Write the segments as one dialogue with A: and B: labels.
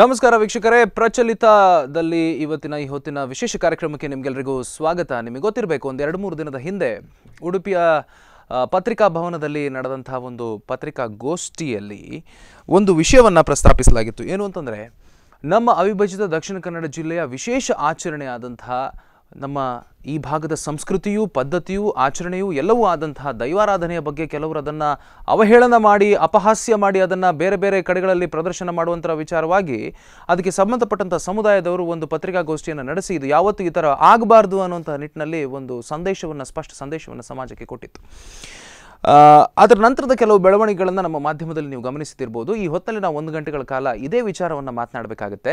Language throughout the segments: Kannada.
A: ನಮಸ್ಕಾರ ವೀಕ್ಷಕರೇ. ಪ್ರಚಲಿತದಲ್ಲಿ ಇವತ್ತಿನ ಈ ಹೊತ್ತಿನ ವಿಶೇಷ ಕಾರ್ಯಕ್ರಮಕ್ಕೆ ನಿಮಗೆಲ್ಲರಿಗೂ ಸ್ವಾಗತ. ನಿಮಗೆ ಗೊತ್ತಿರಬೇಕು, ಒಂದು ಎರಡು ಮೂರು ದಿನದ ಹಿಂದೆ ಉಡುಪಿಯ ಪತ್ರಿಕಾ ಭವನದಲ್ಲಿ ನಡೆದಂತಹ ಒಂದು ಪತ್ರಿಕಾಗೋಷ್ಠಿಯಲ್ಲಿ ಒಂದು ವಿಷಯವನ್ನು ಪ್ರಸ್ತಾಪಿಸಲಾಗಿತ್ತು. ಏನು ಅಂತಂದರೆ, ನಮ್ಮ ಅವಿಭಜಿತ ದಕ್ಷಿಣ ಕನ್ನಡ ಜಿಲ್ಲೆಯ ವಿಶೇಷ ಆಚರಣೆಯಾದಂತಹ ನಮ್ಮ ಈ ಭಾಗದ ಸಂಸ್ಕೃತಿಯೂ, ಪದ್ಧತಿಯೂ, ಆಚರಣೆಯೂ ಎಲ್ಲವೂ ಆದಂತಹ ದೈವಾರಾಧನೆಯ ಬಗ್ಗೆ ಕೆಲವರು ಅದನ್ನು ಅವಹೇಳನ ಮಾಡಿ, ಅಪಹಾಸ್ಯ ಮಾಡಿ ಅದನ್ನು ಬೇರೆ ಬೇರೆ ಕಡೆಗಳಲ್ಲಿ ಪ್ರದರ್ಶನ ಮಾಡುವಂಥ ವಿಚಾರವಾಗಿ ಅದಕ್ಕೆ ಸಂಬಂಧಪಟ್ಟಂಥ ಸಮುದಾಯದವರು ಒಂದು ಪತ್ರಿಕಾಗೋಷ್ಠಿಯನ್ನು ನಡೆಸಿ, ಇದು ಯಾವತ್ತೂ ಈ ಥರ ಆಗಬಾರ್ದು ಅನ್ನುವಂಥ ನಿಟ್ಟಿನಲ್ಲಿ ಒಂದು ಸಂದೇಶವನ್ನು, ಸ್ಪಷ್ಟ ಸಂದೇಶವನ್ನು ಸಮಾಜಕ್ಕೆ ಕೊಟ್ಟಿತ್ತು. ಅದರ ನಂತರದ ಕೆಲವು ಬೆಳವಣಿಗೆಗಳನ್ನು ನಮ್ಮ ಮಾಧ್ಯಮದಲ್ಲಿ ನೀವು ಗಮನಿಸುತ್ತಿರ್ಬೋದು ಈ ಹೊತ್ತಲ್ಲಿ ನಾವು ಒಂದು ಗಂಟೆಗಳ ಕಾಲ ಇದೇ ವಿಚಾರವನ್ನು ಮಾತನಾಡಬೇಕಾಗುತ್ತೆ.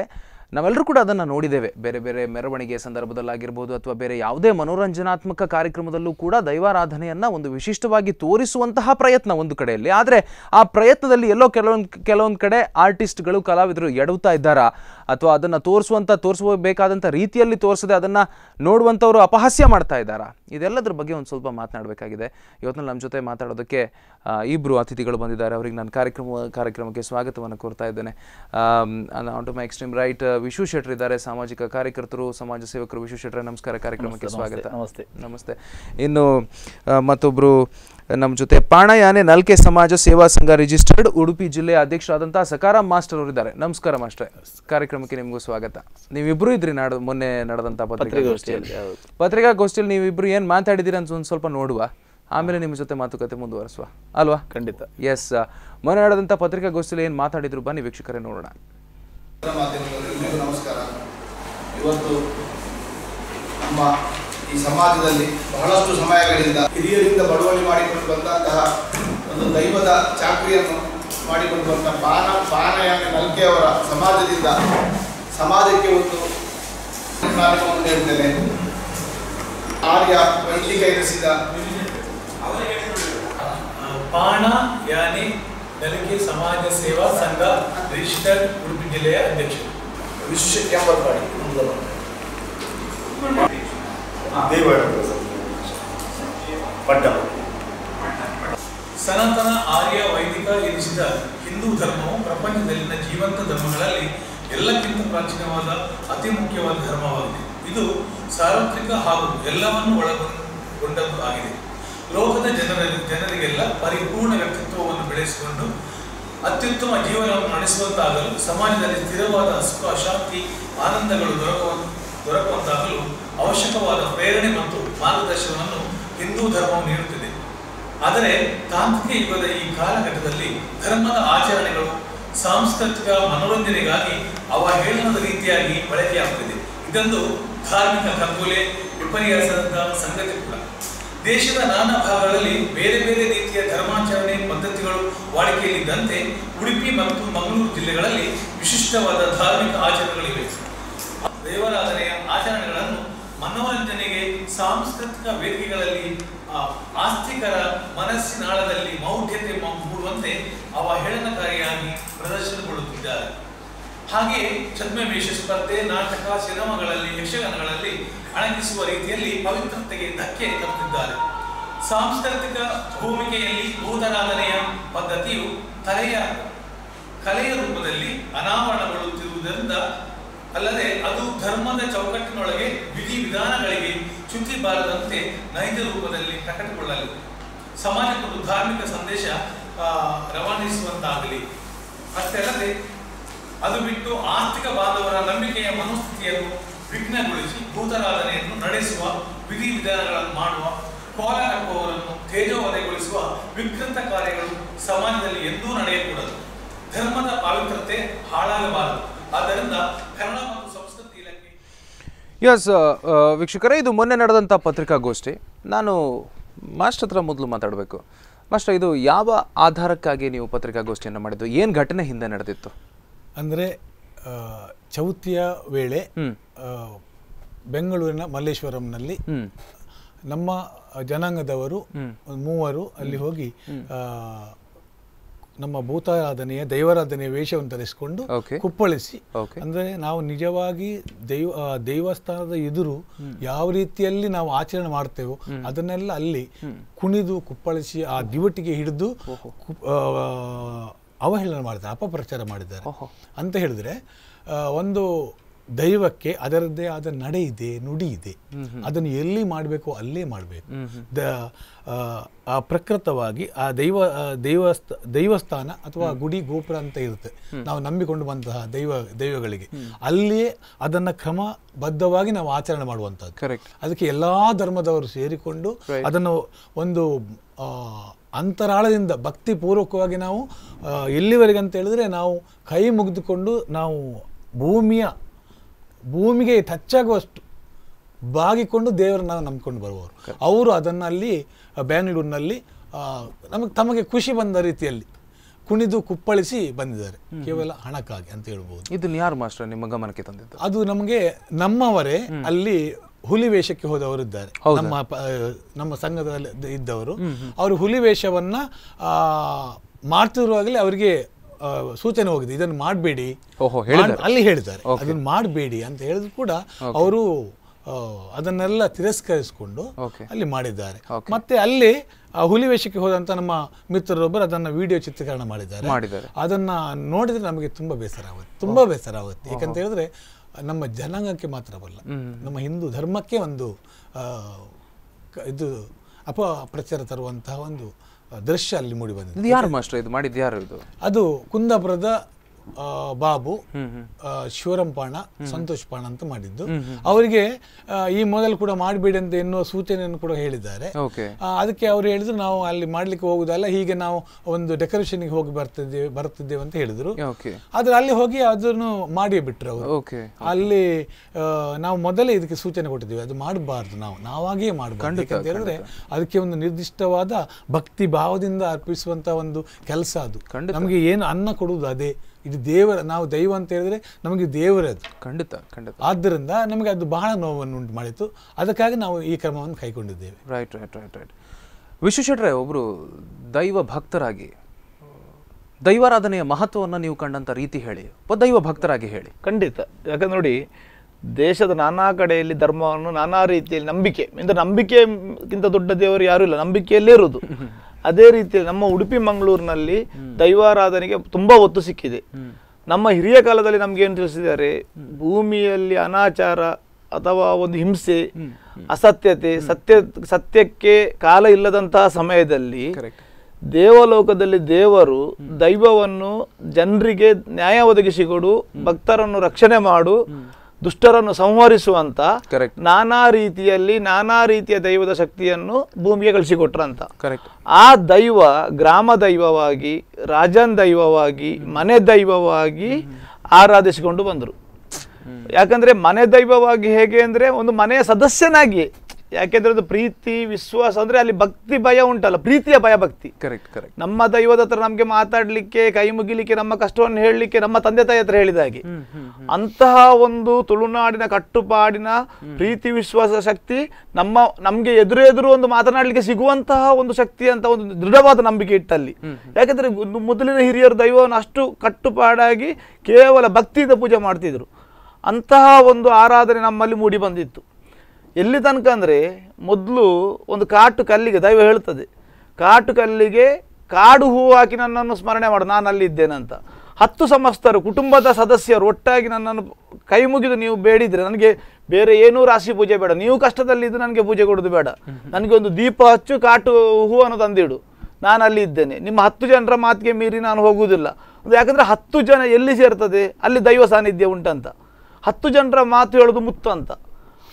A: ನಾವೆಲ್ಲರೂ ಕೂಡ ಅದನ್ನು ನೋಡಿದ್ದೇವೆ. ಬೇರೆ ಬೇರೆ ಮೆರವಣಿಗೆ ಸಂದರ್ಭದಲ್ಲಾಗಿರ್ಬೋದು ಅಥವಾ ಬೇರೆ ಯಾವುದೇ ಮನೋರಂಜನಾತ್ಮಕ ಕಾರ್ಯಕ್ರಮದಲ್ಲೂ ಕೂಡ ದೈವಾರಾಧನೆಯನ್ನು ಒಂದು ವಿಶಿಷ್ಟವಾಗಿ ತೋರಿಸುವಂತಹ ಪ್ರಯತ್ನ ಒಂದು ಕಡೆಯಲ್ಲಿ. ಆದರೆ ಆ ಪ್ರಯತ್ನದಲ್ಲಿ ಎಲ್ಲೋ ಕೆಲವೊಂದು ಕೆಲವೊಂದು ಕಡೆ ಆರ್ಟಿಸ್ಟ್ಗಳು, ಕಲಾವಿದರು ಎಡವುತ್ತಾ ಇದ್ದಾರಾ? ಅಥವಾ ಅದನ್ನು ತೋರಿಸುವಂಥ ತೋರಿಸಬೇಕಾದಂಥ ರೀತಿಯಲ್ಲಿ ತೋರಿಸದೆ ಅದನ್ನು ನೋಡುವಂಥವರು ಅಪಹಾಸ್ಯ ಮಾಡ್ತಾ ಇದ್ದಾರಾ? ಇದೆಲ್ಲದರ ಬಗ್ಗೆ ಒಂದು ಸ್ವಲ್ಪ ಮಾತನಾಡಬೇಕಾಗಿದೆ. ಇವತ್ತಿನಲ್ಲಿ ನಮ್ಮ ಜೊತೆ ಮಾತಾಡೋದಕ್ಕೆ ಇಬ್ಬರು ಅತಿಥಿಗಳು ಬಂದಿದ್ದಾರೆ. ಅವರಿಗೆ ನಾನು ಕಾರ್ಯಕ್ರಮ, ಕಾರ್ಯಕ್ರಮಕ್ಕೆ ಸ್ವಾಗತವನ್ನು ಕೋರ್ತಾ ಇದ್ದೇನೆ. On to my extreme right Vishwa Shetru ಇದ್ದಾರೆ. ಸಾಮಾಜಿಕ ಕಾರ್ಯಕರ್ತರು ಸಮಾಜ ಸೇವಕರು ವಿಶ್ವ ಶೆಟ್ರ ನಮಸ್ಕಾರ ಕಾರ್ಯಕ್ರಮಕ್ಕೆ ಸ್ವಾಗತ.
B: ನಮಸ್ತೆ.
A: ನಮಸ್ತೆ. ಇನ್ನು ಮತ್ತೊಬ್ರು ನಮ್ಮ ಜೊತೆ ಪಾಣಯಾನೆ ನಲ್ಕೆ ಸಮಾಜ ಸೇವಾ ಸಂಘ ರಿಜಿಸ್ಟರ್ಡ್ ಉಡುಪಿ ಜಿಲ್ಲೆಯ ಅಧ್ಯಕ್ಷರಾದಂತಹ ಸಕಾರಾಮ್ ಮಾಸ್ಟರ್ ಅವರು ಇದ್ದಾರೆ. ನಮಸ್ಕಾರ ಮಾಸ್ಟರ್. ಕಾರ್ಯಕ್ರಮಕ್ಕೆ ನಿಮಗೂ ಸ್ವಾಗತ. ನೀವಿಬ್ರು ಇದ್ರಿ ನಾಡ ಮೊನ್ನೆ ನಡೆದಂತ ಪತ್ರಿಕಾಗೋಷ್ಠಿಯಲ್ಲಿ. ಪತ್ರಿಕಾಗೋಷ್ಠಿಯಲ್ಲಿ ನೀವಿಬ್ರು ಏನ್ ಮಾತಾಡಿದಿರ ಅಂತ ಒಂದ್ ಸ್ವಲ್ಪ ನೋಡುವ. ಆಮೇಲೆ ನಿಮ್ಮ ಜೊತೆ ಮಾತುಕತೆ ಮುಂದುವರಿಸುವ. ಅಲ್ವಾ?
B: ಖಂಡಿತ.
A: ಎಸ್ ಮೊನ್ನೆ ನಡೆದಂತ ಪತ್ರಿಕಾಗೋಷ್ಠಿಯಲ್ಲಿ ಏನ್ ಮಾತಾಡಿದ್ರು ಬನ್ನಿ ವೀಕ್ಷಕರೇ ನೋಡೋಣ.
C: ನಮಸ್ಕಾರ. ಇವತ್ತು ನಮ್ಮ ಈ ಸಮಾಜದಲ್ಲಿ ಬಹಳಷ್ಟು ಸಮಯಗಳಿಂದ ಹಿರಿಯರಿಂದ ಬಡವಣೆ ಮಾಡಿಕೊಂಡು ಬಂದಂತಹ ಒಂದು ದೈವದ ಚಾಕ್ರಿಯನ್ನು ಮಾಡಿಕೊಂಡು ಬಂದ ಪಾನ ಪಾನಯಾನ ನಲ್ಕೆಯವರ ಸಮಾಜದಿಂದ ಸಮಾಜಕ್ಕೆ ಒಂದು ಕಾರ್ಯಕ್ರಮವನ್ನು ಹೇಳ್ತೇನೆ ಆರ್ಯ ವೈದಿಕ ಎನಿಸಿದ
D: ಪಾಣ ಯಾನಿ ನಲಿಕೆ ಸಮಾಜ ಸೇವಾ ಸಂಘ ರಿಜಿಸ್ಟರ್ ಜಿಲ್ಲೆಯ ಅಧ್ಯಕ್ಷರು.
C: ವಿಶ್ವ ಕೆಂಬರ್ಪಾಡಿ
D: ಸನಾತನ ಆರ್ಯ ವೈದಿಕ ಎನಿಸಿದ ಹಿಂದೂ ಧರ್ಮವು ಪ್ರಪಂಚದಲ್ಲಿನ ಜೀವಂತ ಧರ್ಮಗಳಲ್ಲಿ ಎಲ್ಲಕ್ಕಿಂತ ಪ್ರಾಚೀನವಾದ ಅತಿ ಮುಖ್ಯವಾದ ಧರ್ಮವಾಗಿದೆ. ಇದು ಸಾರ್ವತ್ರಿಕ ಹಾಗೂ ಎಲ್ಲವನ್ನು ಒಳಗೊಂಡದ್ದು ಆಗಿದೆ ಲೋಕದ ಜನರ ಜನರಿಗೆಲ್ಲ ಪರಿಪೂರ್ಣ ವ್ಯಕ್ತಿತ್ವವನ್ನು ಬೆಳೆಸಿಕೊಂಡು ಅತ್ಯುತ್ತಮ ಜೀವನವನ್ನು ನಡೆಸುವಂತಾಗಲು, ಸಮಾಜದಲ್ಲಿ ಸ್ಥಿರವಾದ ಸುಖ, ಶಾಂತಿ, ಆನಂದಗಳು ದೊರಕುವ, ದೊರಕುವಂತಾಗಲು ಅವಶ್ಯಕವಾದ ಪ್ರೇರಣೆ ಮತ್ತು ಮಾರ್ಗದರ್ಶನವನ್ನು ಹಿಂದೂ ಧರ್ಮವು ನೀಡುತ್ತಿದೆ. ಆದರೆ ತಾಂತ್ರಿಕ ಯುಗದ ಈ ಕಾಲಘಟ್ಟದಲ್ಲಿ ಧರ್ಮದ ಆಚರಣೆಗಳು ಸಾಂಸ್ಕೃತಿಕ ಮನೋರಂಜನೆಗಾಗಿ ಅವಹೇಳನದ ರೀತಿಯಾಗಿ ಬಳಕೆಯಾಗುತ್ತಿದೆ. ಇದೊಂದು ಧಾರ್ಮಿಕ ಕಗ್ಗೊಲೆ ವಿಪರ್ಯಾಸದಂತಹ ಸಂಗತಿ ಕೂಡ. ದೇಶದ ನಾನಾ ಭಾಗಗಳಲ್ಲಿ ಬೇರೆ ಬೇರೆ ರೀತಿಯ ಧರ್ಮಾಚರಣೆ ಪದ್ಧತಿಗಳು ವಾಡಿಕೆಯಲ್ಲಿದ್ದಂತೆ ಉಡುಪಿ ಮತ್ತು ಮಂಗಳೂರು ಜಿಲ್ಲೆಗಳಲ್ಲಿ ವಿಶಿಷ್ಟವಾದ ಧಾರ್ಮಿಕ ಆಚರಣೆಗಳಿವೆ. ದೇವರಾಧನೆಯ ಆಚರಣೆಗಳನ್ನು ಮನೋರಂಜನೆಗೆ, ಸಾಂಸ್ಕೃತಿಕ ವೇದಿಕೆಗಳಲ್ಲಿ ಆಸ್ತಿಕರ ಮನಸ್ಸಿನಾಳದಲ್ಲಿ ಮೌಢ್ಯತೆ ಮೂಡುವಂತೆ ಅವಹೇಳನಕಾರಿಯಾಗಿ ಪ್ರದರ್ಶನಗೊಳ್ಳುತ್ತಿದ್ದಾರೆ. ಹಾಗೆಯೇ ಛದ್ಮವೇಷ ಸ್ಪರ್ಧೆ, ನಾಟಕ, ಸಿನಿಮಾಗಳಲ್ಲಿ, ಯಕ್ಷಗಾನಗಳಲ್ಲಿ ಅಣಗಿಸುವ ರೀತಿಯಲ್ಲಿ ಪವಿತ್ರತೆಗೆ ಧಕ್ಕೆ ತರುತ್ತಿದ್ದಾರೆ. ಸಾಂಸ್ಕೃತಿಕ ಭೂಮಿಕೆಯಲ್ಲಿ ಭೂತಾರಾಧನೆಯ ಪದ್ಧತಿಯು ಕಲೆಯ ಕಲೆಯ ರೂಪದಲ್ಲಿ ಅನಾವರಣಗೊಳ್ಳುತ್ತಿರುವುದರಿಂದ ಅಲ್ಲದೆ ಅದು ಧರ್ಮದ ಚೌಕಟ್ಟಿನೊಳಗೆ ವಿಧಿ ವಿಧಾನಗಳಿಗೆ ಚ್ಯುತಿ ಬಾರದಂತೆ ನೈಜ ರೂಪದಲ್ಲಿ ಪ್ರಕಟಗೊಳ್ಳಲಿದೆ. ಸಮಾಜಕ್ಕೊಂದು ಧಾರ್ಮಿಕ ಸಂದೇಶ ರವಾನಿಸುವಂತಾಗಲಿ. ಅಷ್ಟೇ ಅಲ್ಲದೆ ಅದು ಬಿಟ್ಟು ಆರ್ಥಿಕ ಬಾಂಧವರ ನಂಬಿಕೆಯ ಮನಸ್ಥಿತಿಯನ್ನು ವಿಘ್ನಗೊಳಿಸಿ ಭೂತಾರಾಧನೆಯನ್ನು ನಡೆಸುವ ವಿಧಿ ವಿಧಾನಗಳನ್ನು ಮಾಡುವ ಕೋಲ ಹಾಕುವವರನ್ನು ತೇಜೋವಧೆಗೊಳಿಸುವ ವಿಕೃತ ಕಾರ್ಯಗಳು ಸಮಾಜದಲ್ಲಿ ಎಂದೂ ನಡೆಯಕೂಡದು. ಧರ್ಮದ ಪಾವಿತ್ರತೆ ಹಾಳಾಗಬಾರದು. ಆದ್ದರಿಂದ ಕನ್ನಡ ಮತ್ತು ಸಂಸ್ಕೃತಿ ಇಲಾಖೆ
A: ಎಸ್ ವೀಕ್ಷಕರೇ, ಇದು ಮೊನ್ನೆ ನಡೆದಂಥ ಪತ್ರಿಕಾಗೋಷ್ಠಿ. ನಾನು ಮಾಸ್ಟರ್ ಹತ್ರ ಮೊದಲು ಮಾತಾಡಬೇಕು. ಮಾಸ್ಟರ್, ಇದು ಯಾವ ಆಧಾರಕ್ಕಾಗಿ ನೀವು ಪತ್ರಿಕಾಗೋಷ್ಠಿಯನ್ನು ಮಾಡಿದ್ದು? ಏನು ಘಟನೆ ಹಿಂದೆ ನಡೆದಿತ್ತು?
B: ಅಂದರೆ ಚೌತಿಯ ವೇಳೆ. ಬೆಂಗಳೂರಿನ ಮಲ್ಲೇಶ್ವರಂನಲ್ಲಿ ನಮ್ಮ ಜನಾಂಗದವರು ಮೂವರು ಅಲ್ಲಿ ಹೋಗಿ ಆ, ನಮ್ಮ ಭೂತಾರಾಧನೆಯ ದೈವಾರಾಧನೆಯ ವೇಷವನ್ನು ಧರಿಸಿಕೊಂಡು ಕುಪ್ಪಳಿಸಿ ಅಂದ್ರೆ ನಾವು ನಿಜವಾಗಿ ದೈವ ದೈವಸ್ಥಾನದ ಎದುರು ಯಾವ ರೀತಿಯಲ್ಲಿ ನಾವು ಆಚರಣೆ ಮಾಡ್ತೇವೋ ಅದನ್ನೆಲ್ಲ ಅಲ್ಲಿ ಕುಣಿದು ಕುಪ್ಪಳಿಸಿ ಆ ದಿವಟಿಗೆ ಹಿಡಿದು
D: ಅವಹೇಳನ ಮಾಡಿದ್ದಾರೆ ಅಪಪ್ರಚಾರ ಮಾಡಿದ್ದಾರೆ ಅಂತ ಹೇಳಿದ್ರೆ ಒಂದು ದೈವಕ್ಕೆ ಅದರದ್ದೇ ಆದ ನಡೆ ಇದೆ ನುಡಿ ಇದೆ. ಅದನ್ನು ಎಲ್ಲಿ ಮಾಡಬೇಕು ಅಲ್ಲೇ ಮಾಡಬೇಕು. ದ ಆ, ಪ್ರಕೃತವಾಗಿ ಆ ದೈವ ದೈವಸ್ಥ ದೇವಸ್ಥ ದೈವಸ್ಥಾನ ಅಥವಾ ಗುಡಿ ಗೋಪುರ ಅಂತ ಇರುತ್ತೆ. ನಾವು ನಂಬಿಕೊಂಡು ಬಂತಹ ದೈವ ದೈವಗಳಿಗೆ. ಅಲ್ಲಿಯೇ ಅದನ್ನ ಕ್ರಮಬದ್ಧವಾಗಿ ನಾವು ಆಚರಣೆ ಮಾಡುವಂಥದ್ದು. ಅದಕ್ಕೆ ಎಲ್ಲಾ ಧರ್ಮದವರು ಸೇರಿಕೊಂಡು ಅದನ್ನು ಒಂದು ಅಂತರಾಳದಿಂದ ಭಕ್ತಿ ಪೂರ್ವಕವಾಗಿ ನಾವು ಎಲ್ಲಿವರೆಗೆ ಅಂತ ಹೇಳಿದ್ರೆ ನಾವು ಕೈ ಮುಗಿದುಕೊಂಡು ನಾವು ಭೂಮಿಯ ಭೂಮಿಗೆ ಟಚ್ ಆಗುವಷ್ಟು ಬಾಗಿಕೊಂಡು ದೇವರನ್ನ ನಂಬಿಕೊಂಡು ಬರುವವರು. ಅವರು ಅದನ್ನು ಅಲ್ಲಿ ಆ, ಬ್ಯಾಂಗ್ಳೂರಿನಲ್ಲಿ ನಮಗೆ ತಮಗೆ ಖುಷಿ ಬಂದ ರೀತಿಯಲ್ಲಿ ಕುಣಿದು ಕುಪ್ಪಳಿಸಿ ಬಂದಿದ್ದಾರೆ. ಕೇವಲ ಹಣಕ್ಕಾಗಿ ಅಂತ ಹೇಳ್ಬೋದು.
A: ಇದನ್ನು ಯಾರು ಮಾಸ್ಟರ್ ನಿಮ್ಮ ಗಮನಕ್ಕೆ ತಂದಿದ್ದು?
D: ಅದು ನಮಗೆ ನಮ್ಮವರೇ ಅಲ್ಲಿ ಹುಲಿ ವೇಷಕ್ಕೆ ಹೋದವರು ಇದ್ದಾರೆ ನಮ್ಮ ನಮ್ಮ ಸಂಘದಲ್ಲಿ ಇದ್ದವರು. ಅವರು ಹುಲಿ ವೇಷವನ್ನ ಆ, ಮಾಡ್ತಿರುವಾಗಲೇ ಅವರಿಗೆ ಸೂಚನೆ ಹೋಗಿದೆ ಇದನ್ನು ಮಾಡಬೇಡಿ. ಅಲ್ಲಿ ಹೇಳಿದ್ದಾರೆ. ಅದನ್ನು ಮಾಡಬೇಡಿ ಅಂತ ಹೇಳಿದ್ರು ಕೂಡ ಅವರು ಅದನ್ನೆಲ್ಲ ತಿರಸ್ಕರಿಸಿಕೊಂಡು ಅಲ್ಲಿ ಮಾಡಿದ್ದಾರೆ. ಮತ್ತೆ ಅಲ್ಲಿ ಹುಲಿ ವೇಷಕ್ಕೆ ಹೋದಂತ ನಮ್ಮ ಮಿತ್ರರೊಬ್ಬರು ಅದನ್ನ ವಿಡಿಯೋ ಚಿತ್ರೀಕರಣ ಮಾಡಿದ್ದಾರೆ. ಅದನ್ನ ನೋಡಿದ್ರೆ ನಮಗೆ ತುಂಬಾ ಬೇಸರ ಆಗುತ್ತೆ ತುಂಬಾ ಬೇಸರ ಆಗುತ್ತೆ. ಯಾಕಂತ ಹೇಳಿದ್ರೆ ನಮ್ಮ ಜನಾಂಗಕ್ಕೆ ಮಾತ್ರವಲ್ಲ ನಮ್ಮ ಹಿಂದೂ ಧರ್ಮಕ್ಕೆ ಒಂದು ಇದು ಅಪ ಪ್ರಚಾರ ಅಪಪ್ರಚಾರ ತರುವಂತಹ ಒಂದು ದೃಶ್ಯ ಅಲ್ಲಿ ಮೂಡಿ ಬಂದಿದೆ.
A: ಯಾರು ಮಾಸ್ಟರ್? ಇದು ಮಾಡಿದ್ದು ಯಾರು ಇದು?
D: ಅದು ಕುಂದಾಪುರದ ಬಾಬು ಆ, ಶಿವರಂಪಾಣ ಸಂತೋಷ್ ಪಾಣ ಅಂತ ಮಾಡಿದ್ದು. ಅವರಿಗೆ ಈ ಮೊದಲು ಕೂಡ ಮಾಡಬೇಡಿ ಅಂತ ಎನ್ನುವ ಸೂಚನೆಯನ್ನು ಕೂಡ ಹೇಳಿದ್ದಾರೆ. ಅದಕ್ಕೆ ಅವರು ಹೇಳಿದ್ರು ನಾವು ಅಲ್ಲಿ ಮಾಡ್ಲಿಕ್ಕೆ ಹೋಗುದಲ್ಲ ಹೀಗೆ ನಾವು ಒಂದು ಡೆಕೋರೇಷನ್ಗೆ ಹೋಗಿ ಬರ್ತಿದ್ದೇವೆ ಬರ್ತಿದ್ದೇವೆ ಅಂತ ಹೇಳಿದ್ರು. ಆದ್ರೆ ಅಲ್ಲಿ ಹೋಗಿ ಅದನ್ನು ಮಾಡಿಯೇ ಬಿಟ್ರು ಅವರು. ಅಲ್ಲಿ ನಾವು ಮೊದಲೇ ಇದಕ್ಕೆ ಸೂಚನೆ ಕೊಟ್ಟಿದ್ದೀವಿ ಅದು ಮಾಡಬಾರ್ದು ನಾವು ನಾವಾಗಿಯೇ ಮಾಡಬಾರ್ದು ಅಂತ ಹೇಳಿದ್ರೆ ಅದಕ್ಕೆ ಒಂದು ನಿರ್ದಿಷ್ಟವಾದ ಭಕ್ತಿ ಭಾವದಿಂದ ಅರ್ಪಿಸುವಂತ ಒಂದು ಕೆಲಸ ಅದು. ನಮಗೆ ಏನು ಅನ್ನ ಕೊಡುವುದು ಅದೇ. ಇದು ದೇವರ ನಾವು ದೈವ ಅಂತ ಹೇಳಿದ್ರೆ ನಮಗೆ ದೇವರೇ ಅದು.
A: ಖಂಡಿತ ಖಂಡಿತ.
D: ಆದ್ದರಿಂದ ನಮಗೆ ಅದು ಬಹಳ ನೋವನ್ನು ಉಂಟು ಮಾಡಿತ್ತು ಅದಕ್ಕಾಗಿ ನಾವು ಈ ಕ್ರಮವನ್ನು ಕೈಗೊಂಡಿದ್ದೇವೆ.
A: ರೈಟ್ ರೈಟ್ ರೈಟ್ ರೈಟ್ ವಿಶ್ವೇಶ್ವರೇ ಒಬ್ಬರು ದೈವ ಭಕ್ತರಾಗಿ ದೈವಾರಾಧನೆಯ ಮಹತ್ವವನ್ನು ನೀವು ಕಂಡಂಥ ರೀತಿ ಹೇಳಿ ಒಬ್ಬ ದೈವ ಭಕ್ತರಾಗಿ ಹೇಳಿ.
B: ಖಂಡಿತ. ಯಾಕಂದ್ರೆ ನೋಡಿ ದೇಶದ ನಾನಾ ಕಡೆಯಲ್ಲಿ ಧರ್ಮವನ್ನು ನಾನಾ ರೀತಿಯಲ್ಲಿ ನಂಬಿಕೆ ಅಂದ್ರೆ ನಂಬಿಕೆಗಿಂತ ದೊಡ್ಡ ದೇವರು ಯಾರು ಇಲ್ಲ ನಂಬಿಕೆಯಲ್ಲೇ ಇರೋದು ಅದೇ ರೀತಿಯಲ್ಲಿ ನಮ್ಮ ಉಡುಪಿ ಮಂಗಳೂರಿನಲ್ಲಿ ದೈವಾರಾಧನೆಗೆ ತುಂಬಾ ಒತ್ತು ಸಿಕ್ಕಿದೆ. ನಮ್ಮ ಹಿರಿಯ ಕಾಲದಲ್ಲಿ ನಮ್ಗೆ ಏನು ತಿಳಿಸಿದ್ದಾರೆ? ಭೂಮಿಯಲ್ಲಿ ಅನಾಚಾರ ಅಥವಾ ಒಂದು ಹಿಂಸೆ ಅಸತ್ಯತೆ ಸತ್ಯ ಸತ್ಯಕ್ಕೆ ಕಾಲ ಇಲ್ಲದಂತಹ ಸಮಯದಲ್ಲಿ. ದೇವಲೋಕದಲ್ಲಿ ದೇವರು ದೈವವನ್ನು ಜನರಿಗೆ ನ್ಯಾಯ ಒದಗಿಸಿಕೊಡು ಭಕ್ತರನ್ನು ರಕ್ಷಣೆ ಮಾಡು ದುಷ್ಟರನ್ನು ಸಂಹರಿಸುವಂತ
A: Correct.
B: ನಾನಾ ರೀತಿಯಲ್ಲಿ ನಾನಾ ರೀತಿಯ ದೈವದ ಶಕ್ತಿಯನ್ನು ಭೂಮಿಗೆ ಕಳಿಸಿಕೊಟ್ರಂತ
A: ಕರೆಕ್ಟ್
B: ಆ ದೈವ ಗ್ರಾಮ ದೈವವಾಗಿ ರಾಜನ್ ದೈವವಾಗಿ ಮನೆ ದೈವವಾಗಿ ಆರಾಧಿಸಿಕೊಂಡು ಬಂದರು. ಯಾಕಂದ್ರೆ ಮನೆ ದೈವವಾಗಿ ಹೇಗೆ ಅಂದ್ರೆ ಒಂದು ಮನೆಯ ಸದಸ್ಯನಾಗಿ ಯಾಕೆಂದ್ರೆ ಅದು ಪ್ರೀತಿ ವಿಶ್ವಾಸ ಅಂದ್ರೆ ಅಲ್ಲಿ ಭಕ್ತಿ ಭಯ ಉಂಟಲ್ಲ ಪ್ರೀತಿಯ ಭಯ ಭಕ್ತಿ.
A: ಕರೆಕ್ಟ್ ಕರೆಕ್ಟ್
B: ನಮ್ಮ ದೈವದ ಹತ್ರ ನಮಗೆ ಮಾತಾಡ್ಲಿಕ್ಕೆ ಕೈ ಮುಗಿಲಿಕ್ಕೆ ನಮ್ಮ ಕಷ್ಟವನ್ನು ಹೇಳಲಿಕ್ಕೆ ನಮ್ಮ ತಂದೆ ತಾಯಿ ಹತ್ರ ಹೇಳಿದ ಹಾಗೆ. ಅಂತಹ ಒಂದು ತುಳುನಾಡಿನ ಕಟ್ಟುಪಾಡಿನ ಪ್ರೀತಿ ವಿಶ್ವಾಸ ಶಕ್ತಿ ನಮ್ಮ ನಮ್ಗೆ ಎದುರು ಎದುರು ಒಂದು ಮಾತನಾಡ್ಲಿಕ್ಕೆ ಸಿಗುವಂತಹ ಒಂದು ಶಕ್ತಿ ಅಂತ ಒಂದು ದೃಢವಾದ ನಂಬಿಕೆ ಇಟ್ಟಲ್ಲಿ. ಯಾಕಂದ್ರೆ ಮೊದಲಿನ ಹಿರಿಯರು ದೈವವನ್ನು ಅಷ್ಟು ಕಟ್ಟುಪಾಡಾಗಿ ಕೇವಲ ಭಕ್ತಿಯಿಂದ ಪೂಜೆ ಮಾಡ್ತಿದ್ರು. ಅಂತಹ ಒಂದು ಆರಾಧನೆ ನಮ್ಮಲ್ಲಿ ಮೂಡಿ ಬಂದಿತ್ತು. ಎಲ್ಲಿ ತನಕ ಅಂದರೆ ಮೊದಲು ಒಂದು ಕಾಟು ಕಲ್ಲಿಗೆ ದೈವ ಹೇಳ್ತದೆ, ಕಾಟು ಕಲ್ಲಿಗೆ ಕಾಡು ಹೂ ಹಾಕಿ ನನ್ನನ್ನು ಸ್ಮರಣೆ ಮಾಡು, ನಾನು ಅಲ್ಲಿದ್ದೇನೆ ಅಂತ. ಹತ್ತು ಸಮಸ್ತರು, ಕುಟುಂಬದ ಸದಸ್ಯರು ಒಟ್ಟಾಗಿ ನನ್ನನ್ನು ಕೈ ಮುಗಿದು ನೀವು ಬೇಡಿದರೆ ನನಗೆ ಬೇರೆ ಏನೂ ರಾಶಿ ಪೂಜೆ ಬೇಡ, ನೀವು ಕಷ್ಟದಲ್ಲಿದ್ದು ನನಗೆ ಪೂಜೆ ಕೊಡೋದು ಬೇಡ. ನನಗೆ ಒಂದು ದೀಪ ಹಚ್ಚು, ಕಾಟು ಹೂವನ್ನು ತಂದಿಡು, ನಾನು ಅಲ್ಲಿ ಇದ್ದೇನೆ. ನಿಮ್ಮ ಹತ್ತು ಜನರ ಮಾತಿಗೆ ಮೀರಿ ನಾನು ಹೋಗುವುದಿಲ್ಲ. ಯಾಕಂದ್ರೆ ಹತ್ತು ಜನ ಎಲ್ಲಿ ಸೇರ್ತದೆ, ಅಲ್ಲಿ ದೈವ ಸಾನ್ನಿಧ್ಯ ಉಂಟಂತ. ಹತ್ತು ಜನರ ಮಾತು ಹೇಳೋದು ಮುತ್ತು ಅಂತ.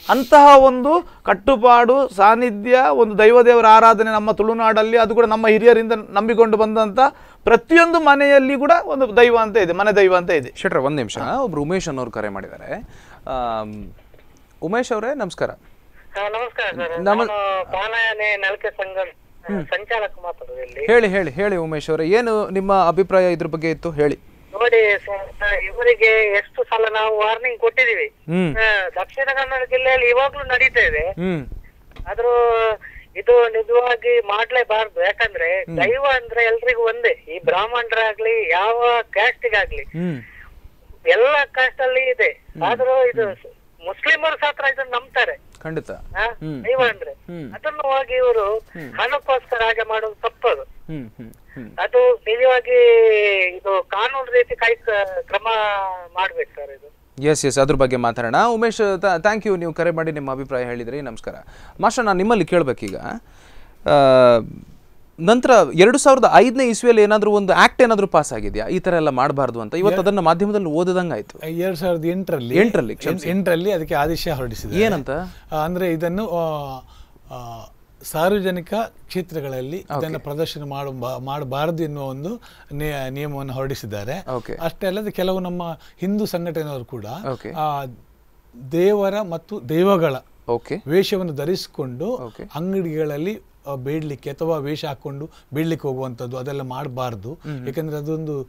B: ಅಂತಹ ಒಂದು ಕಟ್ಟುಪಾಡು ಸಾನ್ನಿಧ್ಯ ಒಂದು ದೈವದೇವರ ಆರಾಧನೆ ನಮ್ಮ ತುಳುನಾಡಲ್ಲಿ ಅದು ಕೂಡ ನಮ್ಮ ಹಿರಿಯರಿಂದ ನಂಬಿಕೊಂಡು ಬಂದಂಥ ಪ್ರತಿಯೊಂದು ಮನೆಯಲ್ಲಿ ಕೂಡ ಒಂದು ದೈವ ಅಂತ ಇದೆ ಮನೆ ದೈವ ಅಂತ ಇದೆ.
A: ಶೆಟ್ರ ಒಂದು ನಿಮಿಷ. ಒಬ್ರು ಉಮೇಶ್ ಅನ್ನೋರು ಕರೆ ಮಾಡಿದ್ದಾರೆ. ಉಮೇಶ್ ಅವರೇ ನಮಸ್ಕಾರ.
E: ಹಾ, ನಮಸ್ಕಾರ ಸರ್. ನಾನು ಪಾನಯಾನೆ ನಲ್ಕೆ ಸಂಘ ಸಂಚಾಲಕ ಇಲ್ಲಿ
A: ಹೇಳಿ ಹೇಳಿ ಹೇಳಿ ಉಮೇಶ್ ಅವರೇ ಏನು ನಿಮ್ಮ ಅಭಿಪ್ರಾಯ ಇದ್ರ ಬಗ್ಗೆ ಇತ್ತು? ಹೇಳಿ.
E: ನೋಡಿ ಇವರಿಗೆ ಎಷ್ಟು ಸಲ ನಾವು ವಾರ್ನಿಂಗ್ ಕೊಟ್ಟಿದೀವಿ ದಕ್ಷಿಣ ಕನ್ನಡ ಜಿಲ್ಲೆಯಲ್ಲಿ ಇವಾಗ್ಲೂ ನಡೀತಾ ಇದೆ. ಆದ್ರೂ ಇದು ನಿಜವಾಗಿ ಮಾಡ್ಲೇಬಾರ್ದು. ಯಾಕಂದ್ರೆ ದೈವ ಅಂದ್ರೆ ಎಲ್ರಿಗೂ ಒಂದೇ. ಈ ಬ್ರಾಹ್ಮಣರಾಗ್ಲಿ ಯಾವ ಕ್ಯಾಸ್ಟಿಗಾಗ್ಲಿ
A: ಆಗ್ಲಿ
E: ಎಲ್ಲ ಕ್ಯಾಸ್ಟ್ ಅಲ್ಲಿ ಇದೆ. ಆದ್ರೂ ಇದು ಮುಸ್ಲಿಮರು ಸಾತ್ರ ಇದನ್ನ ನಂಬ್ತಾರೆ.
A: ಖಂಡಿತ.
E: ಅದನ್ನು ಹೋಗಿ ಇವರು ಹಣಕ್ಕೋಸ್ಕರ ಹಾಗೆ ಮಾಡೋದು ತಪ್ಪದು.
A: ಹ್ಮ್ ಹ್ಮ್ ಹ್ಮ್.
E: ಅದು ನಿಜವಾಗಿ ಇದು ಕಾನೂನು ರೀತಿ ಕೈ ಕ್ರಮ ಮಾಡ್ಬೇಕು ಸರ್ ಇದು.
A: ಎಸ್ ಎಸ್ ಅದ್ರ ಬಗ್ಗೆ ಮಾತಾಡೋಣ. ಉಮೇಶ್ ಥ್ಯಾಂಕ್ ಯು ನೀವು ಕರೆ ಮಾಡಿ ನಿಮ್ಮ ಅಭಿಪ್ರಾಯ ಹೇಳಿದ್ರಿ. ನಮಸ್ಕಾರ. ಮಾಸ್ಟರ್ ನಾನು ನಿಮ್ಮಲ್ಲಿ ಕೇಳಬೇಕೀಗ. ನಂತರ ಎರಡು ಸಾವಿರದ ಐದನೇ ಇಸ್ವಿಯಲ್ಲಿ ಏನಾದರೂ ಒಂದು ಆಕ್ಟ್ ಏನಾದರೂ ಪಾಸ್ ಆಗಿದೆಯಾ ಈ ಥರ ಎಲ್ಲ ಮಾಡಬಾರ್ದು ಅಂತ ಇವತ್ತು ಅದನ್ನು ಮಾಧ್ಯಮದಲ್ಲಿ ಓದಿದಂಗೆ ಆಯ್ತು
D: ಎರಡು ಸಾವಿರದ ಎಂಟರಲ್ಲಿ
A: ಎಂಟರಲ್ಲಿ.
D: ಎಂಟರಲ್ಲಿ ಅದಕ್ಕೆ ಆದೇಶ ಹೊರಡಿಸಿದೆ
A: ಏನಂತ?
D: ಅಂದ್ರೆ ಇದನ್ನು ಸಾರ್ವಜನಿಕ ಕ್ಷೇತ್ರಗಳಲ್ಲಿ ಇದನ್ನು ಪ್ರದರ್ಶನ ಮಾಡ ಮಾಡಬಾರದು ಎನ್ನುವ ಒಂದು ನಿಯಮವನ್ನು ಹೊರಡಿಸಿದ್ದಾರೆ. ಅಷ್ಟೇ ಅಲ್ಲದೆ ಕೆಲವು ನಮ್ಮ ಹಿಂದೂ ಸಂಘಟನೆಯವರು ಕೂಡ ದೇವರ ಮತ್ತು ದೈವಗಳ ವೇಷವನ್ನು ಧರಿಸಿಕೊಂಡು. ಅಂಗಡಿಗಳಲ್ಲಿ ಬೇಡ್ಲಿಕ್ಕೆ ಅಥವಾ ವೇಷ ಹಾಕೊಂಡು ಬೀಳ್ಲಿಕ್ಕೆ ಹೋಗುವಂಥದ್ದು ಅದೆಲ್ಲ ಮಾಡಬಾರ್ದು. ಯಾಕಂದ್ರೆ ಅದೊಂದು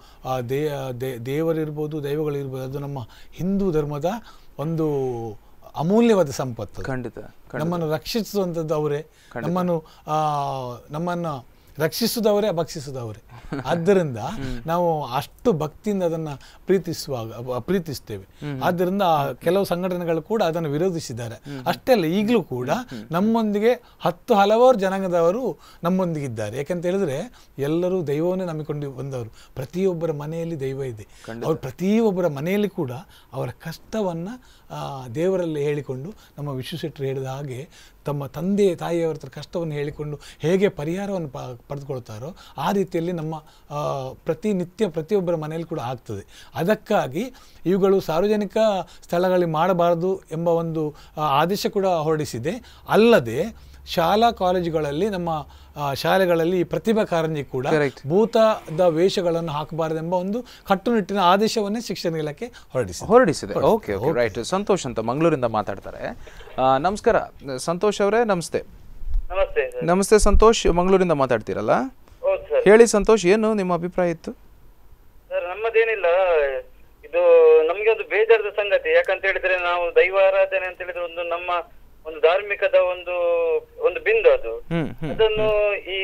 D: ದೇ ದೇ- ದೇವರಿರ್ಬೋದು ದೈವಗಳಿರ್ಬೋದು ಅದು ನಮ್ಮ ಹಿಂದೂ ಧರ್ಮದ ಒಂದು ಅಮೂಲ್ಯವಾದ ಸಂಪತ್ತು.
A: ಖಂಡಿತ
D: ನಮ್ಮನ್ನು ರಕ್ಷಿಸುವಂಥದ್ದು ಅವರೇ. ನಮ್ಮನ್ನು ಆ, ನಮ್ಮನ್ನು ರಕ್ಷಿಸುವುದವರೇ ಭಕ್ಷಿಸುವುದವರೇ ಆದ್ದರಿಂದ ನಾವು ಅಷ್ಟು ಭಕ್ತಿಯಿಂದ ಅದನ್ನ ಪ್ರೀತಿಸುವಾಗ ಪ್ರೀತಿಸ್ತೇವೆ. ಆದ್ದರಿಂದ ಕೆಲವು ಸಂಘಟನೆಗಳು ಕೂಡ ಅದನ್ನು ವಿರೋಧಿಸಿದ್ದಾರೆ. ಅಷ್ಟೇ ಅಲ್ಲ ಈಗಲೂ ಕೂಡ ನಮ್ಮೊಂದಿಗೆ ಹತ್ತು ಹಲವಾರು ಜನಾಂಗದವರು ನಮ್ಮೊಂದಿಗಿದ್ದಾರೆ ಯಾಕಂತ ಹೇಳಿದ್ರೆ ಎಲ್ಲರೂ ದೈವವನ್ನೇ ನಂಬಿಕೊಂಡು ಬಂದವರು. ಪ್ರತಿಯೊಬ್ಬರ ಮನೆಯಲ್ಲಿ ದೈವ ಇದೆ. ಅವ್ರು ಪ್ರತಿಯೊಬ್ಬರ ಮನೆಯಲ್ಲಿ ಕೂಡ ಅವರ ಕಷ್ಟವನ್ನ ದೇವರಲ್ಲಿ ಹೇಳಿಕೊಂಡು ನಮ್ಮ ವಿಶ್ವಶೆಟ್ಟರು ಹೇಳಿದ ಹಾಗೆ ತಮ್ಮ ತಂದೆ ತಾಯಿಯವರ ಹತ್ರ ಕಷ್ಟವನ್ನು ಹೇಳಿಕೊಂಡು ಹೇಗೆ ಪರಿಹಾರವನ್ನು ಪ, ಪಡೆದುಕೊಳ್ತಾರೋ ಆ ರೀತಿಯಲ್ಲಿ ನಮ್ಮ ಪ್ರತಿನಿತ್ಯ ಪ್ರತಿಯೊಬ್ಬರ ಮನೆಯಲ್ಲಿ ಕೂಡ ಆಗ್ತದೆ. ಅದಕ್ಕಾಗಿ ಇವುಗಳು ಸಾರ್ವಜನಿಕ ಸ್ಥಳಗಳಲ್ಲಿ ಮಾಡಬಾರದು ಎಂಬ ಒಂದು ಆದೇಶ ಕೂಡ ಹೊರಡಿಸಿದೆ. ಅಲ್ಲದೆ ಶಾಲಾ ಕಾಲೇಜುಗಳಲ್ಲಿ ನಮ್ಮ ಶಾಲೆಗಳಲ್ಲಿ ಪ್ರತಿಭಾ ಕಾರಂಜಿ ಕೂಡ. ಭೂತದ ವೇಷಗಳನ್ನು ಹಾಕಬಾರದೆಂಬ ಒಂದು ಕಟ್ಟುನಿಟ್ಟಿನ ಆದೇಶವನ್ನೇ ಶಿಕ್ಷಣ ಇಲಾಖೆ ಹೊರಡಿಸಿದೆ.
A: ಹೊರಡಿಸಿದೆ. ಓಕೆ ಓಕೆ ರೈಟ್ ಸಂತೋಷ್ ಅಂತ ಮಂಗಳೂರಿಂದ ಮಾತಾಡ್ತಾರೆ. ಆ, ನಮಸ್ಕಾರ. ಸಂತೋಷ್ ಅವರೇ ನಮಸ್ತೆ.
E: ನಮಸ್ತೆ ಸರ್.
A: ನಮಸ್ತೆ ಸಂತೋಷ್ ಮಂಗಳೂರಿಂದ ಮಾತಾಡ್ತೀರಲ್ಲ? ಹೇಳಿ ಸಂತೋಷ್ ಏನು ನಿಮ್ಮ ಅಭಿಪ್ರಾಯ ಇತ್ತು?
E: ಸರ್ ನಮ್ಮದೇನಿಲ್ಲ. ಇದು ನಮ್ಗೆ ಒಂದು ಬೇಜಾರದ ಸಂಗತಿ. ಯಾಕಂತ ಹೇಳಿದ್ರೆ ನಾವು ದೈವಾರಾಧನೆ ಅಂತ ಹೇಳಿದ್ರೆ ಒಂದು ನಮ್ಮ ಒಂದು ಧಾರ್ಮಿಕದ ಒಂದು ಒಂದು ಬಿಂದು ಅದು. ಅದನ್ನು ಈ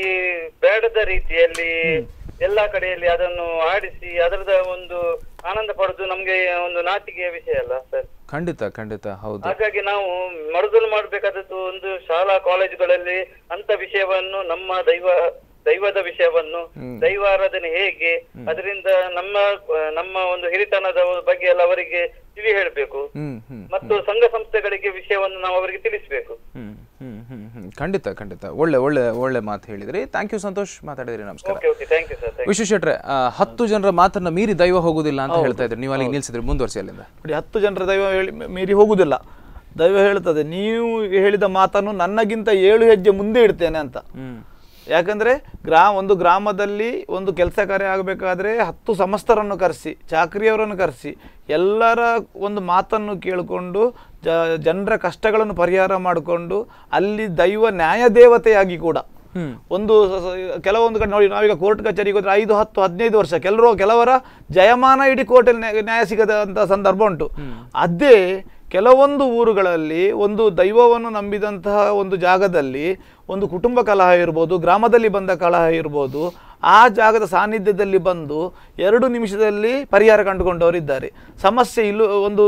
E: ಬೇಡದ ರೀತಿಯಲ್ಲಿ ಎಲ್ಲಾ ಕಡೆಯಲ್ಲಿ ಅದನ್ನು ಆಡಿಸಿ ಅದರದ ಒಂದು ಆನಂದ ಪಡೆದು ನಮ್ಗೆ ಒಂದು ನಾಚಿಕೆಯ ವಿಷಯ ಅಲ್ಲ ಸರ್.
A: ಖಂಡಿತ ಖಂಡಿತ ಹೌದು.
E: ಹಾಗಾಗಿ ನಾವು ಮರುದಲು ಮಾಡ್ಬೇಕಾದದ್ದು ಒಂದು ಶಾಲಾ ಕಾಲೇಜುಗಳಲ್ಲಿ ಅಂತ ವಿಷಯವನ್ನು ನಮ್ಮ ದೈವ ದೈವದ ವಿಷಯವನ್ನು ದೈವಾರಾಧನೆ ಹೇಗೆ ಅದರಿಂದ ನಮ್ಮ ನಮ್ಮ ಒಂದು ಹಿರಿತನದ ಬಗ್ಗೆ ಎಲ್ಲ ಅವರಿಗೆ ತಿಳಿ ಹೇಳಬೇಕು.
A: ಹ್ಮ್ ಹ್ಮ್
E: ಮತ್ತು ಸಂಘ ಸಂಸ್ಥೆಗಳಿಗೆ ವಿಷಯವನ್ನು ನಾವು ಅವರಿಗೆ ತಿಳಿಸಬೇಕು.
A: ಹ್ಮ್ ಹ್ಮ್ ಹ್ಮ್ ಹ್ಮ್. ಖಂಡಿತ ಖಂಡಿತ. ಒಳ್ಳೆ ಒಳ್ಳೆ ಒಳ್ಳೆ ಮಾತು ಹೇಳಿದ್ರಿ. ಥ್ಯಾಂಕ್ ಯು ಸಂತೋಷ್ ಮಾತಾಡಿದ್ರಿ. ನಮಸ್ಕಾರ.
E: Okay okay thank you sir
A: Vishwa ಶೆಟ್ರೆ ಹತ್ತು ಜನರ ಮಾತನ್ನ ಮೀರಿ ದೈವ ಹೋಗುದಿಲ್ಲ ಅಂತ ಹೇಳ್ತಾ ಇದ್ರಿ. ನೀವು ಅಲ್ಲಿಗೆ ನಿಲ್ಸಿದ್ರಿ ಮುಂದುವರಿಸಿ ಅಲ್ಲಿಂದ.
B: ನೋಡಿ ಹತ್ತು ಜನರ ದೈವ ಹೇಳಿ ಮೀರಿ ಹೋಗುದಿಲ್ಲ ದೈವ ಹೇಳ್ತದೆ ನೀವು ಹೇಳಿದ ಮಾತನ್ನು ನನ್ನಗಿಂತ ಏಳು ಹೆಜ್ಜೆ ಮುಂದೆ ಇಡ್ತೇನೆ ಅಂತ.
A: ಹ್ಮ್.
B: ಯಾಕಂದ್ರೆ ಗ್ರಾ ಒಂದು ಗ್ರಾಮದಲ್ಲಿ ಒಂದು ಕೆಲಸ ಕಾರ್ಯ ಆಗಬೇಕಾದ್ರೆ ಹತ್ತು ಸಮಸ್ತರನ್ನು ಕರೆಸಿ ಚಾಕ್ರಿಯವರನ್ನು ಕರೆಸಿ ಎಲ್ಲರ ಒಂದು ಮಾತನ್ನು ಕೇಳಿಕೊಂಡು ಜ ಜನರ ಕಷ್ಟಗಳನ್ನು ಪರಿಹಾರ ಮಾಡಿಕೊಂಡು ಅಲ್ಲಿ ದೈವ ನ್ಯಾಯ ದೇವತೆಯಾಗಿ ಕೂಡ ಒಂದು ಕೆಲವೊಂದು ಕಡೆ ನೋಡಿ ನಾವೀಗ ಕೋರ್ಟ್ ಕಚೇರಿಗೆ ಹೋದರೆ ಐದು ಹತ್ತು ಹದಿನೈದು ವರ್ಷ ಕೆಲವರು ಕೆಲವರ ಜಯಮಾನ ಇಡೀ ಕೋರ್ಟಲ್ಲಿ ನ್ಯಾಯ- ನ್ಯಾಯ ಸಿಗದಂಥ ಸಂದರ್ಭ ಉಂಟು. ಅದೇ ಕೆಲವೊಂದು ಊರುಗಳಲ್ಲಿ ಒಂದು ದೈವವನ್ನು ನಂಬಿದಂತಹ ಒಂದು ಜಾಗದಲ್ಲಿ ಒಂದು ಕುಟುಂಬ ಕಲಹ ಇರ್ಬೋದು ಗ್ರಾಮದಲ್ಲಿ ಬಂದ ಕಲಹ ಇರ್ಬೋದು ಆ ಜಾಗದ ಸಾನ್ನಿಧ್ಯದಲ್ಲಿ ಬಂದು ಎರಡು ನಿಮಿಷದಲ್ಲಿ ಪರಿಹಾರ ಕಂಡುಕೊಂಡವರಿದ್ದಾರೆ. ಸಮಸ್ಯೆ ಇಲ್ಲೂ ಒಂದು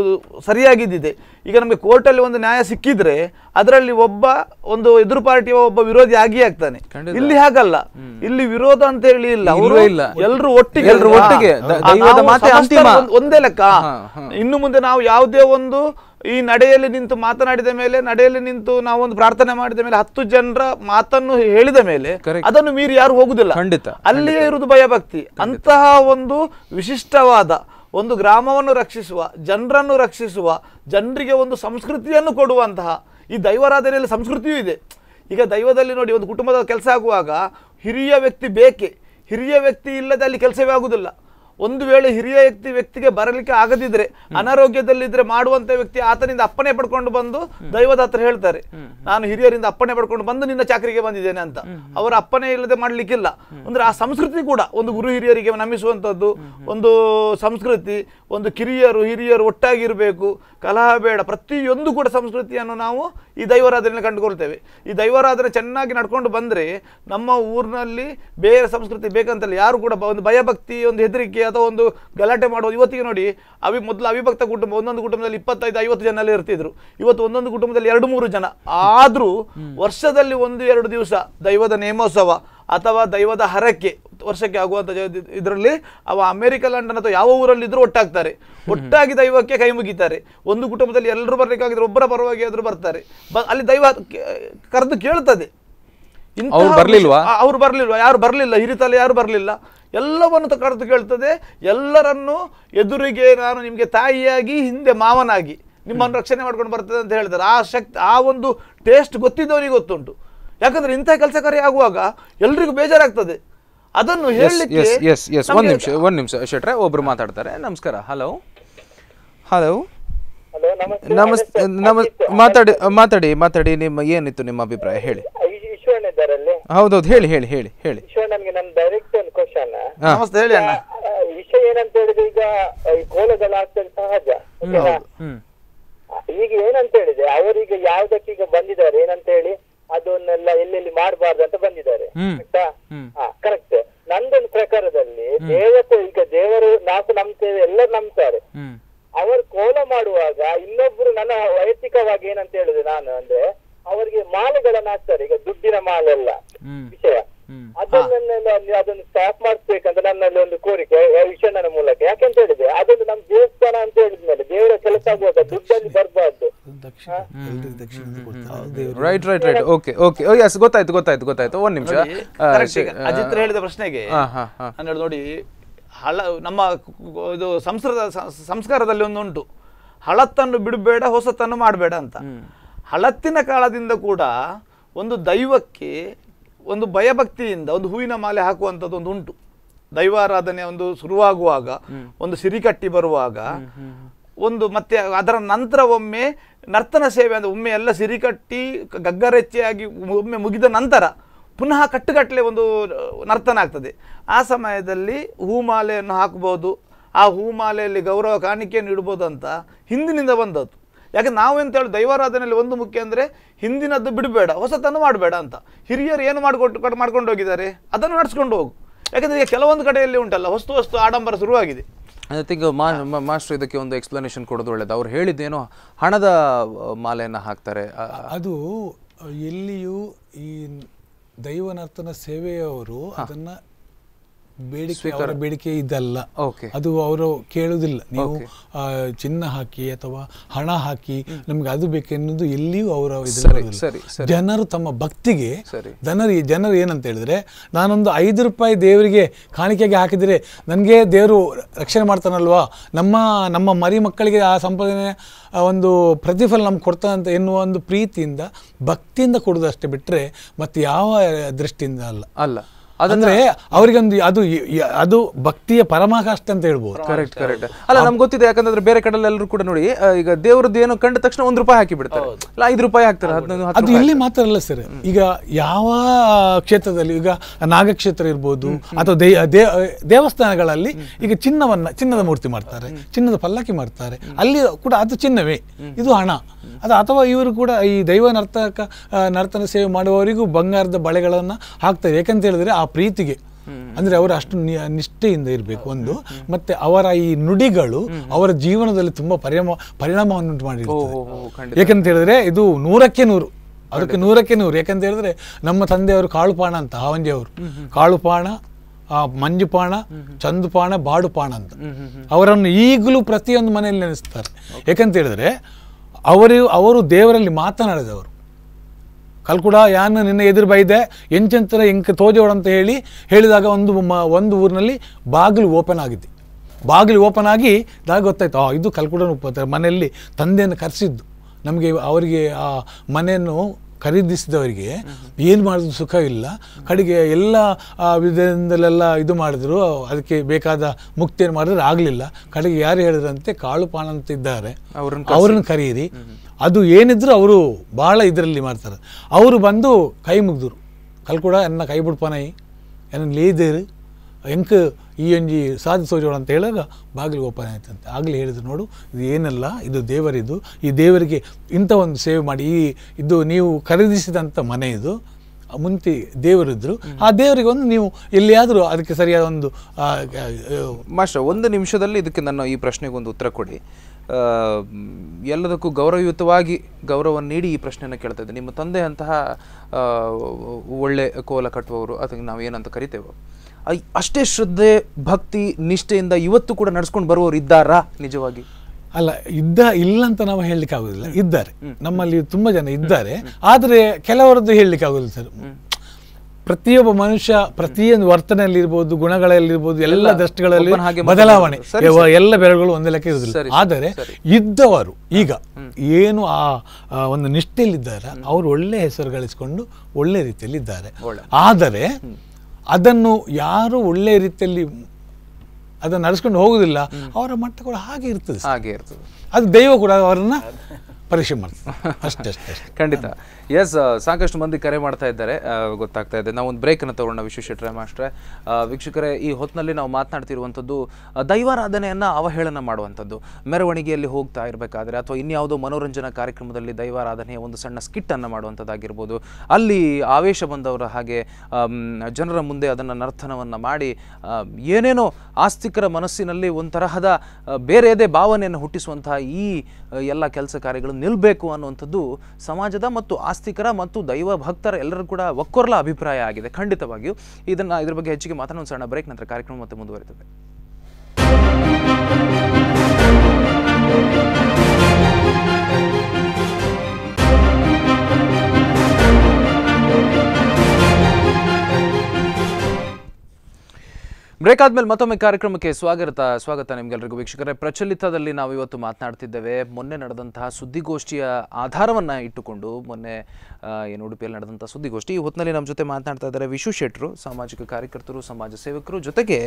B: ಸರಿಯಾಗಿದ್ದಿದೆ. ಈಗ ನಮಗೆ ಕೋರ್ಟಲ್ಲಿ ಒಂದು ನ್ಯಾಯ ಸಿಕ್ಕಿದ್ರೆ ಅದರಲ್ಲಿ ಒಬ್ಬ ಒಂದು ಎದುರು ಪಾರ್ಟಿಯ ಒಬ್ಬ ವಿರೋಧಿ ಆಗಿಯೇ ಆಗ್ತಾನೆ. ಇಲ್ಲಿ ಹಾಗಲ್ಲ. ಇಲ್ಲಿ ವಿರೋಧ ಅಂತ ಹೇಳಿ ಇಲ್ಲ. ಅವರು
A: ಇಲ್ಲ.
B: ಎಲ್ಲರೂ ಒಟ್ಟಿಗೆ. ಒಂದೇ ಲೆಕ್ಕ. ಇನ್ನು ಮುಂದೆ ನಾವು ಯಾವುದೇ ಒಂದು ಈ ನಡೆಯಲ್ಲಿ ನಿಂತು ಮಾತನಾಡಿದ ಮೇಲೆ ನಡೆಯಲ್ಲಿ ನಿಂತು ನಾವೊಂದು ಪ್ರಾರ್ಥನೆ ಮಾಡಿದ ಮೇಲೆ ಹತ್ತು ಜನರ ಮಾತನ್ನು ಹೇಳಿದ ಮೇಲೆ ಅದನ್ನು ಮೀರಿ ಯಾರು ಹೋಗುದಿಲ್ಲ.
A: ಖಂಡಿತ,
B: ಅಲ್ಲಿಯೇ ಇರುವುದು ಭಯಭಕ್ತಿ. ಅಂತಹ ಒಂದು ವಿಶಿಷ್ಟವಾದ ಒಂದು ಗ್ರಾಮವನ್ನು ರಕ್ಷಿಸುವ ಜನರನ್ನು ರಕ್ಷಿಸುವ ಜನರಿಗೆ ಒಂದು ಸಂಸ್ಕೃತಿಯನ್ನು ಕೊಡುವಂತಹ ಈ ದೈವಾರಾಧನೆಯಲ್ಲಿ ಸಂಸ್ಕೃತಿಯೂ ಇದೆ. ಈಗ ದೈವದಲ್ಲಿ ನೋಡಿ ಒಂದು ಕುಟುಂಬದ ಕೆಲಸ ಆಗುವಾಗ ಹಿರಿಯ ವ್ಯಕ್ತಿ ಬೇಕೇ? ಹಿರಿಯ ವ್ಯಕ್ತಿ ಇಲ್ಲದೆ ಅಲ್ಲಿ ಕೆಲಸವೇ ಆಗುದಿಲ್ಲ. ಒಂದು ವೇಳೆ ಹಿರಿಯ ವ್ಯಕ್ತಿ ವ್ಯಕ್ತಿಗೆ ಬರಲಿಕ್ಕೆ ಆಗದಿದ್ರೆ ಅನಾರೋಗ್ಯದಲ್ಲಿದ್ರೆ ಮಾಡುವಂತ ವ್ಯಕ್ತಿ ಆತನಿಂದ ಅಪ್ಪಣೆ ಪಡ್ಕೊಂಡು ಬಂದು ದೈವದ ಹತ್ರ ಹೇಳ್ತಾರೆ ನಾನು ಹಿರಿಯರಿಂದ ಅಪ್ಪಣೆ ಪಡ್ಕೊಂಡು ಬಂದು ನಿನ್ನ ಚಾಕರಿಗೆ ಬಂದಿದ್ದೇನೆ ಅಂತ. ಅವರ ಅಪ್ಪಣೆ ಇಲ್ಲದೆ ಮಾಡ್ಲಿಕ್ಕಿಲ್ಲ. ಅಂದ್ರೆ ಆ ಸಂಸ್ಕೃತಿ ಕೂಡ ಒಂದು ಗುರು ಹಿರಿಯರಿಗೆ ನಮಿಸುವಂತದ್ದು ಒಂದು ಸಂಸ್ಕೃತಿ ಒಂದು ಕಿರಿಯರು ಹಿರಿಯರು ಒಟ್ಟಾಗಿರ್ಬೇಕು ಕಲಹ ಬೇಡ ಪ್ರತಿಯೊಂದು ಕೂಡ ಸಂಸ್ಕೃತಿಯನ್ನು ನಾವು ಈ ದೈವಾರಾಧನೆ ಕಂಡುಕೊಳ್ತೇವೆ ಈ ದೈವಾರಾಧನೆ ಚೆನ್ನಾಗಿ ನಡ್ಕೊಂಡು ಬಂದರೆ ನಮ್ಮ ಊರಿನಲ್ಲಿ ಬೇರೆ ಸಂಸ್ಕೃತಿ ಬೇಕಂತಲ್ಲ ಯಾರು ಕೂಡ ಒಂದು ಭಯಭಕ್ತಿ ಒಂದು ಹೆದರಿಕೆ ಅಥವಾ ಒಂದು ಗಲಾಟೆ ಮಾಡೋದು ಇವತ್ತಿಗೆ ನೋಡಿ ಅವಿ ಮೊದಲು ಅವಿಭಕ್ತ ಕುಟುಂಬ ಒಂದೊಂದು ಕುಟುಂಬದಲ್ಲಿ ಇಪ್ಪತ್ತೈದು ಐವತ್ತು ಜನ ಅಲ್ಲಿ ಇರ್ತಿದ್ರು. ಇವತ್ತು ಒಂದೊಂದು ಕುಟುಂಬದಲ್ಲಿ ಎರಡು ಮೂರು ಜನ. ಆದರೂ ವರ್ಷದಲ್ಲಿ ಒಂದು ಎರಡು ದಿವಸ ದೈವದ ನೇಮೋತ್ಸವ ಅಥವಾ ದೈವದ ಹರಕೆ ವರ್ಷಕ್ಕೆ ಆಗುವಂಥ ಇದರಲ್ಲಿ ಅವ ಅಮೆರಿಕ ಲಂಡನ್ ಅಥವಾ ಯಾವ ಊರಲ್ಲಿದ್ದರೂ ಒಟ್ಟಾಗ್ತಾರೆ. ಒಟ್ಟಾಗಿ ದೈವಕ್ಕೆ ಕೈ ಮುಗಿತಾರೆ. ಒಂದು ಕುಟುಂಬದಲ್ಲಿ ಎಲ್ಲರೂ ಬರ್ಲಿಕ್ಕಾಗಿದ್ರೆ ಒಬ್ಬರ ಪರವಾಗಿ ಆದರೂ ಬರ್ತಾರೆ. ಬ- ಅಲ್ಲಿ ದೈವ ಕರೆದು ಕೇಳ್ತದೆ.
A: ಅವ್ರು ಬರ್ಲಿಲ್ವಾ?
B: ಯಾರು ಬರ್ಲಿಲ್ಲ? ಹಿರಿತಲೆ ಯಾರು ಬರ್ಲಿಲ್ಲ? ಎಲ್ಲವನ್ನು ಕರೆದು ಕೇಳ್ತದೆ. ಎಲ್ಲರನ್ನು ಎದುರಿಗೆ ನಾನು ನಿಮಗೆ ತಾಯಿಯಾಗಿ ಹಿಂದೆ ಮಾವನಾಗಿ ನಿಮ್ಮನ್ನು ರಕ್ಷಣೆ ಮಾಡ್ಕೊಂಡು ಬರ್ತದೆ ಅಂತ ಹೇಳ್ತಾರೆ ಆ ಶಕ್ತಿ ಆ ಒಂದು ಟೇಸ್ಟ್ ಗೊತ್ತಿದ್ದವನಿಗೆ ಗೊತ್ತುಂಟು. ಯಾಕಂದ್ರೆ ಇಂಥ ಕೆಲಸ ಕಾರ್ಯ ಆಗುವಾಗ ಎಲ್ರಿಗೂ ಬೇಜಾರಾಗ್ತದೆ. ಅದನ್ನು ಹೇಳಲಿಕ್ಕೆ
A: ಎಸ್ ಎಸ್ ಎಸ್ ಒಂದ್ ನಿಮಿಷ ಒಂದ್ ನಿಮಿಷ ಶೆಟ್ರೆ ಒಬ್ರು ಮಾತಾಡ್ತಾರೆ. ನಮಸ್ಕಾರ. ಹಲೋ ಹಲೋ
E: ಹಲೋ ನಮಸ್ತೆ.
A: ನಮಸ್ತೆ ನಮ ಮಾತಾಡಿ ಮಾತಾಡಿ ಮಾತಾಡಿ. ನಿಮ್ಮ ಏನಿತ್ತು ನಿಮ್ಮ ಅಭಿಪ್ರಾಯ? ಹೇಳಿ. ಹೌದೌದು. ಹೇಳಿ ಹೇಳಿ ಹೇಳಿ ಹೇಳಿ.
E: ಡೈರೆಕ್ಟ್ ಒಂದು ಕ್ವಶನ್
B: ನಮಸ್ತೆ ಹೇಳಿ ಅಣ್ಣ.
E: ವಿಷಯ ಏನಂತ ಹೇಳಿದ್ರೆ ಈಗ ಈ ಕೋಲಗಳಾಗ್ತದೆ ಸಹಜ.
A: ಹ್ಮ್
E: ಈಗ ಏನಂತ ಹೇಳಿದ್ರೆ ಅವರೀಗ ಯಾವ್ದಕ್ಕೆ ಈಗ ಬಂದಿದ್ದಾರೆ ಏನಂತ ಹೇಳಿ? ಅದನ್ನೆಲ್ಲ ಎಲ್ಲೆಲ್ಲಿ ಮಾಡಬಾರ್ದು ಅಂತ ಬಂದಿದ್ದಾರೆ. ಆಯ್ತಾ? ಹಾ ಕರೆಕ್ಟ್ ನಂದೊಂದು ಪ್ರಕಾರದಲ್ಲಿ ದೇವತೆ ಈಗ ದೇವರು ನಾಲ್ಕು ನಂಬ್ತೇವೆ ಎಲ್ಲ ನಂಬ್ತಾರೆ. ಅವರು ಕೋಲ ಮಾಡುವಾಗ ಇನ್ನೊಬ್ರು ನನ್ನ ವೈಯಕ್ತಿಕವಾಗಿ ಏನಂತ ಹೇಳಿದೆ ನಾನು ಅಂದ್ರೆ ಅವರಿಗೆ ಮಾಲೆಗಳನ್ನ ಹಾಕ್ತಾರೆ ಈಗ ದುಡ್ಡಿನ ಮಾಲೆ ಎಲ್ಲ
A: ಹ್ಮ್.
E: ವಿಷಯ. ನೀವು ಅದನ್ನು ಸ್ಟಾಪ್ ಮಾಡಿಸ್ಬೇಕಂತ ನನ್ನಲ್ಲಿ ಒಂದು ಕೋರಿಕೆ ವಿಷಯನ ಮೂಲಕ. ಯಾಕೆಂತ ಹೇಳಿದ್ರೆ ಅದೊಂದು ನಮ್ ದೇವಸ್ಥಾನ ಅಂತ ಹೇಳಿದ್ಮೇಲೆ ದೇವರ ಕೆಲಸ ಆಗುವಾಗ ದುಡ್ಡಲ್ಲಿ ಬರಬಾರ್ದು.
D: ದಕ್ಷಿಣ. ಎಲ್ರಿಗೂ ದಕ್ಷಿಣದ ಕೊಡ್ತಾರೆ. ದೇವ್ರು
A: right right right okay okay oh yes ಗೊತ್ತಾಯ್ತು ಗೊತ್ತಾಯ್ತು ಗೊತ್ತಾಯ್ತು. ಒಂದ್ ನಿಮಿಷ.
B: ಅಜಿತ್ ಹೇಳಿದ ಪ್ರಶ್ನೆಗೆ
A: ಹಾ ಹಾ ಹಾ.
B: ನಾನು ಹೇಳಿ ನೋಡಿ ಹಳ ನಮ್ಮ ಇದು ಸಂಸ್ಕೃತ ಸಂಸ್ಕಾರದಲ್ಲಿ ಒಂದು ಉಂಟು. ಹಳತ್ತನ್ನು ಬಿಡಬೇಡ ಹೊಸತನ್ನು ಮಾಡಬೇಡ ಅಂತ. ಹಳತ್ತಿನ ಕಾಲದಿಂದ ಕೂಡ ಒಂದು ದೈವಕ್ಕೆ ಒಂದು ಭಯಭಕ್ತಿಯಿಂದ ಒಂದು ಹೂವಿನ ಮಾಲೆ ಹಾಕುವಂಥದ್ದು ಒಂದು ಉಂಟು. ದೈವಾರಾಧನೆ ಒಂದು ಶುರುವಾಗುವಾಗ ಒಂದು ಸಿರಿಕಟ್ಟಿ ಬರುವಾಗ ಒಂದು ಮತ್ತೆ ಅದರ ನಂತರ ಒಮ್ಮೆ ನರ್ತನ ಸೇವೆ ಅಂದರೆ ಒಮ್ಮೆ ಎಲ್ಲ ಸಿರಿಕಟ್ಟಿ ಕಟ್ಟಿ ಗಗ್ಗರೆಚ್ಚೆಯಾಗಿ ಒಮ್ಮೆ ಮುಗಿದ ನಂತರ ಪುನಃ ಕಟ್ಟುಗಟ್ಟಲೆ ಒಂದು ನರ್ತನ ಆಗ್ತದೆ. ಆ ಸಮಯದಲ್ಲಿ ಹೂಮಾಲೆಯನ್ನು ಹಾಕ್ಬೋದು ಆ ಹೂಮಾಲೆಯಲ್ಲಿ ಗೌರವ ಕಾಣಿಕೆಯನ್ನು ಇಡ್ಬೋದು ಅಂತ ಹಿಂದಿನಿಂದ ಬಂದದ್ದು. ಯಾಕೆ ನಾವು ಎಂತ ಹೇಳಿ ದೈವಾರಾಧನೆಯಲ್ಲಿ ಒಂದು ಮುಖ್ಯ ಅಂದರೆ ಹಿಂದಿನದ್ದು ಬಿಡಬೇಡ ಹೊಸತನ್ನು ಮಾಡಬೇಡ ಅಂತ. ಹಿರಿಯರು ಏನು ಮಾಡಿಕೊಟ್ಟು ಮಾಡ್ಕೊಂಡು ಹೋಗಿದ್ದಾರೆ? ಅದನ್ನು ನಡೆಸ್ಕೊಂಡು ಹೋಗು. ಯಾಕಂದರೆ ಈಗ ಕೆಲವೊಂದು ಕಡೆಯಲ್ಲಿ ಉಂಟಲ್ಲ ವಸ್ತು ವಸ್ತು ಆಡಂಬರ ಶುರುವಾಗಿದೆ.
A: ಐ ಥಿಂಕ್ ಮಾಸ್ಟರ್ ಇದಕ್ಕೆ ಒಂದು ಎಕ್ಸ್ಪ್ಲನೇಷನ್ ಕೊಡೋದು ಒಳ್ಳೇದು. ಅವ್ರು ಹೇಳಿದ್ದೇನೋ ಹಣದ ಮಾಲೆಯನ್ನು ಮಾಲೆಯನ್ನ ಹಾಕ್ತಾರೆ.
D: ಅದು ಎಲ್ಲಿಯೂ ಈ ದೈವನರ್ತನ ಸೇವೆಯವರು ಅದನ್ನ ಬೇಡಿಕೆ ಅವರ ಬೇಡಿಕೆ ಇದಲ್ಲ. ಅದು ಅವರು ಕೇಳುವುದಿಲ್ಲ ನೀವು ಚಿನ್ನ ಹಾಕಿ ಅಥವಾ ಹಣ ಹಾಕಿ ನಮ್ಗೆ ಅದು ಬೇಕೆನ್ನುವುದು ಎಲ್ಲಿಯೂ ಅವರ. ಜನರು ತಮ್ಮ ಭಕ್ತಿಗೆ. ಜನರು ಜನರು ಏನಂತ ಹೇಳಿದ್ರೆ ನಾನೊಂದು ಐದು ರೂಪಾಯಿ ದೇವರಿಗೆ ಕಾಣಿಕೆಗೆ ಹಾಕಿದರೆ ನನಗೆ ದೇವರು ರಕ್ಷಣೆ ಮಾಡ್ತಾನಲ್ವಾ? ನಮ್ಮ ನಮ್ಮ ಮರಿ ಮಕ್ಕಳಿಗೆ ಆ ಸಂಪಾದನೆ ಒಂದು ಪ್ರತಿಫಲ ನಮ್ಗೆ ಕೊಡ್ತಾನಂತ ಎನ್ನುವ ಒಂದು ಪ್ರೀತಿಯಿಂದ ಭಕ್ತಿಯಿಂದ ಕೊಡುವುದಷ್ಟೇ ಬಿಟ್ಟರೆ ಮತ್ತೆ ಯಾವ ದೃಷ್ಟಿಯಿಂದ ಅಲ್ಲ.
A: ಅಲ್ಲ.
D: ಅಂದ್ರೆ ಅವರಿಗೊಂದು ಅದು ಅದು ಭಕ್ತಿಯ ಪರಮಾಕಾಷ್ಟ ಅಂತ ಹೇಳ್ಬೋದು.
A: ಕರೆಕ್ಟ್ ಕರೆಕ್ಟ್ ಅಲ್ಲ ನಮ್ಗೆ ಗೊತ್ತಿದೆ ಯಾಕಂದ್ರೆ ಬೇರೆ ಕಡೆ ಎಲ್ಲರೂ ಕೂಡ ನೋಡಿ ಈಗ ದೇವರದ್ದು ಏನೋ ಕಂಡ ತಕ್ಷಣ ಒಂದ್ ರೂಪಾಯಿ ಹಾಕಿ ಬಿಡ್ತಾರೆ. ಅಲ್ಲ ಐದು ರೂಪಾಯಿ ಹಾಕ್ತಾರೆ ಹದಿನೈದು
D: ಅದು ಇಲ್ಲಿ ಮಾತ್ರ ಅಲ್ಲ ಸರ್. ಈಗ ಯಾವ ಕ್ಷೇತ್ರದಲ್ಲಿ ಈಗ ನಾಗಕ್ಷೇತ್ರ ಇರ್ಬೋದು ಅಥವಾ ದೇವಸ್ಥಾನಗಳಲ್ಲಿ ಈಗ ಚಿನ್ನವನ್ನ ಚಿನ್ನದ ಮೂರ್ತಿ ಮಾಡ್ತಾರೆ ಚಿನ್ನದ ಪಲ್ಲಕ್ಕಿ ಮಾಡ್ತಾರೆ. ಅಲ್ಲಿ ಕೂಡ ಅದು ಚಿನ್ನವೇ ಇದು ಹಣ. ಅದು ಅಥವಾ ಇವರು ಕೂಡ ಈ ದೈವ ನರ್ತಕ ನರ್ತನ ಸೇವೆ ಮಾಡುವವರಿಗೂ ಬಂಗಾರದ ಬಳೆಗಳನ್ನ ಹಾಕ್ತಾರೆ. ಯಾಕಂತ ಹೇಳಿದ್ರೆ ಆ ಪ್ರೀತಿಗೆ. ಅಂದ್ರೆ ಅವರು ಅಷ್ಟು ನಿಷ್ಠೆಯಿಂದ ಇರಬೇಕು ಒಂದು. ಮತ್ತೆ ಅವರ ಈ ನುಡಿಗಳು ಅವರ ಜೀವನದಲ್ಲಿ ತುಂಬಾ ಪರಿಣಾಮ ಪರಿಣಾಮವನ್ನು ಮಾಡಿರ್ತದೆ. ಯಾಕಂತ ಹೇಳಿದ್ರೆ ಇದು ನೂರಕ್ಕೆ ನೂರು. ಅದಕ್ಕೆ ನೂರಕ್ಕೆ ನೂರು. ಯಾಕಂತ ಹೇಳಿದ್ರೆ ನಮ್ಮ ತಂದೆಯವರು ಕಾಳುಪಾಣ ಅಂತ ಹಾವಂಜಿ ಅವರು. ಕಾಳುಪಾಣ ಮಂಜುಪಾಣ ಚಂದುಪಾಣ ಬಾಡುಪಾಣ ಅಂತ. ಅವರನ್ನು ಈಗಲೂ ಪ್ರತಿಯೊಂದು ಮನೆಯಲ್ಲಿ ನೆನೆಸ್ತಾರೆ. ಯಾಕಂತ ಹೇಳಿದ್ರೆ ಅವರು ಅವರು ದೇವರಲ್ಲಿ ಮಾತನಾಡಿದವರು. ಕಲ್ಕುಡ, ಯಾನ್ ನಿನ್ನ ಎದುರು ಬೈದೆ ಎಂಚಂತರ ಎಂಕ ತೋಜೋಡು ಅಂತ ಹೇಳಿ ಹೇಳಿದಾಗ ಒಂದು ಒಂದು ಊರಿನಲ್ಲಿ ಬಾಗಿಲು ಓಪನ್ ಆಗಿದೆ ಬಾಗಿಲು ಓಪನ್ ಆಗಿ ಇದಾಗ ಗೊತ್ತಾಯ್ತು, ಆ, ಇದು ಕಲ್ಕುಡನ ಉಪ ಮನೆಯಲ್ಲಿ ತಂದೆಯನ್ನು ಕರೆಸಿದ್ದು. ನಮಗೆ, ಅವರಿಗೆ ಆ ಮನೆಯನ್ನು ಖರೀದಿಸಿದವರಿಗೆ ಏನು ಮಾಡಿದ್ರು ಸುಖವಿಲ್ಲ ಕಡೆಗೆ ಎಲ್ಲ ವಿಧದಿಂದಲೆಲ್ಲ ಇದು ಮಾಡಿದ್ರು ಅದಕ್ಕೆ ಬೇಕಾದ ಮುಕ್ತಿಯನ್ನು ಮಾಡಿದ್ರೆ ಆಗಲಿಲ್ಲ. ಕಡೆಗೆ ಯಾರು ಹೇಳಿದ್ರಂತೆ ಕಾಳು ಪಾಣ ಅಂತ ಇದ್ದಾರೆ.
A: ಅವ್ರನ್ನ
D: ಅವ್ರನ್ನ ಕರೀರಿ. ಅದು ಏನಿದ್ರು ಅವರು ಭಾಳ ಇದರಲ್ಲಿ ಮಾಡ್ತಾರೆ. ಅವರು ಬಂದು ಕೈ ಮುಗಿದ್ರು. ಕಲ್ಕುಡ ಎನ್ನ ಕೈ ಬಿಡ್ಪನೈ ಎನ್ನ ಲೇದೇರು ಎಂಕ ಈ ಒಂಜಿ ಸಾಧಿಸೋಜೋಳ ಅಂತ ಹೇಳಾಗ ಬಾಗಿಲು ಓಪನ್ ಆಯ್ತಂತೆ. ಆಗಲೇ ಹೇಳಿದ್ರು ನೋಡು, ಇದು ಏನಲ್ಲ, ಇದು ದೇವರಿದು, ಈ ದೇವರಿಗೆ ಇಂಥ ಒಂದು ಸೇವೆ ಮಾಡಿ, ಈ ಇದು ನೀವು ಖರೀದಿಸಿದಂಥ ಮನೆ ಇದು ಮುಂತಿ ದೇವರಿದ್ರು, ಆ ದೇವರಿಗೆ ಒಂದು ನೀವು ಎಲ್ಲಿಯಾದರೂ ಅದಕ್ಕೆ ಸರಿಯಾದ ಒಂದು
A: ಮಾಸ್ಟರ್, ಒಂದು ನಿಮಿಷದಲ್ಲಿ ಇದಕ್ಕೆ ನನ್ನ ಈ ಪ್ರಶ್ನೆಗೆ ಒಂದು ಉತ್ತರ ಕೊಡಿ. ಎಲ್ಲದಕ್ಕೂ ಗೌರವಯುತವಾಗಿ ಗೌರವವನ್ನು ನೀಡಿ ಈ ಪ್ರಶ್ನೆಯನ್ನು ಕೇಳ್ತಾ ಇದ್ದೆ. ನಿಮ್ಮ ತಂದೆ ಅಂತಹ ಒಳ್ಳೆ ಕೋಲ ಕಟ್ಟುವವರು ಅದಕ್ಕೆ ನಾವು ಏನಂತ ಕರಿತೇವೆ ಅಷ್ಟೇ ಶ್ರದ್ಧೆ ಭಕ್ತಿ ನಿಷ್ಠೆಯಿಂದ ಇವತ್ತು ಕೂಡ ನಡ್ಸ್ಕೊಂಡು ಬರುವವರು ಇದ್ದಾರಾ? ನಿಜವಾಗಿ.
D: ಅಲ್ಲ ಇದ್ದ ಇಲ್ಲ ಅಂತ ನಾವು ಹೇಳಲಿಕ್ಕೆ ಆಗೋದಿಲ್ಲ. ಇದ್ದಾರೆ. ನಮ್ಮಲ್ಲಿ ತುಂಬಾ ಜನ ಇದ್ದಾರೆ. ಆದರೆ ಕೆಲವರದ್ದು ಹೇಳಲಿಕ್ಕೆ ಆಗುದಿಲ್ಲ ಸರ್. ಪ್ರತಿಯೊಬ್ಬ ಮನುಷ್ಯ ಪ್ರತಿಯೊಂದು ವರ್ತನೆಯಲ್ಲಿ ಇರ್ಬೋದು ಗುಣಗಳಲ್ಲಿರ್ಬೋದು ಎಲ್ಲ ದೃಷ್ಟಿಗಳಲ್ಲಿ ಬದಲಾವಣೆ. ಎಲ್ಲ ಬೆರಳುಗಳು ಒಂದೇ ಲೆಕ್ಕ ಇರುವುದಿಲ್ಲ ಆದರೆ ಇದ್ದವರು ಈಗ ಏನು ಆ ಆ ಒಂದು ನಿಷ್ಠೆಯಲ್ಲಿದ್ದಾರೆ? ಅವರು ಒಳ್ಳೆ ಹೆಸರು ಗಳಿಸಿಕೊಂಡು ಒಳ್ಳೆ ರೀತಿಯಲ್ಲಿ ಇದ್ದಾರೆ ಆದರೆ ಅದನ್ನು ಯಾರು ಒಳ್ಳೆ ರೀತಿಯಲ್ಲಿ ಅದನ್ನು ನಡೆಸ್ಕೊಂಡು ಹೋಗುದಿಲ್ಲ ಅವರ ಮಟ್ಟ ಕೂಡ ಹಾಗೆ ಇರ್ತದೆ
A: ಹಾಗೆ ಇರ್ತದೆ.
D: ಅದು ದೈವ ಕೂಡ ಅವರನ್ನ ಪರೀಕ್ಷೆ ಅಷ್ಟೇ ಅಷ್ಟೇ
A: ಖಂಡಿತ. ಎಸ್ ಸಾಕಷ್ಟು ಮಂದಿ ಕರೆ ಮಾಡ್ತಾ ಇದ್ದಾರೆ. ಗೊತ್ತಾಗ್ತಾ ಇದೆ. ನಾವು ಒಂದು ಬ್ರೇಕನ್ನು ತಗೊಂಡ ವಿಶ್ವೇಶ್ವರ ಮಾಸ್ಟ್ರೆ ಆ, ವೀಕ್ಷಕರೇ ಈ ಹೊತ್ತಿನಲ್ಲಿ ನಾವು ಮಾತನಾಡ್ತಿರುವಂಥದ್ದು ದೈವಾರಾಧನೆಯನ್ನು ಅವಹೇಳನ ಮಾಡುವಂಥದ್ದು. ಮೆರವಣಿಗೆಯಲ್ಲಿ ಹೋಗ್ತಾ ಇರಬೇಕಾದ್ರೆ ಅಥವಾ ಇನ್ಯಾವುದೋ ಮನೋರಂಜನಾ ಕಾರ್ಯಕ್ರಮದಲ್ಲಿ ದೈವಾರಾಧನೆಯ ಒಂದು ಸಣ್ಣ ಸ್ಕಿಟ್ ಅನ್ನು ಮಾಡುವಂಥದ್ದಾಗಿರ್ಬೋದು. ಅಲ್ಲಿ ಆವೇಶ ಬಂದವರ ಹಾಗೆ ಜನರ ಮುಂದೆ ಅದನ್ನು ನರ್ತನವನ್ನು ಮಾಡಿ ಏನೇನೋ ಆಸ್ತಿಕರ ಮನಸ್ಸಿನಲ್ಲಿ ಒಂದು ತರಹದ ಬೇರೆಯದೇ ಭಾವನೆಯನ್ನು ಹುಟ್ಟಿಸುವಂತಹ ಈ ಎಲ್ಲ ಕೆಲಸ ಕಾರ್ಯಗಳು ನಿಲ್ಲಬೇಕು ಅನ್ನುವಂಥದ್ದು ಸಮಾಜದ ಮತ್ತು ಆಸ್ತಿಕರ ಮತ್ತು ದೈವ ಭಕ್ತರ ಎಲ್ಲರೂ ಕೂಡ ಒಕ್ಕೊರ್ಲ ಅಭಿಪ್ರಾಯ ಆಗಿದೆ. ಖಂಡಿತವಾಗಿಯೂ ಇದನ್ನು ಇದ್ರ ಬಗ್ಗೆ ಹೆಚ್ಚಿಗೆ ಮಾತನಾಡೋಣ ಸಣ್ಣ ಬ್ರೇಕ್ ನಂತರ ಕಾರ್ಯಕ್ರಮ ಮತ್ತೆ ಮುಂದುವರಿತದೆ. ಬ್ರೇಕ್ ಆದ್ಮೇಲೆ ಮತ್ತೊಮ್ಮೆ ಕಾರ್ಯಕ್ರಮಕ್ಕೆ ಸ್ವಾಗತ ಸ್ವಾಗತ ನಿಮ್ಗೆಲ್ರಿಗೂ ವೀಕ್ಷಕರೇ. ಪ್ರಚಲಿತದಲ್ಲಿ ನಾವು ಇವತ್ತು ಮಾತನಾಡ್ತಿದ್ದೇವೆ. ಮೊನ್ನೆ ನಡೆದಂತಹ ಸುದ್ದಿಗೋಷ್ಠಿಯ ಆಧಾರವನ್ನ ಇಟ್ಟುಕೊಂಡು, ಮೊನ್ನೆ ಏನು ಉಡುಪಿಯಲ್ಲಿ ನಡೆದಂತಹ ಸುದ್ದಿಗೋಷ್ಠಿ. ಈ ಹೊತ್ತಿನಲ್ಲಿ ನಮ್ಮ ಜೊತೆ ಮಾತನಾಡ್ತಾ ಇದ್ದಾರೆ ವಿಶು ಶೆಟ್ರು, ಸಾಮಾಜಿಕ ಕಾರ್ಯಕರ್ತರು, ಸಮಾಜ ಸೇವಕರು. ಜೊತೆಗೆ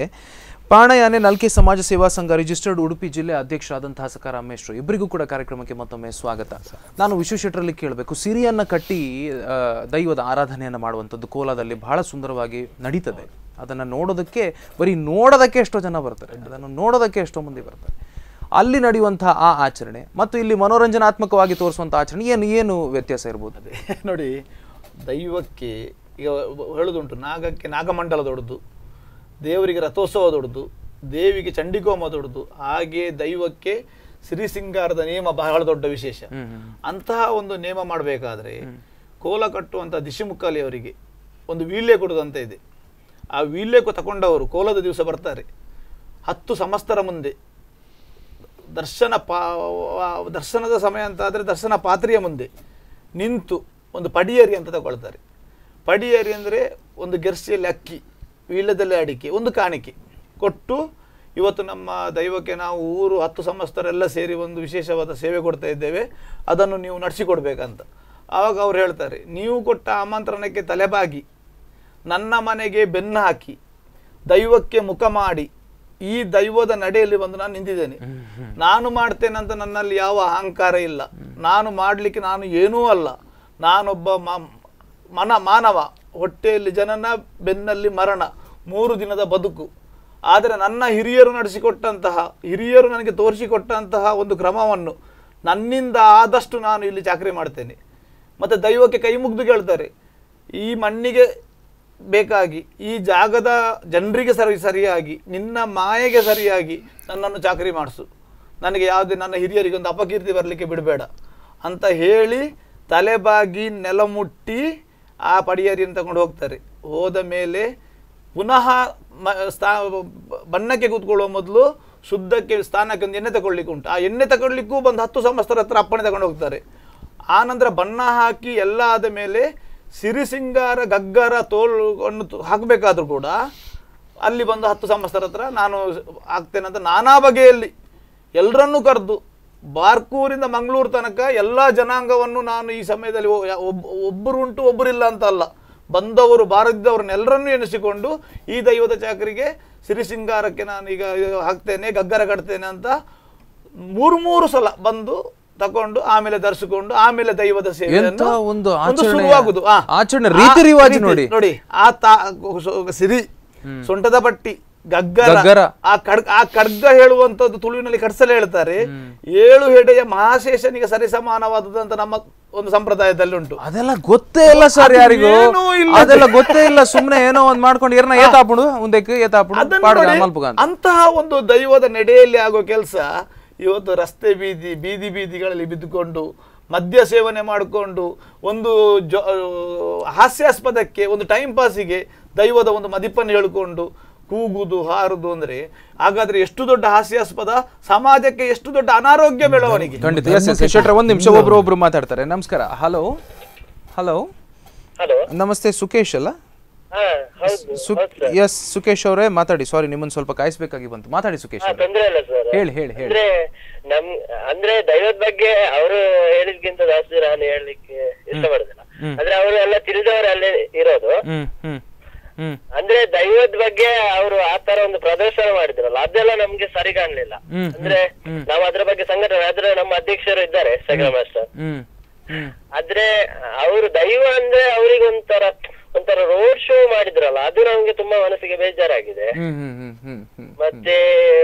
A: ಪಾಣಯಾನೆ ನಲ್ಕೆ ಸಮಾಜ ಸೇವಾ ಸಂಘ ರಿಜಿಸ್ಟರ್ಡ್ ಉಡುಪಿ ಜಿಲ್ಲೆ ಅಧ್ಯಕ್ಷರಾದಂತಹ ಸಕಾರಾಮೇಶ್ರು ಇಬ್ಬರಿಗೂ ಕೂಡ ಕಾರ್ಯಕ್ರಮಕ್ಕೆ ಮತ್ತೊಮ್ಮೆ ಸ್ವಾಗತ. ನಾನು ವಿಶು ಶೆಟ್ರಲ್ಲಿ ಕೇಳಬೇಕು, ಸಿರಿಯನ್ನ ಕಟ್ಟಿ ದೈವದ ಆರಾಧನೆಯನ್ನು ಮಾಡುವಂಥದ್ದು ಕೋಲಾದಲ್ಲಿ ಬಹಳ ಸುಂದರವಾಗಿ ನಡೀತದೆ. ಅದನ್ನು ನೋಡೋದಕ್ಕೆ ಬರೀ ನೋಡೋದಕ್ಕೆ ಎಷ್ಟೋ ಜನ ಬರ್ತಾರೆ. ಅದನ್ನು ನೋಡೋದಕ್ಕೆ ಎಷ್ಟೋ ಮಂದಿ ಬರ್ತಾರೆ. ಅಲ್ಲಿ ನಡೆಯುವಂಥ ಆ ಆಚರಣೆ ಮತ್ತು ಇಲ್ಲಿ ಮನೋರಂಜನಾತ್ಮಕವಾಗಿ ತೋರಿಸುವಂಥ ಆಚರಣೆ ಏನು ಏನು ವ್ಯತ್ಯಾಸ ಇರ್ಬೋದು?
B: ಅದೇ ನೋಡಿ ದೈವಕ್ಕೆ ಈಗ ಹೇಳೋದುಂಟು ನಾಗಕ್ಕೆ ನಾಗಮಂಡಲ ದೊಡ್ಡದು ದೇವರಿಗೆ ರಥೋತ್ಸವ ದೊಡ್ಡದು ದೇವಿಗೆ ಚಂಡಿಗೋಮ ದೊಡ್ಡದು ಹಾಗೆ ದೈವಕ್ಕೆ ಸಿರಿ ಸಿಂಗಾರದ ನೇಮ ಬಹಳ ದೊಡ್ಡ ವಿಶೇಷ. ಅಂತಹ ಒಂದು ನೇಮ ಮಾಡಬೇಕಾದ್ರೆ ಕೋಲ ಕಟ್ಟುವಂಥ ದಿಶಿಮುಖಾಲಿ ಅವರಿಗೆ ಒಂದು ವೀಳ್ಯ ಕೊಡೋದಂತ ಇದೆ. ಆ ವೀಳ್ಯಕ್ಕೂ ತಗೊಂಡವರು ಕೋಲದ ದಿವಸ ಬರ್ತಾರೆ. ಹತ್ತು ಸಮಸ್ತರ ಮುಂದೆ. ದರ್ಶನ ಪಾ ದರ್ಶನದ ಸಮಯ ಅಂತ ಆದರೆ ದರ್ಶನ ಪಾತ್ರೆಯ ಮುಂದೆ ನಿಂತು ಒಂದು ಪಡಿಯರಿ ಅಂತ ತಗೊಳ್ತಾರೆ. ಪಡಿಯರಿ ಅಂದರೆ ಒಂದು ಗೆರ್ಸಿಯಲ್ಲಿ ಅಕ್ಕಿ, ವೀಳ್ಯದಲ್ಲಿ ಅಡಿಕೆ, ಒಂದು ಕಾಣಿಕೆ ಕೊಟ್ಟು ಇವತ್ತು ನಮ್ಮ ದೈವಕ್ಕೆ ನಾವು ಊರು ಹತ್ತು ಸಮಸ್ತರೆಲ್ಲ ಸೇರಿ ಒಂದು ವಿಶೇಷವಾದ ಸೇವೆ ಕೊಡ್ತಾ ಇದ್ದೇವೆ. ಅದನ್ನು ನೀವು ನಡೆಸಿಕೊಡ್ಬೇಕಂತ. ಆವಾಗ ಅವ್ರು ಹೇಳ್ತಾರೆ, ನೀವು ಕೊಟ್ಟ ಆಮಂತ್ರಣಕ್ಕೆ ತಲೆಬಾಗಿ ನನ್ನ ಮನೆಗೆ ಬೆನ್ನು ಹಾಕಿ ದೈವಕ್ಕೆ ಮುಖ ಮಾಡಿ ಈ ದೈವದ ನಡೆಯಲ್ಲಿ ಬಂದು ನಾನು ನಿಂತಿದ್ದೇನೆ. ನಾನು ಮಾಡ್ತೇನೆ ಅಂತ ನನ್ನಲ್ಲಿ ಯಾವ ಅಹಂಕಾರ ಇಲ್ಲ. ನಾನು ಮಾಡಲಿಕ್ಕೆ ನಾನು ಏನೂ ಅಲ್ಲ. ನಾನೊಬ್ಬ ಮ- ಮನ ಮಾನವ ಹೊಟ್ಟೆಯಲ್ಲಿ ಜನನ ಬೆನ್ನಲ್ಲಿ ಮರಣ ಮೂರು ದಿನದ ಬದುಕು. ಆದರೆ ನನ್ನ ಹಿರಿಯರು ನಡೆಸಿಕೊಟ್ಟಂತಹ ಹಿರಿಯರು ನನಗೆ ತೋರಿಸಿಕೊಟ್ಟಂತಹ ಒಂದು ಕ್ರಮವನ್ನು ನನ್ನಿಂದ ಆದಷ್ಟು ನಾನು ಇಲ್ಲಿ ಚಾಕರಿ ಮಾಡ್ತೇನೆ. ಮತ್ತು ದೈವಕ್ಕೆ ಕೈ ಮುಗ್ದು ಕೇಳ್ತಾರೆ ಈ ಮಣ್ಣಿಗೆ ಬೇಕಾಗಿ, ಈ ಜಾಗದ ಜನರಿಗೆ ಸರಿ, ಸರಿಯಾಗಿ, ನಿನ್ನ ಮಾಯೆಗೆ ಸರಿಯಾಗಿ ನನ್ನನ್ನು ಚಾಕರಿ ಮಾಡಿಸು. ನನಗೆ ಯಾವುದೇ ನನ್ನ ಹಿರಿಯರಿಗೆ ಒಂದು ಅಪಕೀರ್ತಿ ಬರಲಿಕ್ಕೆ ಬಿಡಬೇಡ ಅಂತ ಹೇಳಿ ತಲೆಬಾಗಿ ನೆಲ ಮುಟ್ಟಿ ಆ ಪಡಿಯರಿಯನ್ನು ತಗೊಂಡು ಹೋಗ್ತಾರೆ. ಹೋದ ಮೇಲೆ ಪುನಃ ಮ ಸ್ಥಾ ಬಣ್ಣಕ್ಕೆ ಕೂತ್ಕೊಳ್ಳುವ ಮೊದಲು ಶುದ್ಧಕ್ಕೆ ಸ್ಥಾನಕ್ಕೆ ಒಂದು ಎಣ್ಣೆ ತಗೊಳ್ಲಿಕ್ಕೆ ಉಂಟು. ಆ ಎಣ್ಣೆ ತಗೊಳ್ಲಿಕ್ಕೂ ಬಂದು ಹತ್ತು ಸಂವತ್ಸರ ಹತ್ರ ಅಪ್ಪಣೆ ತಗೊಂಡು ಹೋಗ್ತಾರೆ. ಆನಂತರ ಬಣ್ಣ ಹಾಕಿ ಎಲ್ಲ ಆದ ಮೇಲೆ ಸಿರಿಸಿಂಗಾರ ಗಗ್ಗರ ತೋಳುವನ್ನು ಹಾಕಬೇಕಾದ್ರೂ ಕೂಡ ಅಲ್ಲಿ ಬಂದು ಹತ್ತು ಸಂವತ್ಸರ ಹತ್ರ ನಾನು ಆಗ್ತೇನೆ ಅಂತ ನಾನಾ ಬಗೆಯಲ್ಲಿ ಎಲ್ಲರನ್ನೂ ಕರೆದು ಬಾರ್ಕೂರಿಂದ ಮಂಗಳೂರು ತನಕ ಎಲ್ಲ ಜನಾಂಗವನ್ನು ನಾನು ಈ ಸಮಯದಲ್ಲಿ ಒಬ್ಬರು ಉಂಟು ಒಬ್ಬರಿಲ್ಲ ಅಂತ ಅಲ್ಲ. ಬಂದವರು ಬಾರದಿದ್ದವ್ರನ್ನೆಲ್ಲರನ್ನೂ ಎಣಿಸಿಕೊಂಡು ಈ ದೈವದ ಚಾಕರಿಗೆ ನಾನು ಈಗ ಹಾಕ್ತೇನೆ, ಗಗ್ಗರ ಕಟ್ತೇನೆ ಅಂತ ಮೂರು ಮೂರು ಸಲ ಬಂದು ತಕೊಂಡು ಆಮೇಲೆ ಧರಿಸಿಕೊಂಡು ಆಮೇಲೆ ದೈವದ
A: ಸೇವೆ ಒಂದು
B: ಶುರುವಾಗುದು.
A: ಆಚರಣೆ, ರೀತಿ ರಿವಾಜು ನೋಡಿ.
B: ನೋಡಿ ಆ ತಾ ಸಿರಿ ಸೊಂಟದ ಪಟ್ಟಿ ಗಗ್ಗರ. ಆ ಖಡ್ಗ ಆ ಖಡ್ಗ ಹೇಳುವಂತದ್ದು ತುಳುವಿನಲ್ಲಿ ಕಟ್ಸಲೇ ಹೇಳ್ತಾರೆ ಏಳು ಹೆಡೆಯ ಮಹಾಶೇಷನಿಗೆ ಅಂತ ನಮ್ಮ ಒಂದು ಸಂಪ್ರದಾಯದಲ್ಲಿ ಉಂಟು
A: ಅದೆಲ್ಲ ಗೊತ್ತೇ ಇಲ್ಲ ಸರ್ ಯಾರಿಗೂ. ಅದೆಲ್ಲ ಗೊತ್ತೇ ಇಲ್ಲ ಸುಮ್ನೆ ಏನೋ ಒಂದ್ ಮಾಡ್ಕೊಂಡು ಏನ ಏತಾಪುಡು ಮುಂದಕ್ಕೆ ಏತಾಪುಡು
B: ಅಂತಹ ಒಂದು ದೈವದ ನೆಡೆಯಲ್ಲಿ ಆಗೋ ಕೆಲಸ ಇವತ್ತು ರಸ್ತೆ ಬೀದಿ ಬೀದಿ ಬೀದಿಗಳಲ್ಲಿ ಬಿದ್ದುಕೊಂಡು ಮದ್ಯ ಸೇವನೆ ಮಾಡಿಕೊಂಡು ಒಂದು ಜೊ ಹಾಸ್ಯಾಸ್ಪದಕ್ಕೆ ಒಂದು ಟೈಮ್ ಪಾಸಿಗೆ ದೈವದ ಒಂದು ಮದಿಪನ್ನು ಹೇಳಿಕೊಂಡು ಕೂಗುದು ಹಾರುದು ಅಂದ್ರೆ ಹಾಗಾದ್ರೆ ಎಷ್ಟು ದೊಡ್ಡ ಹಾಸ್ಯಾಸ್ಪದ? ಸಮಾಜಕ್ಕೆ ಎಷ್ಟು ದೊಡ್ಡ ಅನಾರೋಗ್ಯ ಬೆಳವಣಿಗೆ?
A: ಖಂಡಿತ ಎಸ್ ಎಸ್ ಶೆಟ್ರ ಒಂದ್ ನಿಮಿಷ ಒಬ್ರು ಒಬ್ರು ಮಾತಾಡ್ತಾರೆ. ನಮಸ್ಕಾರ. ಹಲೋ ಹಲೋ
E: ಹಲೋ
A: ನಮಸ್ತೆ ಸುಖೇಶ್ ಅಲ್ಲ? ಎಸ್ ಸುಕೇಶ್ ಅವರೇ ಮಾತಾಡಿ ಸಾರಿ ನಿಮ್ಮನ್ನ ಸ್ವಲ್ಪ ಕಾಯಿಸಬೇಕಾಗಿ ಬಂತು. ಮಾತಾಡಿ ಸುಕೇಶ್
E: ತೊಂದ್ರೆ ಇಲ್ಲ ಸರ್.
A: ಹೇಳಿ ಹೇಳಿ ಹೇಳಿ.
E: ಅಂದ್ರೆ ನಮ್ ಅಂದ್ರೆ ದೈವದ ಬಗ್ಗೆ ಅವರು ಹೇಳಿದ್ಕಿಂತ ಜಾಸ್ತಿ ನಾನು ಹೇಳಲಿಕ್ಕೆ ಇಷ್ಟಪಡುದಿಲ್ಲ. ಅಂದ್ರೆ ಅವರು ಎಲ್ಲ ತಿಳಿದವರಲ್ಲೇ ಇರೋದು.
A: ಹ್ಮ್ ಹ್ಮ್ ಹ್ಮ್.
E: ಅಂದ್ರೆ ದೈವದ ಬಗ್ಗೆ ಅವರು ಆ ತರ ಒಂದು ಪ್ರದರ್ಶನ ಮಾಡಿದ್ರಲ್ಲ ಅದೆಲ್ಲ ನಮ್ಗೆ ಸರಿ ಕಾಣ್ಲಿಲ್ಲ. ಅಂದ್ರೆ ನಾವು ಅದ್ರ ಬಗ್ಗೆ ಸಂಘಟನೆ ಆದ್ರೆ ನಮ್ಮ ಅಧ್ಯಕ್ಷರು ಇದ್ದಾರೆ ಸಗರ ಮಾಸ್ಟರ್. ಆದ್ರೆ ಅವರು ದೈವ ಅಂದ್ರೆ ಅವ್ರಿಗೆ ಒಂಥರ ರೋಡ್ ಶೋ ಮಾಡಿದ್ರಲ್ಲ ಅದು ನಮ್ಗೆ ತುಂಬಾ ಮನಸ್ಸಿಗೆ ಬೇಜಾರಾಗಿದೆ. ಮತ್ತೆ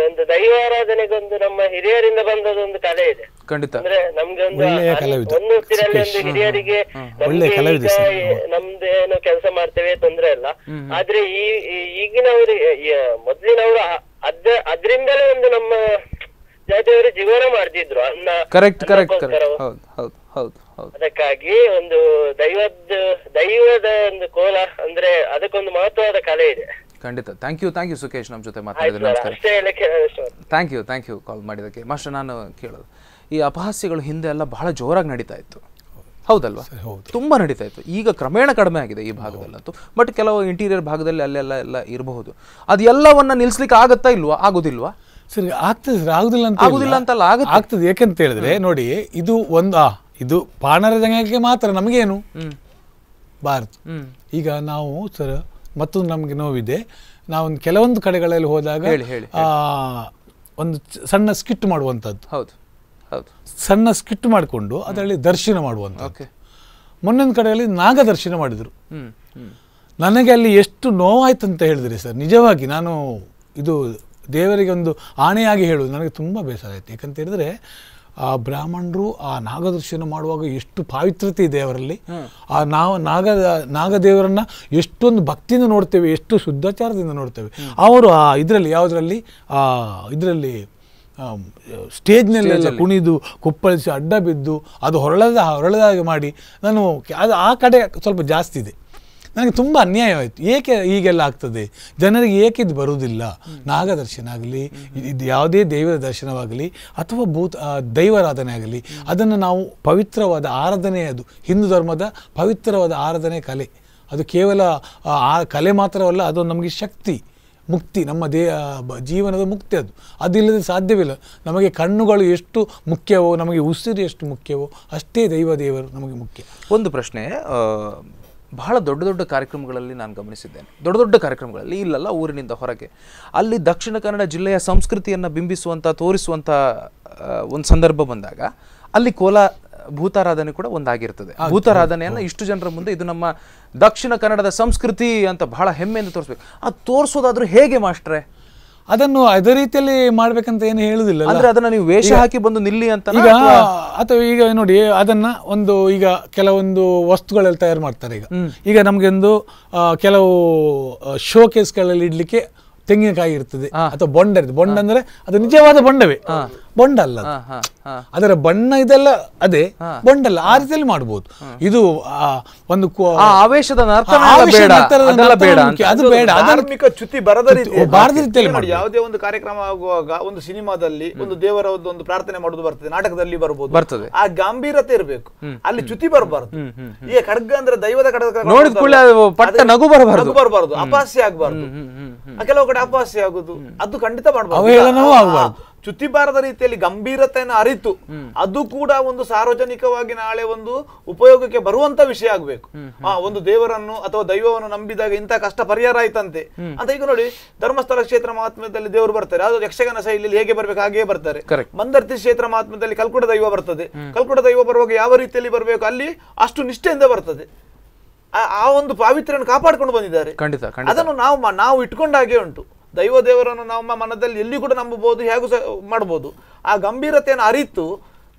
E: ಒಂದು ದೈವಾರಾಧನೆಗೊಂದು ನಮ್ಮ ಹಿರಿಯರಿಂದ ಬಂದದೊಂದು ಕಲೆ ಇದೆ.
A: ಖಂಡಿತ.
E: ಅಂದ್ರೆ ನಮ್ಗೆ ಒಂದು ಒಂದು ಹೊತ್ತಿನಲ್ಲಿ ಒಂದು ಹಿರಿಯರಿಗೆ ನಮ್ದೇನು ಕೆಲಸ ಮಾಡ್ತೇವೆ ತೊಂದ್ರೆ ಇಲ್ಲ. ಆದ್ರೆ ಈ ಈಗಿನವರು ಮೊದ್ಲಿನವರು ಅದ ಅದ್ರಿಂದಲೇ ಒಂದು ನಮ್ಮ ಜಾತಿಯವರು ಜೀವನ ಮಾಡ್ತಿದ್ರು. ಅನ್ನ
A: ಕರೆಕ್ಟ್ ಕರೆಕ್ಟ್ ಹೌದು ಹೌದು ಹೌದು.
E: ಅದಕ್ಕಾಗಿ ಒಂದು ದೈವದ ದೈವದ ಒಂದು ಕೋಲ ಅಂದ್ರೆ ಅದಕ್ಕೊಂದು ಮಹತ್ವವಾದ ಕಲೆ ಇದೆ.
A: ಖಂಡಿತ. Thank you thank you Sukesh ನಮ್ಮ ಜೊತೆ ಮಾತಾಡಿದ್ರೆ thank you thank you call ಮಾಡಿದ್ದಕ್ಕೆ. ಮಾಸ್ಟರ್ ನಾನು ಕೇಳೋದು. ಈ ಅಪಹಾಸ್ಯಗಳು ಹಿಂದೆ ಎಲ್ಲ ಬಹಳ ಜೋರಾಗಿ ನಡೀತಾ ಇತ್ತು. ಹೌದಲ್ವಾ? ತುಂಬಾ ನಡೀತಾ ಇತ್ತು. ಈಗ ಕ್ರಮೇಣ ಕಡಿಮೆ ಆಗಿದೆ ಈ ಭಾಗದಲ್ಲಂತೂ. ಬಟ್ ಕೆಲವು ಇಂಟೀರಿಯರ್ ಭಾಗದಲ್ಲಿ ಅಲ್ಲೆಲ್ಲ ಎಲ್ಲ ಇರಬಹುದು. ಅದು ಎಲ್ಲವನ್ನ ನಿಲ್ಸ್ಲಿಕ್ಕೆ ಆಗತ್ತಾ ಇಲ್ವಾ? ಆಗೋದಿಲ್ವಾ?
D: ಸರಿ ಆಗ್ತದೆ ಸರ್ ಆಗುದಿಲ್ಲ ಅಂತ
A: ಆಗುದಿಲ್ಲ. ಅಂತಲ್ಲ, ಆಗುತ್ತೆ.
D: ಆಗ್ತದೆ. ಯಾಕಂತ ಹೇಳಿದ್ರೆ ನೋಡಿ ಇದು ಒಂದು ಆ ಇದು ಪಾಣರ ಜಂಗಕ್ಕೆ ಮಾತ್ರ ನಮಗೇನು? ಭಾರತ ಈಗ ನಾವು ಸರ್ ಮತ್ತೊಂದು ನಮಗೆ ನೋವಿದೆ. ನಾವು ಒಂದು ಕೆಲವೊಂದು ಕಡೆಗಳಲ್ಲಿ ಹೋದಾಗ ಒಂದು ಸಣ್ಣ ಸ್ಕಿಟ್ ಮಾಡುವಂಥದ್ದು.
A: ಹೌದು ಹೌದು.
D: ಸಣ್ಣ ಸ್ಕಿಟ್ ಮಾಡಿಕೊಂಡು ಅದರಲ್ಲಿ ದರ್ಶನ ಮಾಡುವಂಥದ್ದು.
A: ಓಕೆ.
D: ಮೊನ್ನೊಂದು ಕಡೆಯಲ್ಲಿ ನಾಗ ದರ್ಶನ ಮಾಡಿದರು. ನನಗೆ ಅಲ್ಲಿ ಎಷ್ಟು ನೋವಾಯ್ತು ಅಂತ ಹೇಳಿದ್ರಿ ಸರ್. ನಿಜವಾಗಿ ನಾನು ಇದು ದೇವರಿಗೆ ಒಂದು ಆಣೆಯಾಗಿ ಹೇಳುವುದು ನನಗೆ ತುಂಬ ಬೇಸರ ಆಯಿತು. ಯಾಕಂತ ಹೇಳಿದ್ರೆ ಆ ಬ್ರಾಹ್ಮಣರು ಆ ನಾಗದರ್ಶನ ಮಾಡುವಾಗ ಎಷ್ಟು ಪಾವಿತ್ರತೆ ಇದೆ ಅವರಲ್ಲಿ. ಆ ನಾವು ನಾಗ ನಾಗದೇವರನ್ನ ಎಷ್ಟೊಂದು ಭಕ್ತಿಯಿಂದ ನೋಡ್ತೇವೆ ಎಷ್ಟು ಶುದ್ಧಾಚಾರದಿಂದ ನೋಡ್ತೇವೆ. ಅವರು ಆ ಇದರಲ್ಲಿ ಯಾವುದರಲ್ಲಿ? ಆ ಇದರಲ್ಲಿ ಸ್ಟೇಜ್ನಲ್ಲೆಲ್ಲ ಕುಣಿದು ಕುಪ್ಪಳಿಸಿ ಅಡ್ಡ ಬಿದ್ದು ಅದು ಹೊರಳದ ಹೊರಳದಾಗಿ ಮಾಡಿ ನಾನು ಅದು ಆ ಕಡೆ ಸ್ವಲ್ಪ ಜಾಸ್ತಿ ಇದೆ. ನನಗೆ ತುಂಬ ಅನ್ಯಾಯವಾಯಿತು ಏಕೆ ಈಗೆಲ್ಲ ಆಗ್ತದೆ? ಜನರಿಗೆ ಏಕೆ ಇದು ಬರುವುದಿಲ್ಲ? ನಾಗದರ್ಶನ ಆಗಲಿ, ಇದು ಯಾವುದೇ ದೈವದ ದರ್ಶನವಾಗಲಿ, ಅಥವಾ ಭೂತ ದೈವಾರಾಧನೆ ಆಗಲಿ, ಅದನ್ನು ನಾವು ಪವಿತ್ರವಾದ ಆರಾಧನೆ ಅದು. ಹಿಂದೂ ಧರ್ಮದ ಪವಿತ್ರವಾದ ಆರಾಧನೆ ಕಲೆ. ಅದು ಕೇವಲ, ಆ ಕಲೆ ಮಾತ್ರವಲ್ಲ, ಅದು ನಮಗೆ ಶಕ್ತಿ, ಮುಕ್ತಿ, ನಮ್ಮ ದೇ ಜೀವನದ ಮುಕ್ತಿ ಅದು. ಅದಿಲ್ಲದೆ ಸಾಧ್ಯವಿಲ್ಲ. ನಮಗೆ ಕಣ್ಣುಗಳು ಎಷ್ಟು ಮುಖ್ಯವೋ, ನಮಗೆ ಉಸಿರು ಎಷ್ಟು ಮುಖ್ಯವೋ, ಅಷ್ಟೇ ದೈವ ದೇವರು ನಮಗೆ ಮುಖ್ಯ.
A: ಒಂದು ಪ್ರಶ್ನೆ ಬಹಳ ದೊಡ್ಡ ದೊಡ್ಡ ಕಾರ್ಯಕ್ರಮಗಳಲ್ಲಿ ನಾನು ಗಮನಿಸಿದ್ದೇನೆ. ದೊಡ್ಡ ದೊಡ್ಡ ಕಾರ್ಯಕ್ರಮಗಳಲ್ಲಿ ಇಲ್ಲಲ್ಲ ಊರಿನಿಂದ ಹೊರಗೆ. ಅಲ್ಲಿ ದಕ್ಷಿಣ ಕನ್ನಡ ಜಿಲ್ಲೆಯ ಸಂಸ್ಕೃತಿಯನ್ನು ಬಿಂಬಿಸುವಂಥ ತೋರಿಸುವಂಥ ಒಂದು ಸಂದರ್ಭ ಬಂದಾಗ ಅಲ್ಲಿ ಕೋಲ ಭೂತಾರಾಧನೆ ಕೂಡ ಒಂದಾಗಿರ್ತದೆ. ಭೂತಾರಾಧನೆಯನ್ನು ಇಷ್ಟು ಜನರ ಮುಂದೆ ಇದು ನಮ್ಮ ದಕ್ಷಿಣ ಕನ್ನಡದ ಸಂಸ್ಕೃತಿ ಅಂತ ಬಹಳ ಹೆಮ್ಮೆಯಿಂದ ತೋರಿಸ್ಬೇಕು. ಆ ತೋರಿಸೋದಾದ್ರೂ ಹೇಗೆ ಮಾಸ್ಟ್ರೆ?
D: ಅದನ್ನು ಅದೇ ರೀತಿಯಲ್ಲಿ ಮಾಡ್ಬೇಕಂತ ಏನು ಹೇಳುದಿಲ್ಲ
A: ಅಂದ್ರೆ ಅದನ್ನ ನೀವು ವೇಷ ಹಾಕಿ ಬಂದು ನಿಲ್ಲಿ ಅಂತ
D: ಈಗ ಅಥವಾ ಈಗ ನೋಡಿ ಅದನ್ನ ಒಂದು ಈಗ ಕೆಲವೊಂದು ವಸ್ತುಗಳಲ್ಲಿ ತಯಾರು ಮಾಡ್ತಾರೆ ಈಗ. ಈಗ ನಮ್ಗೆ ಒಂದು ಕೆಲವು ಶೋ ಕೇಸ್ಗಳಲ್ಲಿ ಇಡ್ಲಿಕ್ಕೆ ತೆಂಗಿನಕಾಯಿ ಇರ್ತದೆ ಅಥವಾ ಬೊಂಡ ಇರ್ತದೆ. ಬೊಂಡ ಅಂದ್ರೆ ಅದು ನಿಜವಾದ ಬೊಂಡವೇ. ಬೊಂಡ ಅಲ್ಲ ಅದರ ಬಣ್ಣ ಇದೆಲ್ಲ ಅದೇ ಬೊಂಡಲ್ಲ. ಆ ರೀತಿಯಲ್ಲಿ ಮಾಡಬಹುದು ಇದು ಒಂದು
A: ಆ ಆವೇಶದ.
D: ಅದು ಬೇಡ.
B: ಧಾರ್ಮಿಕ ಚ್ಯುತಿ ಬರದ
D: ರೀತಿಯಲ್ಲಿ
B: ನೋಡಿ ಯಾವುದೇ ಒಂದು ಕಾರ್ಯಕ್ರಮ ಆಗುವಾಗ ಒಂದು ಸಿನಿಮಾದಲ್ಲಿ ಒಂದು ದೇವರ ಒಂದು ಪ್ರಾರ್ಥನೆ ಮಾಡುದು ಬರ್ತದೆ ನಾಟಕದಲ್ಲಿ ಬರಬಹುದು
A: ಬರ್ತದೆ.
B: ಆ ಗಾಂಭೀರತೆ ಇರಬೇಕು. ಅಲ್ಲಿ ಚ್ಯುತಿ ಬರಬಾರ್ದು. ಈಗ ಖಡ್ಗ ಅಂದ್ರೆ ದೈವದ ಖಡ್ಗ
A: ನೋಡಿದ ಪಟ್ಟ ನಗು ಬರಬಾರ್ದು.
B: ಅಪಹಾಸ್ಯ ಆಗಬಾರ್ದು. ಕೆಲವು ಕಡೆ ಅಪಾಸ್ಯ ಆಗುದು ಅದು ಖಂಡಿತ ಮಾಡಬಾರ್ದು.
D: ಅವಹೇಳನವೂ
B: ಚ್ಯುತಿ ಬಾರದ ರೀತಿಯಲ್ಲಿ ಗಂಭೀರತೆಯನ್ನು ಅರಿತು ಅದು ಕೂಡ ಒಂದು ಸಾರ್ವಜನಿಕವಾಗಿ ನಾಳೆ ಒಂದು ಉಪಯೋಗಕ್ಕೆ ಬರುವಂತ ವಿಷಯ ಆಗ್ಬೇಕು. ಆ ಒಂದು ದೇವರನ್ನು ಅಥವಾ ದೈವವನ್ನು ನಂಬಿದಾಗ ಇಂಥ ಕಷ್ಟ ಪರಿಹಾರ ಆಯ್ತಂತೆ ಅಂತ ಈಗ ನೋಡಿ ಧರ್ಮಸ್ಥಳ ಕ್ಷೇತ್ರ ಮಹಾತ್ಮ್ಯದಲ್ಲಿ ದೇವರು ಬರ್ತಾರೆ. ಅದು ಯಕ್ಷಗಾನ ಶೈಲಿಯಲ್ಲಿ ಹೇಗೆ ಬರ್ಬೇಕು ಹಾಗೆ ಬರ್ತಾರೆ. ಮಂದರ್ತಿ ಕ್ಷೇತ್ರ ಮಹಾತ್ಮ್ಯದಲ್ಲಿ ಕಲ್ಕುಟ ದೈವ ಬರ್ತದೆ. ಕಲ್ಕುಟ ದೈವ ಬರುವಾಗ ಯಾವ ರೀತಿಯಲ್ಲಿ ಬರಬೇಕು? ಅಲ್ಲಿ ಅಷ್ಟು ನಿಷ್ಠೆಯಿಂದ ಬರ್ತದೆ. ಆ- ಒಂದು ಪಾವಿತ್ರ್ಯವನ್ನು ಕಾಪಾಡ್ಕೊಂಡು ಬಂದಿದ್ದಾರೆ.
A: ಖಂಡಿತ
B: ಅದನ್ನು ನಾವು ನಾವು ಇಟ್ಕೊಂಡಾಗೆ ಉಂಟು. ದೈವ ದೇವರನ್ನು ನಮ್ಮ ಮನದಲ್ಲಿ ಎಲ್ಲಿ ಕೂಡ ನಂಬಬಹುದು ಹೇಗೂ ಸಹ ಮಾಡಬಹುದು. ಆ ಗಂಭೀರತೆಯನ್ನು ಅರಿತು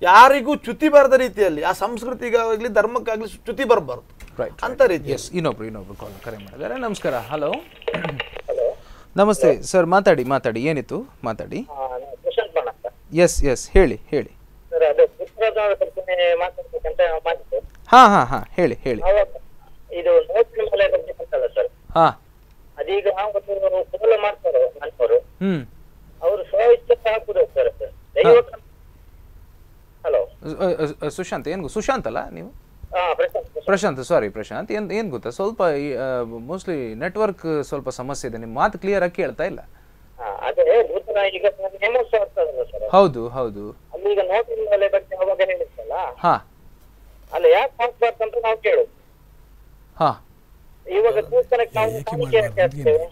B: ಯಾರಿಗೂ ಚ್ಯುತಿ ಬರದ ರೀತಿಯಲ್ಲಿ ಆ ಸಂಸ್ಕೃತಿಗಾಗಲಿ ಧರ್ಮಕ್ಕಾಗಲಿ ಚ್ಯುತಿ ಬರಬಾರ್ದು.
A: ರೈಟ್
B: ಅಂತ ರೀತಿ.
A: ಎಸ್ ಇನ್ನೊಬ್ರು ಇನ್ನೊಬ್ರು ಕಾಲ್ ಕರೆ ಮಾಡಿದ್ದಾರೆ. ನಮಸ್ಕಾರ ಹಲೋ ನಮಸ್ತೆ ಸರ್ ಮಾತಾಡಿ ಮಾತಾಡಿ ಏನಿತ್ತು? ಮಾತಾಡಿ. ಎಸ್ ಎಸ್ ಹೇಳಿ ಹೇಳಿ. ಹಾ ಹಾ ಹಾ ಹೇಳಿ ಹೇಳಿ.
E: ಇದು
A: ಹಾಂ.
E: ಅದೀಗ ಒಂದು ಕುಲ ಮಾಡ್ತಾರೆ ಮನೆಯವರು.
A: ಹ್ಞೂ
E: ಅವರು ಸ್ವ ಇಚ್ಛೆ ಹಾಕುದು ಸರ್. ಹಲೋ.
A: ಸುಶಾಂತ್ ಏನು ಸುಶಾಂತ್ ಅಲ್ಲ ನೀವು?
E: ಪ್ರಶಾಂತ್
A: ಸಾರಿ ಪ್ರಶಾಂತ್ ಏನ್ ಏನ್ ಗೊತ್ತಾ? ಸ್ವಲ್ಪ ಮೋಸ್ಟ್ಲಿ ನೆಟ್ವರ್ಕ್ ಸ್ವಲ್ಪ ಸಮಸ್ಯೆ ಇದೆ. ನಿಮ್ಮ ಮಾತು ಕ್ಲಿಯರ್ ಆಗಿ ಕೇಳ್ತಾ ಇಲ್ಲ?
E: ಈಗ
A: ಹೌದು ಹೌದು.
E: ಈಗ ನೋಟಿನ ಮೇಲೆ ಬಗ್ಗೆ ಅವಾಗ ಹೇಳಿರ್ತಲ್ಲ
A: ಹಾಂ.
E: ಅಲ್ಲ ಯಾಕೆ ಹಾಕ್ಬಾರ್ದು ಅಂತ ನಾವು ಕೇಳೋದು.
A: ಹಾಂ.
E: ಇವಾಗ ಕೂತ್ಕೊಳಕ್ ನಾವು ಕಾಣಿಕೆ ಹಾಕ್ತೇವೆ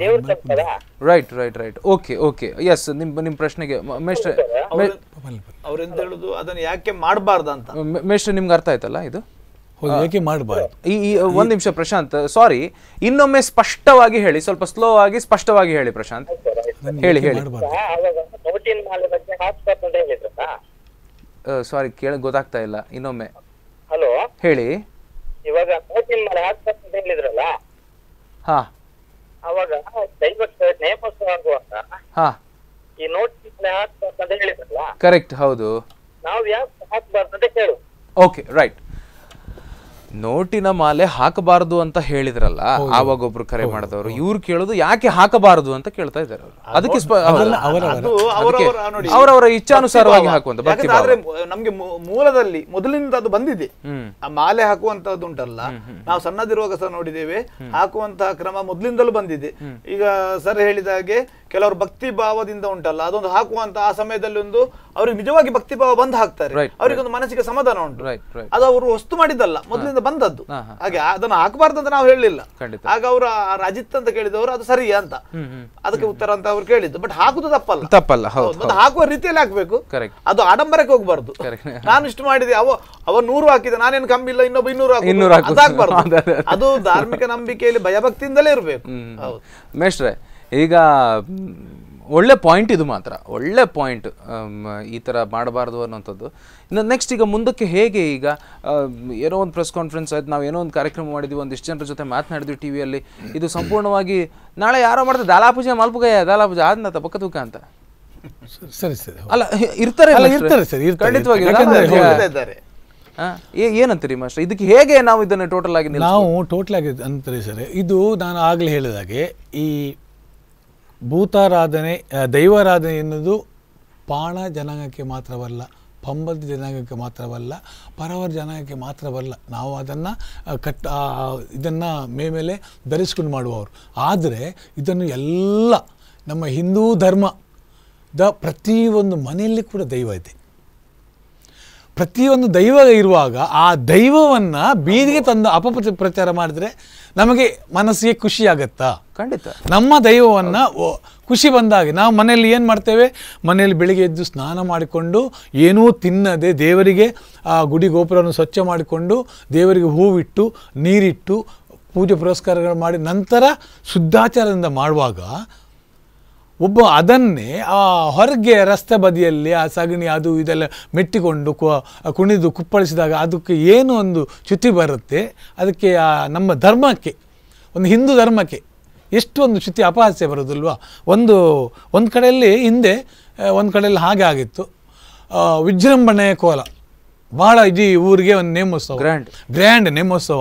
E: ದೇವ್ರ ತರ್ತಾರ.
A: Right right right okay okay yes ನಿಮ್ಮ ನಿಮ್ಮ ಪ್ರಶ್ನೆಗೆ ಮೇಷ್ಟ್ರೆ
B: ಅವ್ರೆಂತ ಹೇಳುದು? ಅದನ್ನ ಯಾಕೆ ಮಾಡಬಾರ್ದು ಅಂತ?
A: ಮೇಷ್ಟ್ರೆ ನಿಮ್ಗೆ ಅರ್ಥ ಆಯ್ತಲ್ಲ ಇದು?
D: ಯಾಕೆ ಮಾಡಬಾರ್ದು?
A: ಈ ಒಂದ್ ನಿಮಿಷ ಪ್ರಶಾಂತ್ ಸಾರಿ ಇನ್ನೊಮ್ಮೆ ಸ್ಪಷ್ಟವಾಗಿ ಹೇಳಿ ಸ್ವಲ್ಪ ಸ್ಲೋ ಆಗಿ ಸ್ಪಷ್ಟವಾಗಿ ಹೇಳಿ ಪ್ರಶಾಂತ್. ಹೇಳಿ ಹೇಳಿ. ಸಾರಿ ಕೇಳ ಗೊತ್ತಾಗ್ತಾ ಇಲ್ಲ. ಇನ್ನೊಮ್ಮೆ.
E: ಹಲೋ?
A: ಹೇಳಿ.
E: ಇವಾಗ ನೋಟಿನ ಮೇಲೆ ಹಾಕ್ಬಾರ್ದು ಅಂತ ಹೇಳಿದ್ರಲ್ಲ?
A: ಹಾ.
E: ಅವಾಗ ದೈವಕ್ಕೆ ನೇಮೋತ್ಸವ ಆಗುವಾಗ
A: ಹಾ.
E: ಈ ಮೇಲೆ ಹಾಕ್ಬಾರ್ದು ಅಂತ ಹೇಳಿದ್ರಲ್ಲ?
A: ಕರೆಕ್ಟ್ ಹೌದು.
E: ನಾವು ಯಾಕೆ ಹಾಕ್ಬಾರ್ದು ಅಂತ ಕೇಳು.
A: ಓಕೆ ರೈಟ್ ನೋಟಿನ ಮಾಲೆ ಹಾಕಬಾರದು ಅಂತ ಹೇಳಿದ್ರಲ್ಲ ಆವಾಗ ಒಬ್ರು ಕರೆ ಮಾಡಿದವರು ಇವ್ರು ಕೇಳೋದು ಯಾಕೆ ಹಾಕಬಾರದು ಅಂತ ಕೇಳ್ತಾ ಇದ್ದಾರೆ ಅವ್ರು. ಅದಕ್ಕೆ.
B: ಅವರವರ.
A: ಅವರವರ ಇಚ್ಛಾನುಸಾರವಾಗಿ ಹಾಕುವಂತ
B: ನಮ್ಗೆ ಮೂಲದಲ್ಲಿ ಮೊದಲಿನಿಂದ ಅದು ಬಂದಿದೆ. ಆ ಮಾಲೆ ಹಾಕುವಂತದ್ದು ಉಂಟಲ್ಲ ನಾವು ಸಣ್ಣದಿರುವಾಗ ಸಹ ನೋಡಿದ್ದೇವೆ. ಹಾಕುವಂತಹ ಕ್ರಮ ಮೊದಲಿಂದಲೂ ಬಂದಿದೆ. ಈಗ ಸರ್ ಹೇಳಿದ ಹಾಗೆ ಕೆಲವರು ಭಕ್ತಿ ಭಾವದಿಂದ ಉಂಟಲ್ಲ ಅದೊಂದು ಹಾಕುವಂತ ಆ ಸಮಯದಲ್ಲಿ ಒಂದು ಅವ್ರಿಗೆ ನಿಜವಾಗಿ ಭಕ್ತಿ ಭಾವ ಬಂದ್ ಹಾಕ್ತಾರೆ. ಅವ್ರಿಗೆ ಒಂದು ಮನಸ್ಸಿಗೆ ಸಮಾಧಾನ ಉಂಟು. ಅದು ಅವರು ವಸ್ತು ಮಾಡಿದ್ದಲ್ಲ ಮೊದಲಿಂದ ಬಂದದ್ದು. ಹಾಗೆ ಅದನ್ನು ಹಾಕಬಾರ್ದು ಅಂತ ನಾವು ಹೇಳಲಿಲ್ಲ. ಆಗ ಅವರು ಅಜಿತ್ ಅಂತ ಕೇಳಿದವರು ಅದು ಸರಿ ಅಂತ. ಅದಕ್ಕೆ ಉತ್ತರ ಅಂತ ಅವ್ರು ಕೇಳಿದ್ದು. ಬಟ್ ಹಾಕುದು ತಪ್ಪಲ್ಲ.
A: ತಪ್ಪಲ್ಲ
B: ಮತ್ತೆ ಹಾಕುವ ರೀತಿಯಲ್ಲಿ ಹಾಕ್ಬೇಕು. ಅದು ಆಡಂಬರಕ್ಕೆ ಹೋಗ್ಬಾರ್ದು. ನಾನು ಇಷ್ಟು ಮಾಡಿದೆ ಅವ ಅವ ನೂರು ಹಾಕಿದೆ ನಾನೇನು ಕಮ್ಮಿ ಇಲ್ಲ ಇನ್ನೊಬ್ಬ ಇನ್ನೂರು ಹಾಕ್ಬಾರ್ದು
A: ಅದೇ,
B: ಧಾರ್ಮಿಕ ನಂಬಿಕೆಯಲ್ಲಿ ಭಯಭಕ್ತಿಯಿಂದಲೇ ಇರಬೇಕು. ಹೌದು.
A: ಮೇಷ್ಟ್ರೆ ಈಗ ಒಳ್ಳೆ ಪಾಯಿಂಟ್ ಇದು ಮಾತ್ರ. ಒಳ್ಳೆ ಪಾಯಿಂಟ್ ಈ ಥರ ಮಾಡಬಾರ್ದು ಅನ್ನೋಂಥದ್ದು ಇನ್ನು ನೆಕ್ಸ್ಟ್ ಈಗ ಮುಂದಕ್ಕೆ ಹೇಗೆ ಈಗ ಏನೋ ಒಂದು ಪ್ರೆಸ್ ಕಾನ್ಫರೆನ್ಸ್ ಆಯ್ತು ನಾವು ಏನೋ ಒಂದು ಕಾರ್ಯಕ್ರಮ ಮಾಡಿದ್ವಿ ಒಂದಿಷ್ಟು ಜನರ ಜೊತೆ ಮಾತನಾಡಿದ್ವಿ ಟಿ ವಿಯಲ್ಲಿ ಇದು ಸಂಪೂರ್ಣವಾಗಿ ನಾಳೆ ಯಾರೋ ಮಾಡ್ತಾರೆ ದಾಲಾ ಪೂಜೆ ಮಲ್ಪುಗಯ್ಯ ದಾಲಾ ಪೂಜೆ ಆದ ಪಕ್ಕ ತೂಕ ಅಂತ.
D: ಸರಿ ಸರಿ.
A: ಅಲ್ಲ ಇರ್ತಾರೆ
D: ಅಲ್ಲ, ಇರ್ತಾರೆ ಸರ್,
A: ಖಂಡಿತವಾಗಿ ಏನಂತೀರಿ ಮಾಸ್ಟರ್? ಇದಕ್ಕೆ ಹೇಗೆ ನಾವು ಇದನ್ನು ಟೋಟಲ್ ಆಗಿ?
D: ನಾವು ಟೋಟಲ್ ಆಗಿ ಅಂತಾರೆ ಸರ್ ಇದು ನಾನು ಆಗಲೇ ಹೇಳಿದಾಗೆ ಈ ಭೂತಾರಾಧನೆ ದೈವಾರಾಧನೆ ಎನ್ನುವುದು ಪಾಣ ಜನಾಂಗಕ್ಕೆ ಮಾತ್ರವಲ್ಲ ಪಂಬದ ಜನಾಂಗಕ್ಕೆ ಮಾತ್ರವಲ್ಲ, ಪರವರ ಜನಾಂಗಕ್ಕೆ ಮಾತ್ರವಲ್ಲ. ನಾವು ಅದನ್ನು ಕಟ್ ಇದನ್ನು ಮೇ ಮೇಲೆ ಧರಿಸ್ಕೊಂಡು ಮಾಡುವವರು. ಆದರೆ ಇದನ್ನು ಎಲ್ಲ ನಮ್ಮ ಹಿಂದೂ ಧರ್ಮದ ಪ್ರತಿಯೊಂದು ಮನೆಯಲ್ಲಿ ಕೂಡ ದೈವ ಇದೆ. ಪ್ರತಿಯೊಂದು ದೈವ ಇರುವಾಗ ಆ ದೈವವನ್ನು ಬೀದಿಗೆ ತಂದು ಅಪಪ್ರಚಾರ ಪ್ರಚಾರ ಮಾಡಿದ್ರೆ ನಮಗೆ ಮನಸ್ಸಿಗೆ ಖುಷಿ ಆಗತ್ತಾ?
A: ಖಂಡಿತ.
D: ನಮ್ಮ ದೈವವನ್ನು ಖುಷಿ ಬಂದಾಗೆ ನಾವು ಮನೆಯಲ್ಲಿ ಏನು ಮಾಡ್ತೇವೆ? ಮನೆಯಲ್ಲಿ ಬೆಳಿಗ್ಗೆ ಎದ್ದು ಸ್ನಾನ ಮಾಡಿಕೊಂಡು ಏನೂ ತಿನ್ನದೆ ದೇವರಿಗೆ ಆ ಗುಡಿ ಗೋಪುರವನ್ನು ಸ್ವಚ್ಛ ಮಾಡಿಕೊಂಡು ದೇವರಿಗೆ ಹೂವಿಟ್ಟು ನೀರಿಟ್ಟು ಪೂಜೆ ಪುರಸ್ಕಾರಗಳು ಮಾಡಿ ನಂತರ ಶುದ್ಧಾಚಾರದಿಂದ ಮಾಡುವಾಗ ಒಬ್ಬ ಅದನ್ನೇ ಆ ಹೊರಗೆ ರಸ್ತೆ ಬದಿಯಲ್ಲಿ ಆ ಸಗಣಿ ಅದು ಇದೆಲ್ಲ ಮೆಟ್ಟಿಕೊಂಡು ಕುಣಿದು ಕುಪ್ಪಳಿಸಿದಾಗ ಅದಕ್ಕೆ ಏನು ಒಂದು ಚ್ಯುತಿ ಬರುತ್ತೆ? ಅದಕ್ಕೆ ಆ ನಮ್ಮ ಧರ್ಮಕ್ಕೆ ಒಂದು ಹಿಂದೂ ಧರ್ಮಕ್ಕೆ ಎಷ್ಟು ಒಂದು ಚ್ಯುತಿ ಅಪಹಾಸ್ಯ ಬರೋದಿಲ್ವಾ ಒಂದು ಒಂದು ಕಡೆಯಲ್ಲಿ ಹಿಂದೆ ಒಂದು ಕಡೆಯಲ್ಲಿ ಹಾಗೆ ಆಗಿತ್ತು. ವಿಜೃಂಭಣೆಯ ಕೋಲ. ಬಹಳ ಇಡೀ ಊರಿಗೆ ಒಂದು ನೇಮೋತ್ಸವ.
A: Grand
D: grand ನೇಮೋತ್ಸವ.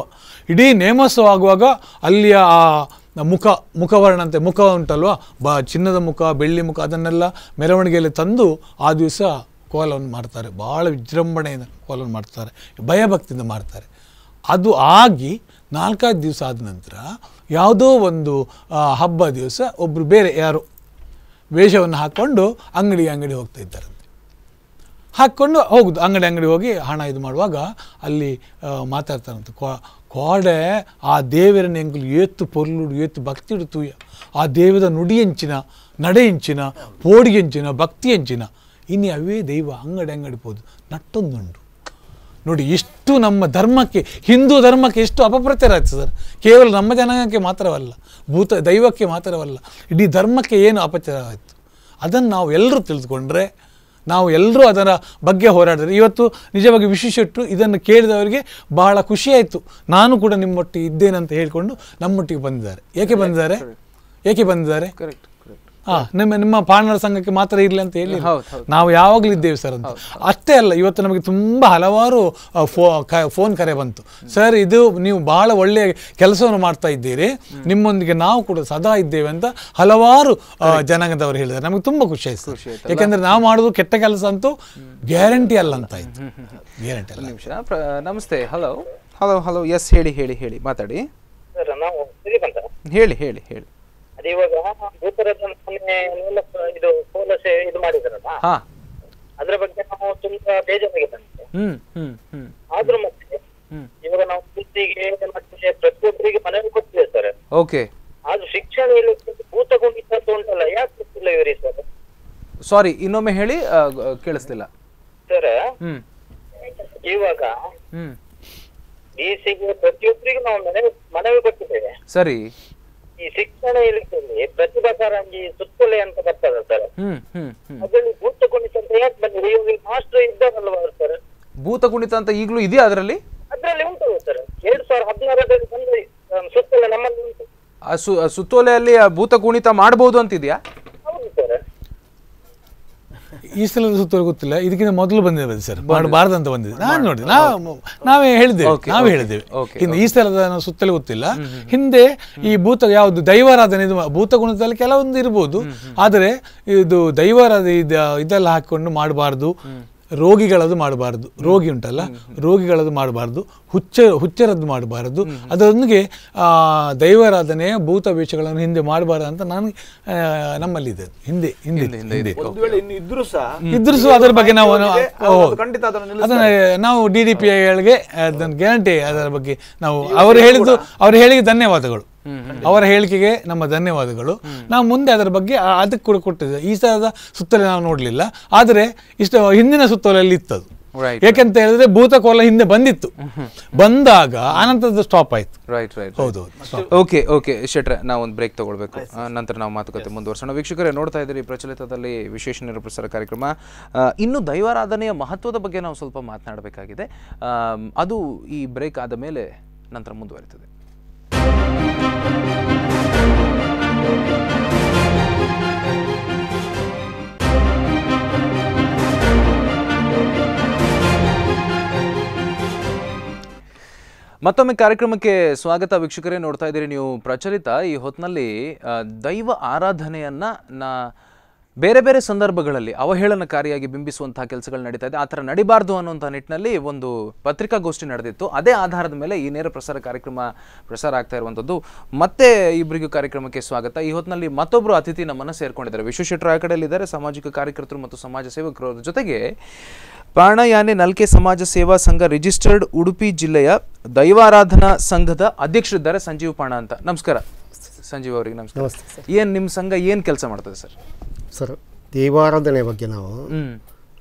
D: ಇಡೀ ನೇಮೋತ್ಸವ ಆಗುವಾಗ ಅಲ್ಲಿಯ ಆ ಮುಖ, ಮುಖವರ್ಣ ಅಂತ ಮುಖ ಉಂಟಲ್ವ? ಬ, ಚಿನ್ನದ ಮುಖ, ಬೆಳ್ಳಿ ಮುಖ, ಅದನ್ನೆಲ್ಲ ಮೆರವಣಿಗೆಯಲ್ಲಿ ತಂದು ಆ ದಿವಸ ಕೋಲವನ್ನು ಮಾಡ್ತಾರೆ. ಭಾಳ ವಿಜೃಂಭಣೆಯಿಂದ ಕೋಲವನ್ನು ಮಾಡ್ತಾರೆ. ಭಯಭಕ್ತಿಯಿಂದ ಮಾಡ್ತಾರೆ. ಅದು ಆಗಿ ನಾಲ್ಕೈದು ದಿವಸ ಆದ ನಂತರ ಯಾವುದೋ ಒಂದು ಹಬ್ಬ ದಿವಸ ಒಬ್ಬರು ಬೇರೆ ಯಾರು ವೇಷವನ್ನು ಹಾಕ್ಕೊಂಡು ಅಂಗಡಿ ಅಂಗಡಿ ಹೋಗ್ತಾ ಇದ್ದಾರಂತೆ ಹಾಕ್ಕೊಂಡು ಹೋಗುದು. ಅಂಗಡಿ ಅಂಗಡಿ ಹೋಗಿ ಹಣ ಇದು ಮಾಡುವಾಗ ಅಲ್ಲಿ ಮಾತಾಡ್ತಾರಂತೆ. ಕೊ- ಕೋಡೆ ಆ ದೇವರ ಎಂಕುಲು ಏತ್ತು ಪೊರ್ಲುಡು, ಏತ್ತು ಭಕ್ತಿಡು ತೂಯ. ಆ ದೇವದ ನುಡಿಯಂಚಿನ ನಡೆಯಂಚಿನ ಭಕ್ತಿ ಭಕ್ತಿಯಂಚಿನ ಇನ್ನು ಅವೇ ದೈವ ಅಂಗಡಿ ಅಂಗಡಿ ಪೋದು. ನಟ್ಟೊಂದುಂಡು ನೋಡಿ, ಇಷ್ಟು ನಮ್ಮ ಧರ್ಮಕ್ಕೆ, ಹಿಂದೂ ಧರ್ಮಕ್ಕೆ ಎಷ್ಟು ಅಪಪ್ರಚಾರ ಆಯ್ತು ಸರ್. ಕೇವಲ ನಮ್ಮ ಜನಾಂಗಕ್ಕೆ ಮಾತ್ರವಲ್ಲ, ಭೂತ, ದೈವಕ್ಕೆ ಮಾತ್ರವಲ್ಲ, ಇಡೀ ಧರ್ಮಕ್ಕೆ ಏನು ಅಪಚಾರ ಆಯಿತು. ಅದನ್ನು ನಾವು ಎಲ್ಲರೂ ತಿಳಿದುಕೊಂಡ್ರೆ ನಾವು ಎಲ್ಲರೂ ಅದರ ಬಗ್ಗೆ ಹೋರಾಡಿದ್ರೆ. ಇವತ್ತು ನಿಜವಾಗಿ ವಿಶೇಷಟ್ಟು ಇದನ್ನು ಕೇಳಿದವರಿಗೆ ಬಹಳ ಖುಷಿಯಾಯಿತು. ನಾನು ಕೂಡ ನಿಮ್ಮೊಟ್ಟಿಗೆ ಇದ್ದೇನೆ ಅಂತ ಹೇಳಿಕೊಂಡು ನಮ್ಮೊಟ್ಟಿಗೆ ಬಂದಿದ್ದಾರೆ. ಏಕೆ ಬಂದಿದ್ದಾರೆ? ಏಕೆ ಬಂದಿದ್ದಾರೆ?
A: ಕರೆಕ್ಟ್
D: ನಿಮ್ಮ ನಿಮ್ಮ ಪಾರ್ಟ್ನರ್ ಸಂಘಕ್ಕೆ ಮಾತ್ರ ಇರಲಿ ಅಂತ ಹೇಳಿ. ನಾವು ಯಾವಾಗಲೂ ಇದ್ದೇವೆ ಸರ್ ಅಂತ. ಅಷ್ಟೇ ಅಲ್ಲ ಇವತ್ತು ನಮಗೆ ತುಂಬಾ ಹಲವಾರು ಫೋನ್ ಕರೆ ಬಂತು. ಸರ್ ಇದು ನೀವು ಬಹಳ ಒಳ್ಳೆಯ ಕೆಲಸವನ್ನು ಮಾಡ್ತಾ ಇದ್ದೀರಿ. ನಿಮ್ಮೊಂದಿಗೆ ನಾವು ಕೂಡ ಸದಾ ಇದ್ದೇವೆ ಅಂತ ಹಲವಾರು ಜನಾಂಗದವರು ಹೇಳಿದ್ದಾರೆ. ನಮಗೆ ತುಂಬಾ ಖುಷಿ ಆಯ್ತು. ಯಾಕಂದ್ರೆ ನಾವು ಮಾಡೋದು ಕೆಟ್ಟ ಕೆಲಸ ಅಂತೂ ಗ್ಯಾರಂಟಿ ಅಲ್ಲ ಅಂತ ಆಯ್ತು. ಗ್ಯಾರಂಟಿ ಅಲ್ಲ.
A: ನಿಮಿಷ. ನಮಸ್ತೆ. ಹಲೋ ಹಲೋ ಹಲೋ ಎಸ್ ಹೇಳಿ ಹೇಳಿ ಹೇಳಿ. ಮಾತಾಡಿ.
E: ಸರ್ ನಾವು ಶ್ರೀಕಂಠ
A: ಹೇಳಿ ಹೇಳಿ ಹೇಳಿ.
E: ಅದು ಇವಾಗ ಮೊನ್ನೆ ನೆಲ ಇದು ಕೋಲಸೆ ಇದು ಮಾಡಿದ್ರಲ್ಲ? ಅದ್ರ ಬಗ್ಗೆ ನಾವು ತುಂಬಾ ಬೇಜಾರಾಗಿದೆ ಆದ್ರೂ ಮತ್ತೆ. ಇವಾಗ ನಾವು ಪೂರ್ತಿಗೆ ಮತ್ತೆ ಪ್ರತಿಯೊಬ್ಬರಿಗೆ ಮನವಿ ಕೊಡ್ತೀವಿ ಸರ್.
A: ಓಕೆ.
E: ಆದ್ರೂ ಶಿಕ್ಷಣ ಹೇಳಿದ್ರೆ ಭೂತ ಕುಂಡಿತ ಅಂತ ಉಂಟಲ್ಲ ಯಾಕೆ ಗೊತ್ತಿಲ್ಲ ಇವರಿ ಸರ್?
A: ಸಾರಿ ಇನ್ನೊಮ್ಮೆ ಹೇಳಿ ಕೇಳಿಸ್ತಿಲ್ಲ
E: ಸರ್ ಇವಾಗ
A: ಹ್ಮ್.
E: ಡಿಸಿಗೆ ಪ್ರತಿಯೊಬ್ಬರಿಗೂ ನಾವು ಮನವಿ ಮನವಿ ಕೊಟ್ಟಿದ್ದೇವೆ.
A: ಸರಿ.
E: ಈ ಶಿಕ್ಷಣ ಇಲಾಖೆಯಲ್ಲಿ ಪ್ರತಿಭಾ ಕಾರಂಜಿ ಸುತ್ತೋಲೆ ಅಂತ ಬರ್ತದೆ ಸರ್. ಅದರಲ್ಲಿ ಭೂತ ಕುಣಿತ ಅಂತ ಯಾಕೆ ಬಂದಿದೆ? ಇವಾಗ ಮಾಸ್ಟರ್ ಇದ್ದಾರಲ್ವಾ ಸರ್?
A: ಭೂತ ಕುಣಿತ ಅಂತ ಈಗಲೂ ಇದೆಯಾ ಅದರಲ್ಲಿ?
E: ಅದ್ರಲ್ಲಿ ಉಂಟು ಸರ್. ಎರಡ್ ಸಾವಿರ ಹದಿನಾರರಲ್ಲಿ ಬಂದು ಆ, ಸುತ್ತೋಲೆ ನಮ್ಮಲ್ಲಿ ಉಂಟು.
A: ಸುತ್ತೋಲೆಯಲ್ಲಿ ಭೂತ ಕುಣಿತ ಮಾಡ್ಬೋದು ಅಂತಿದೆಯಾ?
D: ಈ ಸಲ ಸುತ್ತೋಲೆ ಗೊತ್ತಿಲ್ಲ ಇದಕ್ಕಿಂತ ಮೊದಲು ಬಂದಿದೆ ಸರ್. ಮಾಡಬಾರ್ದು ಅಂತ ಬಂದಿದೆ. ನಾನು ನೋಡಿದೆ. ನಾವು ನಾವೇ ಹೇಳಿದ್ದೇವೆ. ನಾವೇ ಹೇಳಿದ್ದೇವೆ. ಇನ್ನು ಈ ಸಲದ ಸುತ್ತಲೂ ಗೊತ್ತಿಲ್ಲ ಹಿಂದೆ ಈ ಭೂತ ಯಾವುದು ದೈವಾರಾಧನೆ ಇದು ಭೂತ ಗುಣದಲ್ಲಿ ಕೆಲವೊಂದು ಇರ್ಬೋದು. ಆದರೆ ಇದು ದೈವಾರಾಧನೆ ಇದು ಇದೆಲ್ಲ ಹಾಕಿಕೊಂಡು ಮಾಡಬಾರ್ದು. ರೋಗಿಗಳದ್ದು ಮಾಡಬಾರ್ದು. ರೋಗಿ ಉಂಟಲ್ಲ? ರೋಗಿಗಳದ್ದು ಮಾಡಬಾರ್ದು. ಹುಚ್ಚ ಹುಚ್ಚರದ್ದು ಮಾಡಬಾರ್ದು. ಅದರೊಂದಿಗೆ ಆ, ದೈವಾರಾಧನೆ ಭೂತ ವೇಷಗಳನ್ನು ಹಿಂದೆ ಮಾಡಬಾರದು ಅಂತ ನಾನು ನಮ್ಮಲ್ಲಿದೆ. ಹಿಂದೆ ಹಿಂದೆ
B: ಇದ್ರೂ ಸಹ
D: ಅದರ ಬಗ್ಗೆ ನಾವು
B: ಅದನ್ನ
D: ನಾವು ಡಿ ಡಿ ಪಿ ಐಗಳಿಗೆ ಅದನ್ನ ಗ್ಯಾರಂಟಿ ಅದರ ಬಗ್ಗೆ ನಾವು ಅವರು ಹೇಳಿದ್ದು ಅವ್ರು ಹೇಳಿದ ಧನ್ಯವಾದಗಳು. ಅವರ ಹೇಳಿಕೆಗೆ ನಮ್ಮ ಧನ್ಯವಾದಗಳು. ನಾವು ಮುಂದೆ ಅದರ ಬಗ್ಗೆ ಅದಕ್ಕೆ ಕೂಡ ಕೊಟ್ಟಿದ್ದೆ ಈ ಸಲದ ಸುತ್ತಲೇ ನಾವು ನೋಡಲಿಲ್ಲ. ಆದರೆ ಇಷ್ಟು ಹಿಂದಿನ ಸುತ್ತಲಲ್ಲಿ ಇತ್ತದು.
A: ಯಾಕೆಂತ
D: ಯಾಕಂತ ಹೇಳಿದ್ರೆ ಭೂತಕೋಲ ಹಿಂದೆ ಬಂದಿತ್ತು. ಬಂದಾಗ ಆನಂತರದ ಸ್ಟಾಪ್ ಆಯ್ತು.
A: ರೈಟ್ ರೈಟ್
D: ಹೌದು
A: ಓಕೆ ಓಕೆ ಶೆಟ್ರ ನಾವು ಒಂದು ಬ್ರೇಕ್ ತಗೊಳ್ಬೇಕು. ಆ, ನಂತರ ನಾವು ಮಾತುಕತೆ ಮುಂದುವರ್ಸೋಣ. ವೀಕ್ಷಕರೇ ನೋಡ್ತಾ ಇದ್ದೀರಿ ಪ್ರಚಲಿತದಲ್ಲಿ ವಿಶೇಷ ನಿರಪ್ರಸಾರ ಕಾರ್ಯಕ್ರಮ. ಇನ್ನು ದೈವಾರಾಧನೆಯ ಮಹತ್ವದ ಬಗ್ಗೆ ನಾವು ಸ್ವಲ್ಪ ಮಾತನಾಡಬೇಕಾಗಿದೆ. ಅದು ಈ ಬ್ರೇಕ್ ಆದ ಮೇಲೆ ನಂತರ ಮುಂದುವರಿತದೆ. ಮತ್ತೊಮ್ಮೆ ಕಾರ್ಯಕ್ರಮಕ್ಕೆ ಸ್ವಾಗತ ವೀಕ್ಷಕರೇ ನೋಡ್ತಾ ಇದ್ದೀರಿ ನೀವು ಪ್ರಚಲಿತ ಈ ಹೊತ್ತಿನಲ್ಲಿ ದೈವ ಆರಾಧನೆಯನ್ನು ನಾ ಬೇರೆ ಬೇರೆ ಸಂದರ್ಭಗಳಲ್ಲಿ ಅವಹೇಳನಕಾರಿಯಾಗಿ ಬಿಂಬಿಸುವಂತಹ ಕೆಲಸಗಳು ನಡೀತಾ ಇದೆ. ಆ ಥರ ನಡಿಬಾರ್ದು ಅನ್ನುವಂಥ ನಿಟ್ಟಿನಲ್ಲಿ ಒಂದು ಪತ್ರಿಕಾಗೋಷ್ಠಿ ನಡೆದಿತ್ತು. ಅದೇ ಆಧಾರದ ಮೇಲೆ ಈ ನೇರ ಪ್ರಸಾರ ಕಾರ್ಯಕ್ರಮ ಪ್ರಸಾರ ಆಗ್ತಾ ಇರುವಂಥದ್ದು. ಮತ್ತೆ ಇಬ್ಬರಿಗೂ ಕಾರ್ಯಕ್ರಮಕ್ಕೆ ಸ್ವಾಗತ. ಈ ಹೊತ್ತಿನಲ್ಲಿ ಮತ್ತೊಬ್ಬರು ಅತಿಥಿ ನಮ್ಮನ್ನು ಸೇರ್ಕೊಂಡಿದ್ದಾರೆ. ವಿಶ್ವಶೆಟ್ಟರು ಆ ಕಡೆಯಲ್ಲಿದ್ದಾರೆ ಸಾಮಾಜಿಕ ಕಾರ್ಯಕರ್ತರು ಮತ್ತು ಸಮಾಜ ಸೇವಕರು ಅವರ ಜೊತೆಗೆ ಪ್ರಾಣಯಾನೆ ನಲ್ಕೆ ಸಮಾಜ ಸೇವಾ ಸಂಘ ರಿಜಿಸ್ಟರ್ಡ್ ಉಡುಪಿ ಜಿಲ್ಲೆಯ ದೈವಾರಾಧನಾ ಸಂಘದ ಅಧ್ಯಕ್ಷರಿದ್ದಾರೆ ಸಂಜೀವ್ ಪಾಣ ಅಂತ. ನಮಸ್ಕಾರ. ಸಂಜೀವ್ ಅವರಿಗೆ ನಮಸ್ಕಾರ. ಏನ್ ನಿಮ್ಮ ಸಂಘ ಏನ್ ಕೆಲಸ ಮಾಡ್ತದೆ ಸರ್?
F: ಸರ್ ದೇವಾರಾಧನೆ ಬಗ್ಗೆ ನಾವು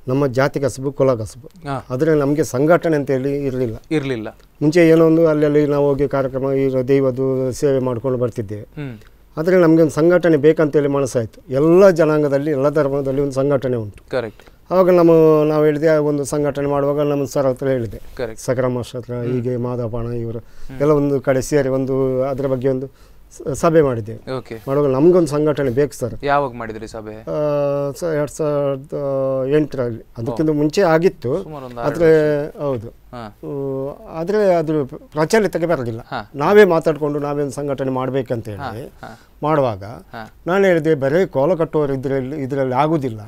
F: ನಮ್ಮ ಜಾತಿ ಕಸಬು ಕುಲ ಕಸಬು ಆದರೆ ನಮಗೆ ಸಂಘಟನೆ ಅಂತ ಹೇಳಿ ಇರಲಿಲ್ಲ.
A: ಇರಲಿಲ್ಲ.
F: ಮುಂಚೆ ಏನೋ ಒಂದು ಅಲ್ಲಲ್ಲಿ ನಾವು ಹೋಗಿ ಕಾರ್ಯಕ್ರಮ ಈ ದೈವದ್ದು ಸೇವೆ ಮಾಡ್ಕೊಂಡು ಬರ್ತಿದ್ದೇವೆ ಆದರೆ ನಮಗೆ ಒಂದು ಸಂಘಟನೆ ಬೇಕಂತೇಳಿ ಮನಸ್ಸಾಯಿತು. ಎಲ್ಲ ಜನಾಂಗದಲ್ಲಿ ಎಲ್ಲ ಧರ್ಮದಲ್ಲಿ ಒಂದು ಸಂಘಟನೆ ಉಂಟು.
A: ಕರೆಕ್ಟ್
F: ಆವಾಗ ನಮ್ಮ ನಾವು ಹೇಳಿದೆ ಆ ಒಂದು ಸಂಘಟನೆ ಮಾಡುವಾಗ ನಮ್ಮ ಸರ್ ಹತ್ರ ಹೇಳಿದೆ.
A: ಕರೆಕ್ಟ್
F: ಸಕರ ಹತ್ರ ಹೀಗೆ ಮಾದಪಾಣ ಇವರು ಎಲ್ಲ ಒಂದು ಕಡೆ ಸೇರಿ ಒಂದು ಅದರ ಬಗ್ಗೆ ಒಂದು ಸಭೆ ಮಾಡಿದ್ದೇವೆ. ಮಾಡುವಾಗ ನಮ್ಗೊಂದು ಸಂಘಟನೆ ಬೇಕು ಸರ್.
A: ಯಾವಾಗ ಮಾಡಿದ್ರಿ ಸಭೆ?
F: ಎರಡ್ ಸಾವಿರದ ಎಂಟರಲ್ಲಿ. ಅದಕ್ಕಿಂತ ಮುಂಚೆ ಆಗಿತ್ತು. ಆದ್ರೆ ಹೌದು. ಆದ್ರೆ ಅದು ಪ್ರಚಲಿತಕ್ಕೆ
A: ಬರಲಿಲ್ಲ.
F: ನಾವೇ ಮಾತಾಡ್ಕೊಂಡು ನಾವೇ ಒಂದು ಸಂಘಟನೆ ಮಾಡ್ಬೇಕಂತ ಹೇಳಿ. ಮಾಡುವಾಗ. ನಾನು ಹೇಳಿದೆ ಬರೀ ಕೋಲ ಕಟ್ಟುವವರು ಇದರಲ್ಲಿ ಇದರಲ್ಲಿ ಆಗುದಿಲ್ಲ.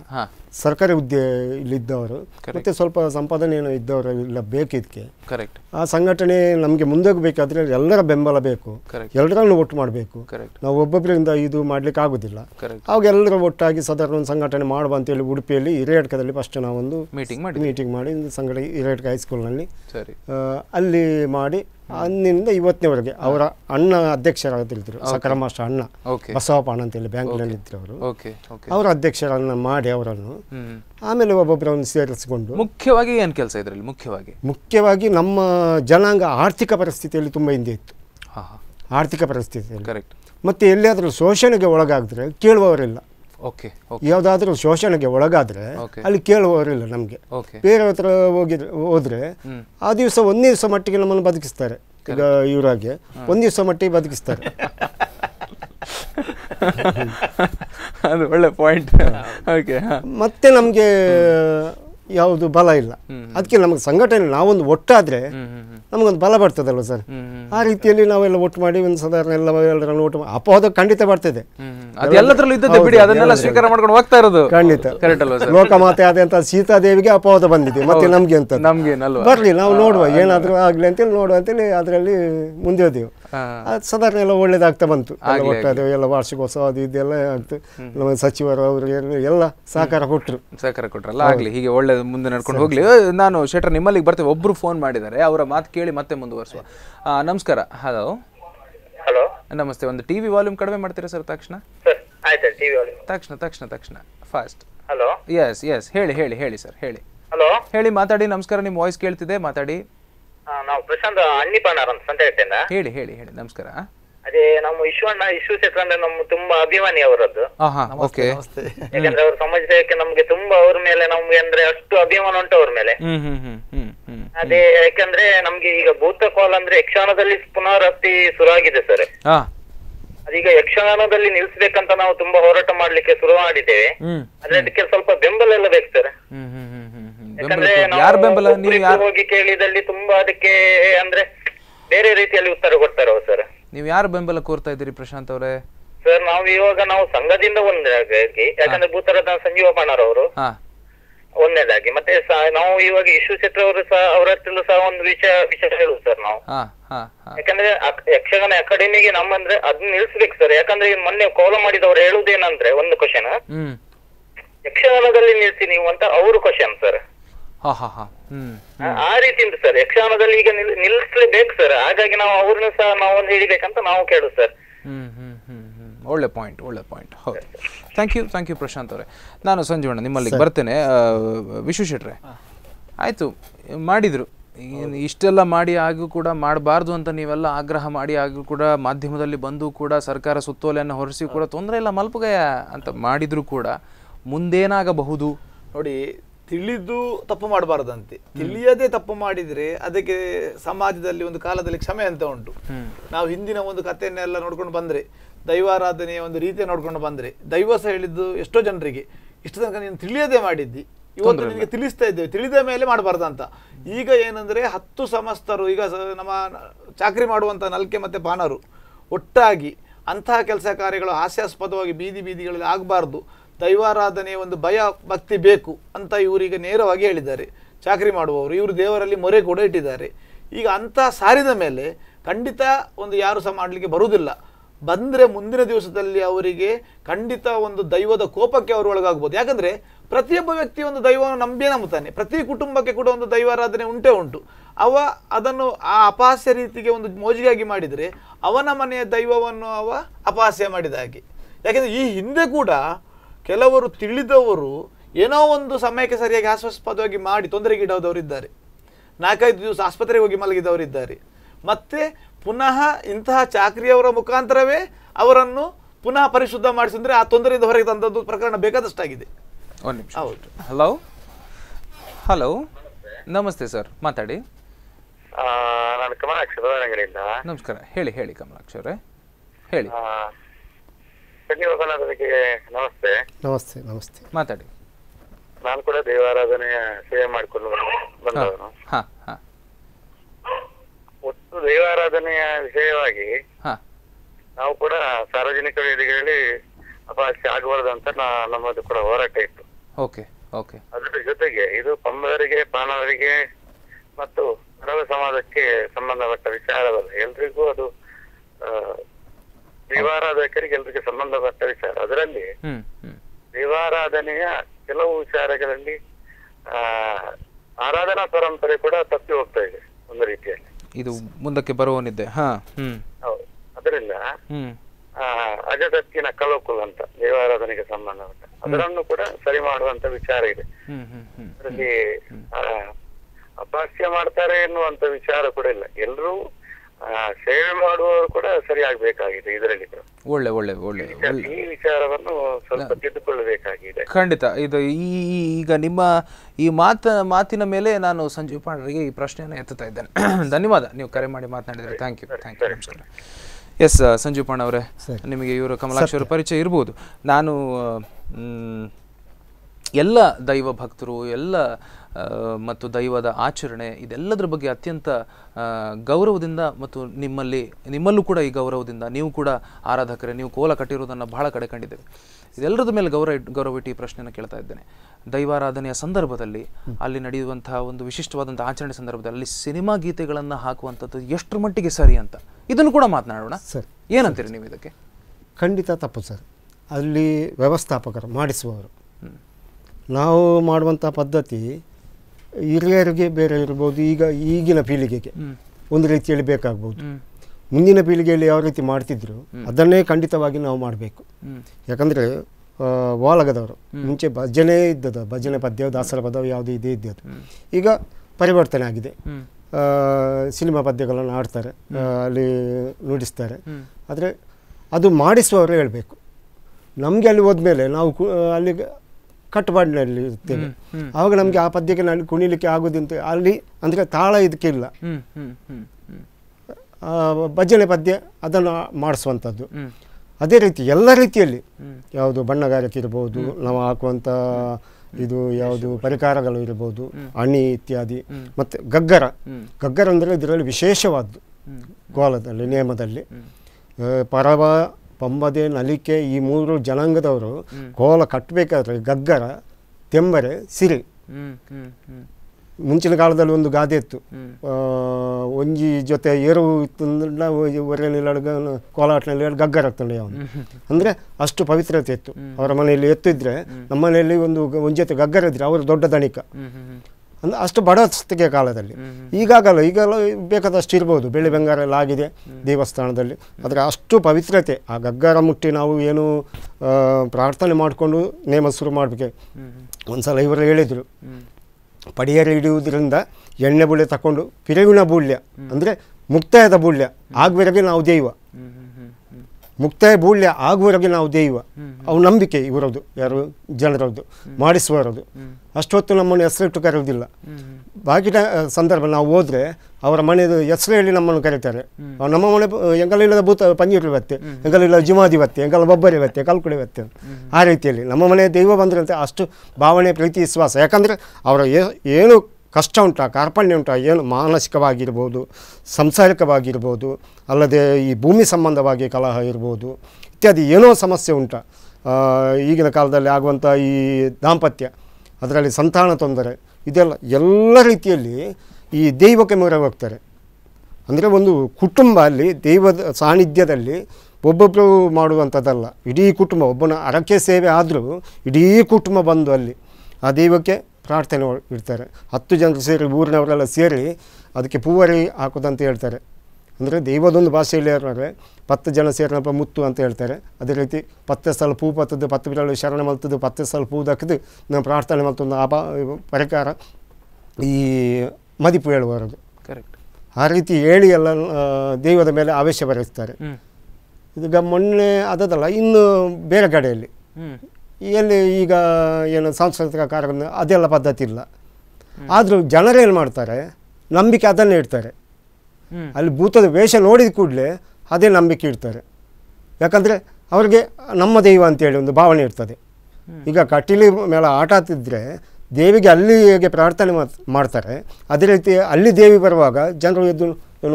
F: ಸರ್ಕಾರಿ ಹುದ್ದೆ ಇಲ್ಲಿದ್ದವರು ಮತ್ತೆ ಸ್ವಲ್ಪ ಸಂಪಾದನೆಯನ್ನು ಇದ್ದವರು ಇಲ್ಲ ಬೇಕಿದ್ಕೆ.
A: ಕರೆಕ್ಟ್
F: ಆ ಸಂಘಟನೆ ನಮಗೆ ಮುಂದೋಗಬೇಕಾದ್ರೆ ಎಲ್ಲರ ಬೆಂಬಲ ಬೇಕು. ಎಲ್ಲರನ್ನು ಒಟ್ಟು ಮಾಡಬೇಕು. ನಾವು ಒಬ್ಬೊಬ್ಬರಿಂದ ಇದು ಮಾಡ್ಲಿಕ್ಕೆ ಆಗುದಿಲ್ಲ. ಅವಾಗ ಎಲ್ಲರೂ ಒಟ್ಟಾಗಿ ಸಾಧಾರಣ ಒಂದು ಸಂಘಟನೆ ಮಾಡುವ ಅಂತೇಳಿ ಉಡುಪಿಯಲ್ಲಿ ಹಿರಿಯಡ್ಕದಲ್ಲಿ ಫಸ್ಟ್ ನಾವೊಂದು
A: ಮೀಟಿಂಗ್ ಮಾಡಿ
F: ಮೀಟಿಂಗ್ ಮಾಡಿ ಸಂಘಟನೆ ಸಂಘಟ ಹಿರಿಯಡ್ಕ ಹೈಸ್ಕೂಲ್ನಲ್ಲಿ ಅಲ್ಲಿ ಮಾಡಿ ಅಂದಿನಿಂದ ಇವತ್ತಿನವರೆಗೆ ಅವರ ಅಣ್ಣ ಅಧ್ಯಕ್ಷರಾಗಿದ್ರು ಸಕ್ಕರ ಮಾಸ್ಟರ್ ಅಣ್ಣ
A: ಬಸವಪ್ಪ
F: ಬಸವಪ್ಪಣ್ಣ ಅಂತೇಳಿ ಬ್ಯಾಂಕ್ನಲ್ಲಿ ಇದ್ರು ಅವರು. ಅವರ ಅಧ್ಯಕ್ಷರನ್ನ ಮಾಡಿ ಅವರನ್ನು. ಆಮೇಲೆ ಒಬ್ಬೊಬ್ಬರನ್ನು ಸೇರಿಸಿಕೊಂಡು
A: ಮುಖ್ಯವಾಗಿ ಏನು ಕೆಲಸ ಇದರಲ್ಲಿ ಮುಖ್ಯವಾಗಿ?
F: ಮುಖ್ಯವಾಗಿ ನಮ್ಮ ಜನಾಂಗ ಆರ್ಥಿಕ ಪರಿಸ್ಥಿತಿಯಲ್ಲಿ ತುಂಬ ಹಿಂದೆ ಇತ್ತು. ಆರ್ಥಿಕ ಪರಿಸ್ಥಿತಿಯಲ್ಲಿ.
A: ಕರೆಕ್ಟ್
F: ಮತ್ತು ಎಲ್ಲಿಯಾದರೂ ಶೋಷಣೆಗೆ ಒಳಗಾದರೆ ಕೇಳುವವರಿಲ್ಲ. ಯಾವುದಾದ್ರೂ ಶೋಷಣೆಗೆ ಒಳಗಾದ್ರೆ. ಅಲ್ಲಿ ಕೇಳುವವರಿಲ್ಲ ನಮಗೆ. ಬೇರೆ ಹತ್ರ ಹೋಗಿದ್ರೆ ಹೋದ್ರೆ ಆ ದಿವಸ ಒಂದೇ ದಿವಸ ಮಟ್ಟಿಗೆ ನಮ್ಮನ್ನು ಬದುಕಿಸ್ತಾರೆ. ಈಗ ಇವರಾಗೆ ಒಂದು ದಿವಸ ಮಟ್ಟಿಗೆ ಬದುಕಿಸ್ತಾರೆ.
A: ಅದು ಒಳ್ಳೆ ಪಾಯಿಂಟ್ ಓಕೆ
F: ಮತ್ತೆ ನಮಗೆ ಯಾವುದು ಬಲ ಇಲ್ಲ. ಅದಕ್ಕೆ ನಮಗೆ ಸಂಘಟನೆ ನಾವೊಂದು ಒಟ್ಟಾದರೆ ನಮಗೊಂದು ಬಲ ಬರ್ತದಲ್ವ ಸರ್? ಆ ರೀತಿಯಲ್ಲಿ ನಾವೆಲ್ಲ ಒಟ್ಟು ಮಾಡಿ ಒಂದು ಸಾಧಾರಣ ಎಲ್ಲ ಎಲ್ಲರನ್ನು ಒಟ್ಟು ಅಪವಾದ ಖಂಡಿತ ಬರ್ತದೆ.
A: ಅದು ಎಲ್ಲದ್ರಲ್ಲೂ ಇದ್ದದ್ದೇ ಬಿಡಿ ಅದನ್ನೆಲ್ಲ ಸ್ವೀಕಾರ ಮಾಡ್ಕೊಂಡು ಹೋಗ್ತಾ ಇರೋದು.
F: ಖಂಡಿತ. ಲೋಕಮಾತೆ ಆದಂತ ಸೀತಾದೇವಿಗೆ ಅಪವಾದ ಬಂದಿದೆ ಮತ್ತೆ ನಮ್ಗೆ ಅಂತ ಬರ್ಲಿ ನಾವು ನೋಡುವ ಏನಾದರೂ ಆಗ್ಲಿ ಅಂತೇಳಿ ನೋಡುವ ಅಂತೇಳಿ ಅದರಲ್ಲಿ ಮುಂದೆ ಹೋದೆವು. ಅದು ಸಾಧಾರಣ ಎಲ್ಲ ಒಳ್ಳೇದಾಗ್ತಾ ಬಂತು. ಎಲ್ಲ
A: ಆಗ್ಲಿ,
F: ಒಟ್ಟಾದೆವು ಎಲ್ಲ ವಾರ್ಷಿಕೋತ್ಸವ ಅದು ಇದೆಲ್ಲ ಆಗ್ತು. ನಮ್ಮ ಸಚಿವರು ಅವರು ಎಲ್ಲ- ಸಹಕಾರ ಕೊಟ್ಟರು.
A: ಸಹಕಾರ ಕೊಟ್ಟರಲ್ಲ ಆಗಲಿ ಹೀಗೆ ಒಳ್ಳೆ ಮುಂದೆ ನಡ್ಕೊಂಡು ಹೋಗ್ಲಿ. ನಾನು ಶೆಟ್ರ್ ನಿಮ್ಮಲ್ಲಿಗೆ ಬರ್ತೇವೆ. ಒಬ್ರು ಫೋನ್ ಮಾಡಿದ್ದಾರೆ. ಅವರ ಮಾತು ಕೇಳಿ ಮತ್ತೆ ಮುಂದುವರಿಸುವ. ಆ, ನಮಸ್ಕಾರ. ಹಲೋ
E: ಹಲೋ
A: ನಮಸ್ತೆ. ಒಂದು ಟಿವಿ ವಾಲ್ಯೂಮ್ ಕಡಿಮೆ ಮಾಡ್ತೀರಾ ಸರ್ ತಕ್ಷಣ? ತಕ್ಷಣ ತಕ್ಷಣ ತಕ್ಷಣ. ಫಾಸ್ಟ್
E: ಹಲೋ
A: ಎಸ್ ಎಸ್ ಹೇಳಿ ಹೇಳಿ ಹೇಳಿ ಸರ್ ಹೇಳಿ.
E: ಹಲೋ
A: ಹೇಳಿ ಮಾತಾಡಿ. ನಮಸ್ಕಾರ. ನಿಮ್ಮ ವಾಯ್ಸ್ ಕೇಳ್ತಿದೆ. ಮಾತಾಡಿ.
E: ನಾವು ಪ್ರಶಾಂತ್ ಅಣ್ಣಿಪಾಣರ್ ಅಂತ ಸಂತೆಗಟ್ಟೆಯಿಂದ
A: ಹೇಳಿ ಹೇಳಿ ಹೇಳಿ ನಮಸ್ಕಾರ.
E: ಅದೇ ನಮ್ಮ ವಿಶ್ವಣ್ಣ ವಿಶ್ವ ಕ್ಷೇತ್ರ ಅಂದ್ರೆ ನಮ್ಮ ತುಂಬಾ ಅಭಿಮಾನಿ ಅವರದ್ದು.
A: ಓಕೆ.
E: ಯಾಕಂದ್ರೆ ಅವ್ರ ಸಮಾಜ ಸೇವೆಗೆ ನಮ್ಗೆ ತುಂಬಾ ಅವ್ರ ಮೇಲೆ ನಮ್ಗೆ ಅಂದ್ರೆ ಅಷ್ಟು ಅಭಿಮಾನ ಉಂಟು ಅವ್ರ ಮೇಲೆ.
A: ಹ್ಮ್ ಹ್ಮ್ ಹ್ಮ್ ಹ್ಮ್ ಹ್ಮ್
E: ಅದೇ ಯಾಕಂದ್ರೆ ನಮ್ಗೆ ಈಗ ಭೂತಕೋಲ ಅಂದ್ರೆ ಯಕ್ಷಗಾನದಲ್ಲಿ ಪುನರಾವರ್ತಿ ಶುರುವಾಗಿದೆ ಸರ್.
A: ಹಾ
E: ಅದೀಗ ಯಕ್ಷಗಾನದಲ್ಲಿ ನಿಲ್ಸ್ಬೇಕಂತ ನಾವು ತುಂಬಾ ಹೋರಾಟ ಮಾಡ್ಲಿಕ್ಕೆ ಶುರು ಮಾಡಿದ್ದೇವೆ. ಆದ್ರೆ ಅದಕ್ಕೆ ಸ್ವಲ್ಪ ಬೆಂಬಲ ಎಲ್ಲ ಬೇಕು ಸರ್. ಯಾಕಂದ್ರೆ
A: ಯಾರ ಬೆಂಬಲ? ನೀವು
E: ಹೋಗಿ ಕೇಳಿದಲ್ಲಿ ತುಂಬಾ ಅದಕ್ಕೆ ಅಂದ್ರೆ ಬೇರೆ ರೀತಿಯಲ್ಲಿ ಉತ್ತರ ಕೊಡ್ತಾರೆ ಸರ್.
A: ನೀವು ಯಾರು ಬೆಂಬಲ ಕೋರ್ತಾ ಇದ್ದೀರಿ ಪ್ರಶಾಂತ್ ಅವರೇ?
E: ಸರ್ ನಾವು ಇವಾಗ ನಾವು ಸಂಘದಿಂದ ಒಂದಾಗಿ ಯಾಕಂದ್ರೆ ಭೂತರದ ಸಂಜೀವ ಪಾಣರ್ ಒಂದೇದಾಗಿ ಮತ್ತೆ ನಾವು ಇವಾಗ ಯಶು ಚಿತ್ರ ಅವರು ಸಹ ಅವರ ಹತ್ರಲೂ ಸಹ ಒಂದು ವಿಷಯ ವಿಷಯ ಹೇಳುದು ಸರ್ ನಾವು. ಯಾಕಂದ್ರೆ ಯಕ್ಷಗಾನ ಅಕಾಡೆಮಿಗೆ ನಮ್ಮಂದ್ರೆ ಅದನ್ನ ನಿಲ್ಸ್ಬೇಕು ಸರ್. ಯಾಕಂದ್ರೆ ಮೊನ್ನೆ ಕೋಲ ಮಾಡಿದವ್ರು ಹೇಳುದೇನಂದ್ರೆ ಒಂದು ಕ್ವಶನ್ ಯಕ್ಷಗಾನದಲ್ಲಿ ನಿಲ್ಸಿ ನೀವು ಅಂತ ಅವರು ಕ್ವಶನ್ ಸರ್. ಆ ರೀತಿ ಉಂಟು ಸರ್ ಯಕ್ಷಗಾನದಲ್ಲಿ ಈಗ ನಿಲ್ಲಿಸಲೇಬೇಕು ಸರ್ ಹಾಗಾಗಿ ನಾವು ಅವ್ರನ್ನ ಸಹ ನಾವು ಒಂದು ಹಿಡಿಬೇಕಂತ ನಾವು ಕೇಳುದು ಸರ್
A: ಹ್ಮ್ ಹ್ಮ್ ಹ್ಮ್ ಹ್ಮ್. ಒಳ್ಳೆ ಪಾಯಿಂಟ್ ಒಳ್ಳೆ ಪಾಯಿಂಟ್ ಹೌದು. Thank you thank you Prashanth ಅವರೇ. ನಾನು ಸಂಜೀವಣ್ಣ ನಿಮ್ಮಲ್ಲಿಗೆ ಬರ್ತೇನೆ. ವಿಶು ವಿಶ್ವ ಶೆಟ್ರೆ ಆಯಿತು ಮಾಡಿದರು. ಇಷ್ಟೆಲ್ಲ ಮಾಡಿ ಆಗೂ ಕೂಡ ಮಾಡಬಾರ್ದು ಅಂತ ನೀವೆಲ್ಲ ಆಗ್ರಹ ಮಾಡಿ ಆಗೂ ಕೂಡ ಮಾಧ್ಯಮದಲ್ಲಿ ಬಂದು ಕೂಡ ಸರ್ಕಾರ ಸುತ್ತೋಲೆಯನ್ನು ಹೊರಸಿ ಕೂಡ ತೊಂದರೆ ಇಲ್ಲ ಮಲ್ಪಗಯ ಅಂತ ಮಾಡಿದರೂ ಕೂಡ ಮುಂದೇನಾಗಬಹುದು?
B: ನೋಡಿ ತಿಳಿದು ತಪ್ಪು ಮಾಡಬಾರ್ದಂತೆ. ತಿಳಿಯದೆ ತಪ್ಪು ಮಾಡಿದ್ರೆ ಅದಕ್ಕೆ ಸಮಾಜದಲ್ಲಿ ಒಂದು ಕಾಲದಲ್ಲಿ ಕ್ಷಮೆ ಅಂತ ಉಂಟು. ನಾವು ಹಿಂದಿನ ಒಂದು ಕಥೆಯನ್ನೆಲ್ಲ ನೋಡ್ಕೊಂಡು ಬಂದ್ರೆ ದೈವಾರಾಧನೆಯ ಒಂದು ರೀತಿ ನೋಡ್ಕೊಂಡು ಬಂದ್ರೆ ದೈವ ಸಹ ಹೇಳಿದ್ದು ಎಷ್ಟೋ ಜನರಿಗೆ ಇಷ್ಟು ತನಕ ನೀನು ತಿಳಿಯದೆ ಮಾಡಿದ್ದಿ ಇವತ್ತು ನಿನಗೆ ತಿಳಿಸ್ತಾ ಇದ್ದೇವೆ ತಿಳಿದ ಮೇಲೆ ಅಂತ. ಈಗ ಏನಂದ್ರೆ ಹತ್ತು ಸಮಸ್ತರು ಈಗ ನಮ್ಮ ಚಾಕರಿ ಮಾಡುವಂತ ನಲ್ಕೆ ಮತ್ತೆ ಪಾನರು ಒಟ್ಟಾಗಿ ಅಂತಹ ಕೆಲಸ ಕಾರ್ಯಗಳು ಹಾಸ್ಯಾಸ್ಪದವಾಗಿ ಬೀದಿ ಬೀದಿಗಳಲ್ಲಿ ಆಗಬಾರ್ದು. ದೈವಾರಾಧನೆಯ ಒಂದು ಭಯ, ಭಕ್ತಿ ಬೇಕು ಅಂತ ಇವರಿಗೆ ನೇರವಾಗಿ ಹೇಳಿದ್ದಾರೆ. ಚಾಕರಿ ಮಾಡುವವರು, ಇವರು ದೇವರಲ್ಲಿ ಮೊರೆ ಕೂಡ ಇಟ್ಟಿದ್ದಾರೆ. ಈಗ ಅಂಥ ಸಾರಿದ ಮೇಲೆ ಖಂಡಿತ ಒಂದು ಯಾರು ಸಹ ಮಾಡಲಿಕ್ಕೆ ಬರುವುದಿಲ್ಲ. ಬಂದರೆ ಮುಂದಿನ ದಿವಸದಲ್ಲಿ ಅವರಿಗೆ ಖಂಡಿತ ಒಂದು ದೈವದ ಕೋಪಕ್ಕೆ ಅವರು ಒಳಗಾಗ್ಬೋದು. ಯಾಕಂದರೆ ಪ್ರತಿಯೊಬ್ಬ ವ್ಯಕ್ತಿ ಒಂದು ದೈವವನ್ನು ನಂಬಿಯೇ ನಂಬುತ್ತಾನೆ. ಪ್ರತಿ ಕುಟುಂಬಕ್ಕೆ ಕೂಡ ಒಂದು ದೈವಾರಾಧನೆ ಉಂಟೇ ಉಂಟು. ಅವ ಅದನ್ನು ಆ ಅಪಹಾಸ್ಯ ರೀತಿಗೆ ಒಂದು ಮೋಜಿಗಾಗಿ ಮಾಡಿದರೆ ಅವನ ಮನೆಯ ದೈವವನ್ನು ಅವ ಅಪಹಾಸ್ಯ ಮಾಡಿದ ಹಾಗೆ. ಯಾಕೆಂದರೆ ಈ ಹಿಂದೆ ಕೂಡ ಕೆಲವರು ತಿಳಿದವರು ಏನೋ ಒಂದು ಸಮಯಕ್ಕೆ ಸರಿಯಾಗಿ ಆಸ್ವಾಸ್ಪದವಾಗಿ ಮಾಡಿ ತೊಂದರೆಗೀಡಾದವರು ಇದ್ದಾರೆ. ನಾಲ್ಕೈದು ದಿವಸ ಆಸ್ಪತ್ರೆಗೆ ಹೋಗಿ ಮಲಗಿದವರಿದ್ದಾರೆ ಮತ್ತೆ ಪುನಃ ಇಂತಹ ಚಾಕ್ರಿಯವರ ಮುಖಾಂತರವೇ ಅವರನ್ನು ಪುನಃ ಪರಿಶುದ್ಧ ಮಾಡಿಸಿದ್ರೆ ಆ ತೊಂದರೆಯಿಂದ ಹೊರಗೆ ತಂದದ್ದು ಪ್ರಕರಣ ಬೇಕಾದಷ್ಟಾಗಿದೆ.
A: ಒಂದು ನಿಮಿಷ.
B: ಹೌದು.
A: ಹಲೋ ಹಲೋ ನಮಸ್ತೆ ಸರ್ ಮಾತಾಡಿ.
E: ನಾನು ಕಮಲಾಕ್ಷ
A: ನಮಸ್ಕಾರ. ಹೇಳಿ ಹೇಳಿ ಕಮಲಾಕ್ಷ ಅವರೇ. ಹೇಳಿ.
E: ನಮಸ್ತೆ.
F: ನಮಸ್ತೆ ನಮಸ್ತೆ.
A: ಮಾತಾಡಿ.
E: ನಾನು ಕೂಡ ದೇವಾರಾಧನೆಯ ಸೇವೆ ಮಾಡಿಕೊಂಡು ಬಂದವನು.
A: ಹಾ ಹಾ
E: ಒಟ್ಟು ದೇವಾರಾಧನೆಯ ವಿಷಯವಾಗಿ
A: ಹಾ.
E: ನಾವು ಕೂಡ ಸಾರ್ವಜನಿಕ ವೇದಿಕೆಯಲ್ಲಿ ಅಪಹಾಸ್ಯ ಆಗಬಾರ್ದು ಅಂತ ನಾ- ನಮ್ಮದು ಕೂಡ ಹೋರಾಟ ಇತ್ತು.
A: Okay okay.
E: ಅದರ ಜೊತೆಗೆ ಇದು ಪಂಬರಿಗೆ ಪಾನವರಿಗೆ ಮತ್ತು ಸರ್ವ ಸಮಾಜಕ್ಕೆ ಸಂಬಂಧಪಟ್ಟ ವಿಚಾರವಲ್ಲ. ಎಲ್ರಿಗೂ ಅದು ಆ, ದೈವಾರಾಧಕರಿಗೆ ಸಂಬಂಧ ಬರ್ತದೆ ವಿಚಾರ ಅದರಲ್ಲಿ ದೈವಾರಾಧನೆಯ ಕೆಲವು ವಿಚಾರಗಳಲ್ಲಿ ಆ ಆರಾಧನಾ ಪರಂಪರೆ ಕೂಡ ತಪ್ಪಿ ಹೋಗ್ತಾ ಇದೆ ಒಂದು ರೀತಿಯಲ್ಲಿ.
A: ಇದು ಮುಂದಕ್ಕೆ ಬರುವನಿದ್ದೆ
E: ಅದರಿಂದ ಆ ಅಜದತ್ತಿನ ಕಲೋಕುಲ್ ಅಂತ ದೇವಾರಾಧನೆಗೆ ಸಂಬಂಧಪಟ್ಟ ಅದರನ್ನು ಕೂಡ ಸರಿ ಮಾಡುವಂತ ವಿಚಾರ ಇದೆ. ಅದರಲ್ಲಿ ಆ, ಅಪಹಾಸ್ಯ ಮಾಡ್ತಾರೆ ಎನ್ನುವಂತ ವಿಚಾರ ಕೂಡ ಇಲ್ಲ. ಎಲ್ಲರೂ ಸೇವೆ ಮಾಡುವವರು ಕೂಡ ಸರಿ ಆಗ್ಬೇಕಾಗಿದೆ ಇದರಲ್ಲಿ
A: ಒಳ್ಳೆ ಒಳ್ಳೆ ಒಳ್ಳೆ ಒಳ್ಳೆ.
E: ಈ ವಿಚಾರವನ್ನು ಸ್ವಲ್ಪ ತಿದ್ದುಕೊಳ್ಳಬೇಕಾಗಿದೆ.
A: ಖಂಡಿತ ಇದು ಈ ಈಗ ನಿಮ್ಮ ಈ ಮಾತ ಮಾತಿನ ಮೇಲೆ ನಾನು ಸಂಜೀವ್ ಪಾಂಡ್ರಿಗೆ ಈ ಪ್ರಶ್ನೆಯನ್ನು ಎತ್ತುತ್ತಾ ಇದ್ದೇನೆ. ಧನ್ಯವಾದ ನೀವು ಕರೆ ಮಾಡಿ ಮಾತನಾಡಿದರೆ. ಥ್ಯಾಂಕ್ ಯು ಥ್ಯಾಂಕ್ ಯು ನಮಸ್ಕಾರ. ಎಸ್ ಸಂಜೀವ್ ಪಾಂಡ್ ಅವರೇ ನಿಮಗೆ ಇವರು ಕಮಲಾಕ್ಷ ಅವರ ಪರಿಚಯ ಇರ್ಬೋದು. ನಾನು ಎಲ್ಲ ದೈವ ಭಕ್ತರು ಎಲ್ಲ ಮತ್ತು ದೈವದ ಆಚರಣೆ ಇದೆಲ್ಲದರ ಬಗ್ಗೆ ಅತ್ಯಂತ ಗೌರವದಿಂದ ಮತ್ತು ನಿಮ್ಮಲ್ಲಿ ನಿಮ್ಮಲ್ಲೂ ಕೂಡ ಈ ಗೌರವದಿಂದ ನೀವು ಕೂಡ ಆರಾಧಕರೇ ನೀವು ಕೋಲ ಕಟ್ಟಿರುವುದನ್ನು ಬಹಳ ಕಡೆ ಕಂಡಿದ್ದೇವೆ ಇದೆಲ್ಲರದ ಮೇಲೆ ಗೌರವ ಗೌರವ ಇಟ್ಟು ಈ ಪ್ರಶ್ನೆಯನ್ನು ಕೇಳ್ತಾ ಇದ್ದೇನೆ. ದೈವಾರಾಧನೆಯ ಸಂದರ್ಭದಲ್ಲಿ ಅಲ್ಲಿ ನಡೆಯುವಂತಹ ಒಂದು ವಿಶಿಷ್ಟವಾದಂಥ ಆಚರಣೆ ಸಂದರ್ಭದಲ್ಲಿ ಅಲ್ಲಿ ಸಿನಿಮಾ ಗೀತೆಗಳನ್ನು ಹಾಕುವಂಥದ್ದು ಎಷ್ಟರ ಮಟ್ಟಿಗೆ ಸರಿ ಅಂತ ಇದನ್ನು ಕೂಡ ಮಾತನಾಡೋಣ.
F: ಸರ್.
A: ಏನಂತೀರಿ ನೀವು ಇದಕ್ಕೆ?
F: ಖಂಡಿತ ತಪ್ಪು ಸರ್. ಅಲ್ಲಿ ವ್ಯವಸ್ಥಾಪಕರು ಮಾಡಿಸುವವರು. ನಾವು ಮಾಡುವಂಥ ಪದ್ಧತಿ ಹಿರಿಯರಿಗೆ ಬೇರೆ ಇರ್ಬೋದು ಈಗ ಈಗಿನ ಪೀಳಿಗೆಗೆ ಒಂದು ರೀತಿಯಲ್ಲಿ ಬೇಕಾಗ್ಬೋದು ಮುಂದಿನ ಪೀಳಿಗೆಯಲ್ಲಿ ಯಾವ ರೀತಿ ಮಾಡ್ತಿದ್ರು ಅದನ್ನೇ ಖಂಡಿತವಾಗಿ ನಾವು ಮಾಡಬೇಕು. ಯಾಕಂದರೆ ವಾಲಗದವರು ಮುಂಚೆ ಭಜನೆ ಇದ್ದದ್ದು ಭಜನೆ ಪದ್ಯ ದಾಸರ ಪದ ಯಾವುದು ಇದೇ ಇದ್ದದ್ದು. ಈಗ ಪರಿವರ್ತನೆ ಆಗಿದೆ. ಸಿನಿಮಾ ಪದ್ಯಗಳನ್ನು ಆಡ್ತಾರೆ ಅಲ್ಲಿ ನುಡಿಸ್ತಾರೆ. ಆದರೆ ಅದು ಮಾಡಿಸುವವರು ಹೇಳಬೇಕು. ನಮಗೆ ಅಲ್ಲಿ ಹೋದ್ಮೇಲೆ ನಾವು ಕು- ಅಲ್ಲಿ ಕಟ್ಟುಪಾಡಿನಲ್ಲಿ ಇರ್ತೇವೆ ಆವಾಗ ನಮಗೆ ಆ ಪದ್ಯಕ್ಕೆ ನಾನು ಕುಣಿಲಿಕ್ಕೆ ಆಗೋದಂತ ಅಲ್ಲಿ ಅಂದರೆ ತಾಳ ಇದಕ್ಕಿಲ್ಲ. ಭಜನೆ ಪದ್ಯ ಅದನ್ನು ಮಾಡಿಸುವಂಥದ್ದು ಅದೇ ರೀತಿ ಎಲ್ಲ ರೀತಿಯಲ್ಲಿ. ಯಾವುದು ಬಣ್ಣಗಾರಿಕೆ ಇರ್ಬೋದು ನಾವು ಹಾಕುವಂಥ ಇದು ಯಾವುದು ಪರಿಕಾರಗಳು ಇರ್ಬೋದು ಅಣಿ ಇತ್ಯಾದಿ. ಮತ್ತು ಗಗ್ಗರ. ಗಗ್ಗರ ಅಂದರೆ ಇದರಲ್ಲಿ ವಿಶೇಷವಾದ್ದು ಕೋಲದಲ್ಲಿ ನಿಯಮದಲ್ಲಿ ಪರವ ಪಂಬದೆ ನಲಿಕೆ ಈ ಮೂರು ಜನಾಂಗದವರು ಕೋಲ ಕಟ್ಟಬೇಕಾದ್ರೆ ಗಗ್ಗರ ತೆಂಬರೆ ಸಿರಿ. ಮುಂಚಿನ ಕಾಲದಲ್ಲಿ ಒಂದು ಗಾದೆ ಇತ್ತು. ಒಂಜಿ ಜೊತೆ ಏರು ಒರೆಯಲ್ಲಿ ಕೋಲಾಟನಲ್ಲಿ ಗಗ್ಗರ ಆಗ್ತಾನೆ ಅವನು. ಅಂದರೆ ಅಷ್ಟು ಪವಿತ್ರತೆ ಇತ್ತು. ಅವರ ಮನೆಯಲ್ಲಿ ಎತ್ತಿದ್ರೆ ನಮ್ಮ ಮನೆಯಲ್ಲಿ ಒಂದು ಒಂದು ಜೊತೆ ಗಗ್ಗರ ಇದ್ರೆ ಅವರು ದೊಡ್ಡ ದಣಿಕ. ಅಂದ್ರೆ ಅಷ್ಟು ಬಡಸ್ತಿಗೆ ಕಾಲದಲ್ಲಿ. ಈಗಾಗಲ್ಲ ಈಗೆಲ್ಲ ಬೇಕಾದಷ್ಟು ಇರ್ಬೋದು. ಬೆಳ್ಳಿ ಬಂಗಾರ ಎಲ್ಲ ಆಗಿದೆ ದೇವಸ್ಥಾನದಲ್ಲಿ. ಆದರೆ ಅಷ್ಟು ಪವಿತ್ರತೆ ಆ ಗಗ್ಗರ ಮುಟ್ಟಿ ನಾವು ಏನು ಪ್ರಾರ್ಥನೆ ಮಾಡಿಕೊಂಡು ನೇಮ ಶುರು ಮಾಡಬೇಕು. ಒಂದ್ಸಲ ಇವರು ಹೇಳಿದರು ಪಡಿಯರು ಹಿಡಿಯುವುದರಿಂದ ಎಣ್ಣೆ ಬುಳ್ಳೆ ತಕೊಂಡು ಪಿರವಿನ ಬೂಳ್ಯ ಅಂದರೆ ಮುಕ್ತಾಯದ ಬುಳ್ಯ ಆಗುವರೆಗೆ ನಾವು ದೈವ ಮುಕ್ತಾಯ ಬೂಳ್ಯ ಆಗುವವರೆಗೆ ನಾವು ದೈವ ಅವು ನಂಬಿಕೆ ಇವರದು ಯಾರು ಜನರದ್ದು ಮಾಡಿಸುವರದು ಅಷ್ಟೊತ್ತು ನಮ್ಮನ್ನು ಹೆಸರಿಟ್ಟು ಕರೆಯುವುದಿಲ್ಲ. ಬಾಕಿನ ಸಂದರ್ಭ ನಾವು ಹೋದ್ರೆ ಅವರ ಮನೆಯದು ಹೆಸರು ಹೇಳಿ ನಮ್ಮನ್ನು ಕರೀತಾರೆ. ನಮ್ಮ ಮನೆ ಹೆಂಗಲಿಲ್ಲದ ಎಂಗಲಿಲ್ಲದ ಭೂತ ಪಂಜೀರು ಇವತ್ತೆ ಹೆಂಗಲಿಲ್ಲದ ಜುಮಾದಿ ಇವತ್ತೆ ಎಂಗಲ ಬೊಬ್ಬರಿ ಇವತ್ತೆ ಕಲ್ಕುಡಿ ಇವತ್ತೆ ಆ ರೀತಿಯಲ್ಲಿ ನಮ್ಮ ಮನೆ ದೈವ ಬಂದ್ರಂತೆ ಅಷ್ಟು ಭಾವನೆ ಪ್ರೀತಿ ವಿಶ್ವಾಸ. ಯಾಕಂದರೆ ಅವರ ಏನು ಕಷ್ಟ ಉಂಟಾ, ಕಾರ್ಪಣ್ಯ ಉಂಟಾ, ಏನು ಮಾನಸಿಕವಾಗಿರ್ಬೋದು, ಸಂಸಾರಿಕವಾಗಿರ್ಬೋದು, ಅಲ್ಲದೆ ಈ ಭೂಮಿ ಸಂಬಂಧವಾಗಿ ಕಲಹ ಇರ್ಬೋದು, ಇತ್ಯಾದಿ ಏನೋ ಸಮಸ್ಯೆ ಉಂಟಾ. ಈಗಿನ ಕಾಲದಲ್ಲಿ ಆಗುವಂಥ ಈ ದಾಂಪತ್ಯ, ಅದರಲ್ಲಿ ಸಂತಾನ ತೊಂದರೆ, ಇದೆಲ್ಲ ಎಲ್ಲ ರೀತಿಯಲ್ಲಿ ಈ ದೈವಕ್ಕೆ ಮೊರೆ ಹೋಗ್ತಾರೆ. ಅಂದರೆ ಒಂದು ಕುಟುಂಬ ಅಲ್ಲಿ ದೈವದ ಸಾನ್ನಿಧ್ಯದಲ್ಲಿ ಒಬ್ಬೊಬ್ಬರು ಮಾಡುವಂಥದ್ದಲ್ಲ. ಇಡೀ ಕುಟುಂಬ, ಒಬ್ಬನ ಅರಕೆ ಸೇವೆ ಆದರೂ ಇಡೀ ಕುಟುಂಬ ಬಂದು ಅಲ್ಲಿ ಆ ದೈವಕ್ಕೆ ಪ್ರಾರ್ಥನೆ ಇಡ್ತಾರೆ. ಹತ್ತು ಜನರು ಸೇರಿ ಊರಿನವರೆಲ್ಲ ಸೇರಿ ಅದಕ್ಕೆ ಪೂವರಿ ಹಾಕೋದಂತ ಹೇಳ್ತಾರೆ. ಅಂದರೆ ದೈವದೊಂದು ಭಾಷೆಯಲ್ಲಿ ಹೇಳ್ತಾರೆ ಪತ್ತು ಜನ ಸೇರಿನಪ್ಪ ಮುತ್ತು ಅಂತ ಹೇಳ್ತಾರೆ. ಅದೇ ರೀತಿ ಪತ್ತೆ ಸಲ ಪೂ ಪತ್ತದ್ದು ಪತ್ತು ಬಿಡಲು ಶರಣ ಮಲ್ತದ್ದು ಪತ್ತೆ ಸಲ ಪೂ ದಕ್ಕದು ನಾವು ಪ್ರಾರ್ಥನೆ ಮಲ್ತೊಂದು ಆ ಬಾ- ಪರಿಕಾರ ಈ ಮದಿಪು ಹೇಳುವವರದು
A: ಕರೆಕ್ಟ್
F: ಆ ರೀತಿ ಹೇಳಿ ಎಲ್ಲ ದೈವದ ಮೇಲೆ ಆವೇಶ ಬರೆಸ್ತಾರೆ ಇದು ಮೊನ್ನೆ ಅದಲ್ಲ ಇನ್ನು ಬೇರೆ ಕಡೆಯಲ್ಲಿ. ಎಲ್ಲಿ ಈಗ ಏನು ಸಾಂಸ್ಕೃತಿಕ ಕಾರ್ಯಕ್ರಮ ಅದೆಲ್ಲ ಪದ್ಧತಿ ಇಲ್ಲ. ಆದರೂ ಜನರೇನು ಮಾಡ್ತಾರೆ ನಂಬಿಕೆ ಅದನ್ನೇ ಇಡ್ತಾರೆ. ಅಲ್ಲಿ ಭೂತದ ವೇಷ ನೋಡಿದ ಕೂಡಲೇ ಅದೇ ನಂಬಿಕೆ ಇಡ್ತಾರೆ. ಯಾಕಂದರೆ ಅವರಿಗೆ ನಮ್ಮ ದೈವ ಅಂತೇಳಿ ಒಂದು ಭಾವನೆ ಇರ್ತದೆ. ಈಗ ಕಟೀಲಿ ಮೇಲೆ ಆಟ ಆತಿದ್ರೆ ದೇವಿಗೆ ಅಲ್ಲಿ ಹೇಗೆ ಪ್ರಾರ್ಥನೆ ಮಾಡ್- ಮಾಡ್ತಾರೆ. ಅದೇ ರೀತಿ ಅಲ್ಲಿ ದೇವಿ ಬರುವಾಗ ಜನರು ಎದ್ದು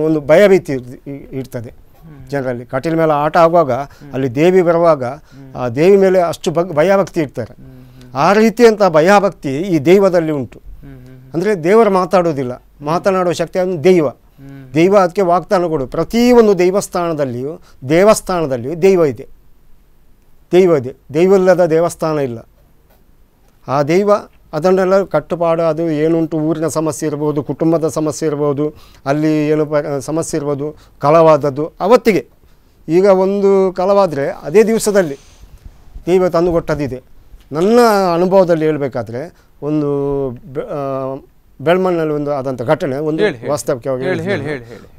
F: ಒಂದು ಭಯ ಭೀತಿ ಇರ್ತದೆ. ಜನರಲ್ಲಿ ಕಟೀಲ್ ಮೇಲೆ ಆಟ ಆಗುವಾಗ, ಅಲ್ಲಿ ದೇವಿ ಬರುವಾಗ, ಆ ದೇವಿ ಮೇಲೆ ಅಷ್ಟು ಬಗ್ ಭಯಭಕ್ತಿ ಇರ್ತಾರೆ ಆ ರೀತಿಯಂಥ ಭಯಭಕ್ತಿ ಈ ದೈವದಲ್ಲಿ ಉಂಟು. ಅಂದರೆ ದೇವರು ಮಾತಾಡೋದಿಲ್ಲ ಮಾತನಾಡುವ ಶಕ್ತಿ ಅದು ದೈವ. ದೈವ ಅದಕ್ಕೆ ವಾಗ್ದಾನ ಕೊಡು. ಪ್ರತಿಯೊಂದು ದೈವಸ್ಥಾನದಲ್ಲಿಯೂ, ದೇವಸ್ಥಾನದಲ್ಲಿಯೂ ದೈವ ಇದೆ. ದೈವ ಇದೆ. ದೈವ ಇಲ್ಲದ ದೇವಸ್ಥಾನ ಇಲ್ಲ. ಆ ದೈವ ಅದನ್ನೆಲ್ಲ ಕಟ್ಟುಪಾಡು ಅದು ಏನುಂಟು ಊರಿನ ಸಮಸ್ಯೆ ಇರ್ಬೋದು ಕುಟುಂಬದ ಸಮಸ್ಯೆ ಇರ್ಬೋದು ಅಲ್ಲಿ ಏನು ಪ ಸಮಸ್ಯೆ ಇರ್ಬೋದು ಕಳವಾದದ್ದು ಅವತ್ತಿಗೆ. ಈಗ ಒಂದು ಕಳವಾದರೆ ಅದೇ ದಿವಸದಲ್ಲಿ ದೈವ ತಂದು ಕೊಟ್ಟದಿದೆ ನನ್ನ ಅನುಭವದಲ್ಲಿ ಹೇಳಬೇಕಾದ್ರೆ ಒಂದು ಬೆ- ಬೆಳ್ಮಣ್ಣಲ್ಲಿ ಒಂದು ಆದಂಥ ಘಟನೆ ಒಂದು
A: ಹೇಳಿ.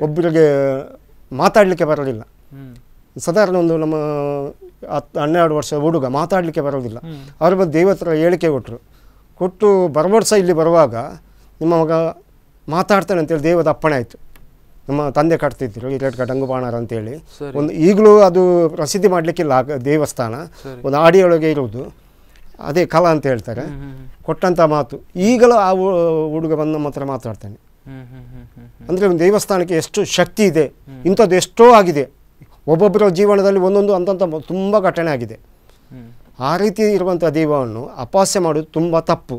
F: ಒಬ್ಬರಿಗೆ ಮಾತಾಡಲಿಕ್ಕೆ ಬರೋದಿಲ್ಲ ಸಾಧಾರಣ ಒಂದು ನಮ್ಮ ಹತ್ತು ಹನ್ನೆರಡು ವರ್ಷ ಹುಡುಗ ಮಾತಾಡಲಿಕ್ಕೆ ಬರೋದಿಲ್ಲ. ಅವ್ರ ಬಗ್ಗೆ ದೇವತ್ರ ಹೇಳಿಕೆ ಕೊಟ್ಟರು ಕೊಟ್ಟು ವರ್ಷ ಇಲ್ಲಿ ಬರುವಾಗ ನಿಮ್ಮ ಮಗ ಮಾತಾಡ್ತಾನೆ ಅಂತೇಳಿ ದೇವದ ಅಪ್ಪಣೆ ಆಯಿತು. ನಮ್ಮ ತಂದೆ ಕಟ್ತಿದ್ರು ಡಂಗು ಬಾಣರ ಅಂತೇಳಿ. ಒಂದು ಈಗಲೂ ಅದು ಪ್ರಸಿದ್ಧಿ ಮಾಡಲಿಕ್ಕಿಲ್ಲ ದೇವಸ್ಥಾನ. ಒಂದು ಆಡಿಯೊಳಗೆ ಇರುವುದು. ಅದೇ ಕಲಾ ಅಂತ ಹೇಳ್ತಾರೆ. ಕೊಟ್ಟಂಥ ಮಾತು. ಈಗಲೂ ಆ ಹುಡುಗ ಬಂದು ನಮ್ಮ ಹತ್ರ ಮಾತಾಡ್ತಾನೆ. ಅಂದರೆ ಒಂದು ದೇವಸ್ಥಾನಕ್ಕೆ ಎಷ್ಟು ಶಕ್ತಿ ಇದೆ ಇಂಥದ್ದು ಎಷ್ಟೋ ಆಗಿದೆ. ಒಬ್ಬೊಬ್ಬರ ಜೀವನದಲ್ಲಿ ಒಂದೊಂದು ಅಂತಂತ ತುಂಬ ಘಟನೆ ಆಗಿದೆ. ಆ ರೀತಿ ಇರುವಂಥ ದೈವವನ್ನು ಅಪಾಸ್ಯ ಮಾಡೋದು ತುಂಬ ತಪ್ಪು.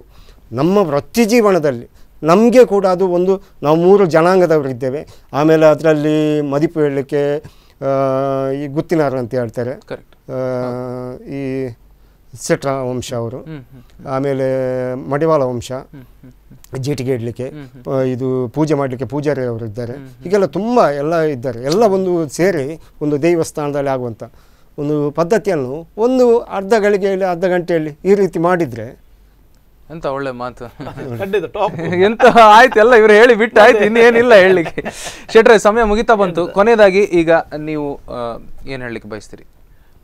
F: ನಮ್ಮ ವೃತ್ತಿ ಜೀವನದಲ್ಲಿ ನಮಗೆ ಕೂಡ ಅದು ಒಂದು ನಾವು ಮೂರು ಜನಾಂಗದವರಿದ್ದೇವೆ ಆಮೇಲೆ ಅದರಲ್ಲಿ ಮದಿಪು ಹೇಳಲಿಕ್ಕೆ ಈ ಗುತ್ತಿನಾರ ಅಂತ ಹೇಳ್ತಾರೆ. ಈ ಸೆಟ್ರ ವಂಶ ಅವರು. ಆಮೇಲೆ ಮಡಿವಾಳ ವಂಶ. ಜೀಟಿಗೆ ಇಡಲಿಕ್ಕೆ. ಇದು ಪೂಜೆ ಮಾಡಲಿಕ್ಕೆ ಪೂಜಾರಿ ಅವರು ಇದ್ದಾರೆ ಹೀಗೆಲ್ಲ ತುಂಬ ಎಲ್ಲ ಇದ್ದಾರೆ. ಎಲ್ಲ ಒಂದು ಸೇರಿ ಒಂದು ದೇವಸ್ಥಾನದಲ್ಲಿ ಆಗುವಂಥ ಒಂದು ಪದ್ಧತಿಯನ್ನು ಒಂದು ಅರ್ಧ ಗಳಿಗೆಯಲ್ಲಿ ಅರ್ಧ ಗಂಟೆಯಲ್ಲಿ ಈ ರೀತಿ ಮಾಡಿದರೆ
A: ಎಂತ ಒಳ್ಳೆ ಮಾತು? ಎಂತ ಆಯ್ತು ಎಲ್ಲ ಇವ್ರು ಹೇಳಿ ಬಿಟ್ಟು ಆಯ್ತು ಇನ್ನೇನಿಲ್ಲ ಹೇಳಲಿಕ್ಕೆ. ಶೆಟ್ರೆ ಸಮಯ ಮುಗಿತಾ ಬಂತು. ಕೊನೆಯದಾಗಿ ಈಗ ನೀವು ಏನು ಏನ್ ಹೇಳಲಿಕ್ಕೆ ಬಯಸ್ತೀರಿ?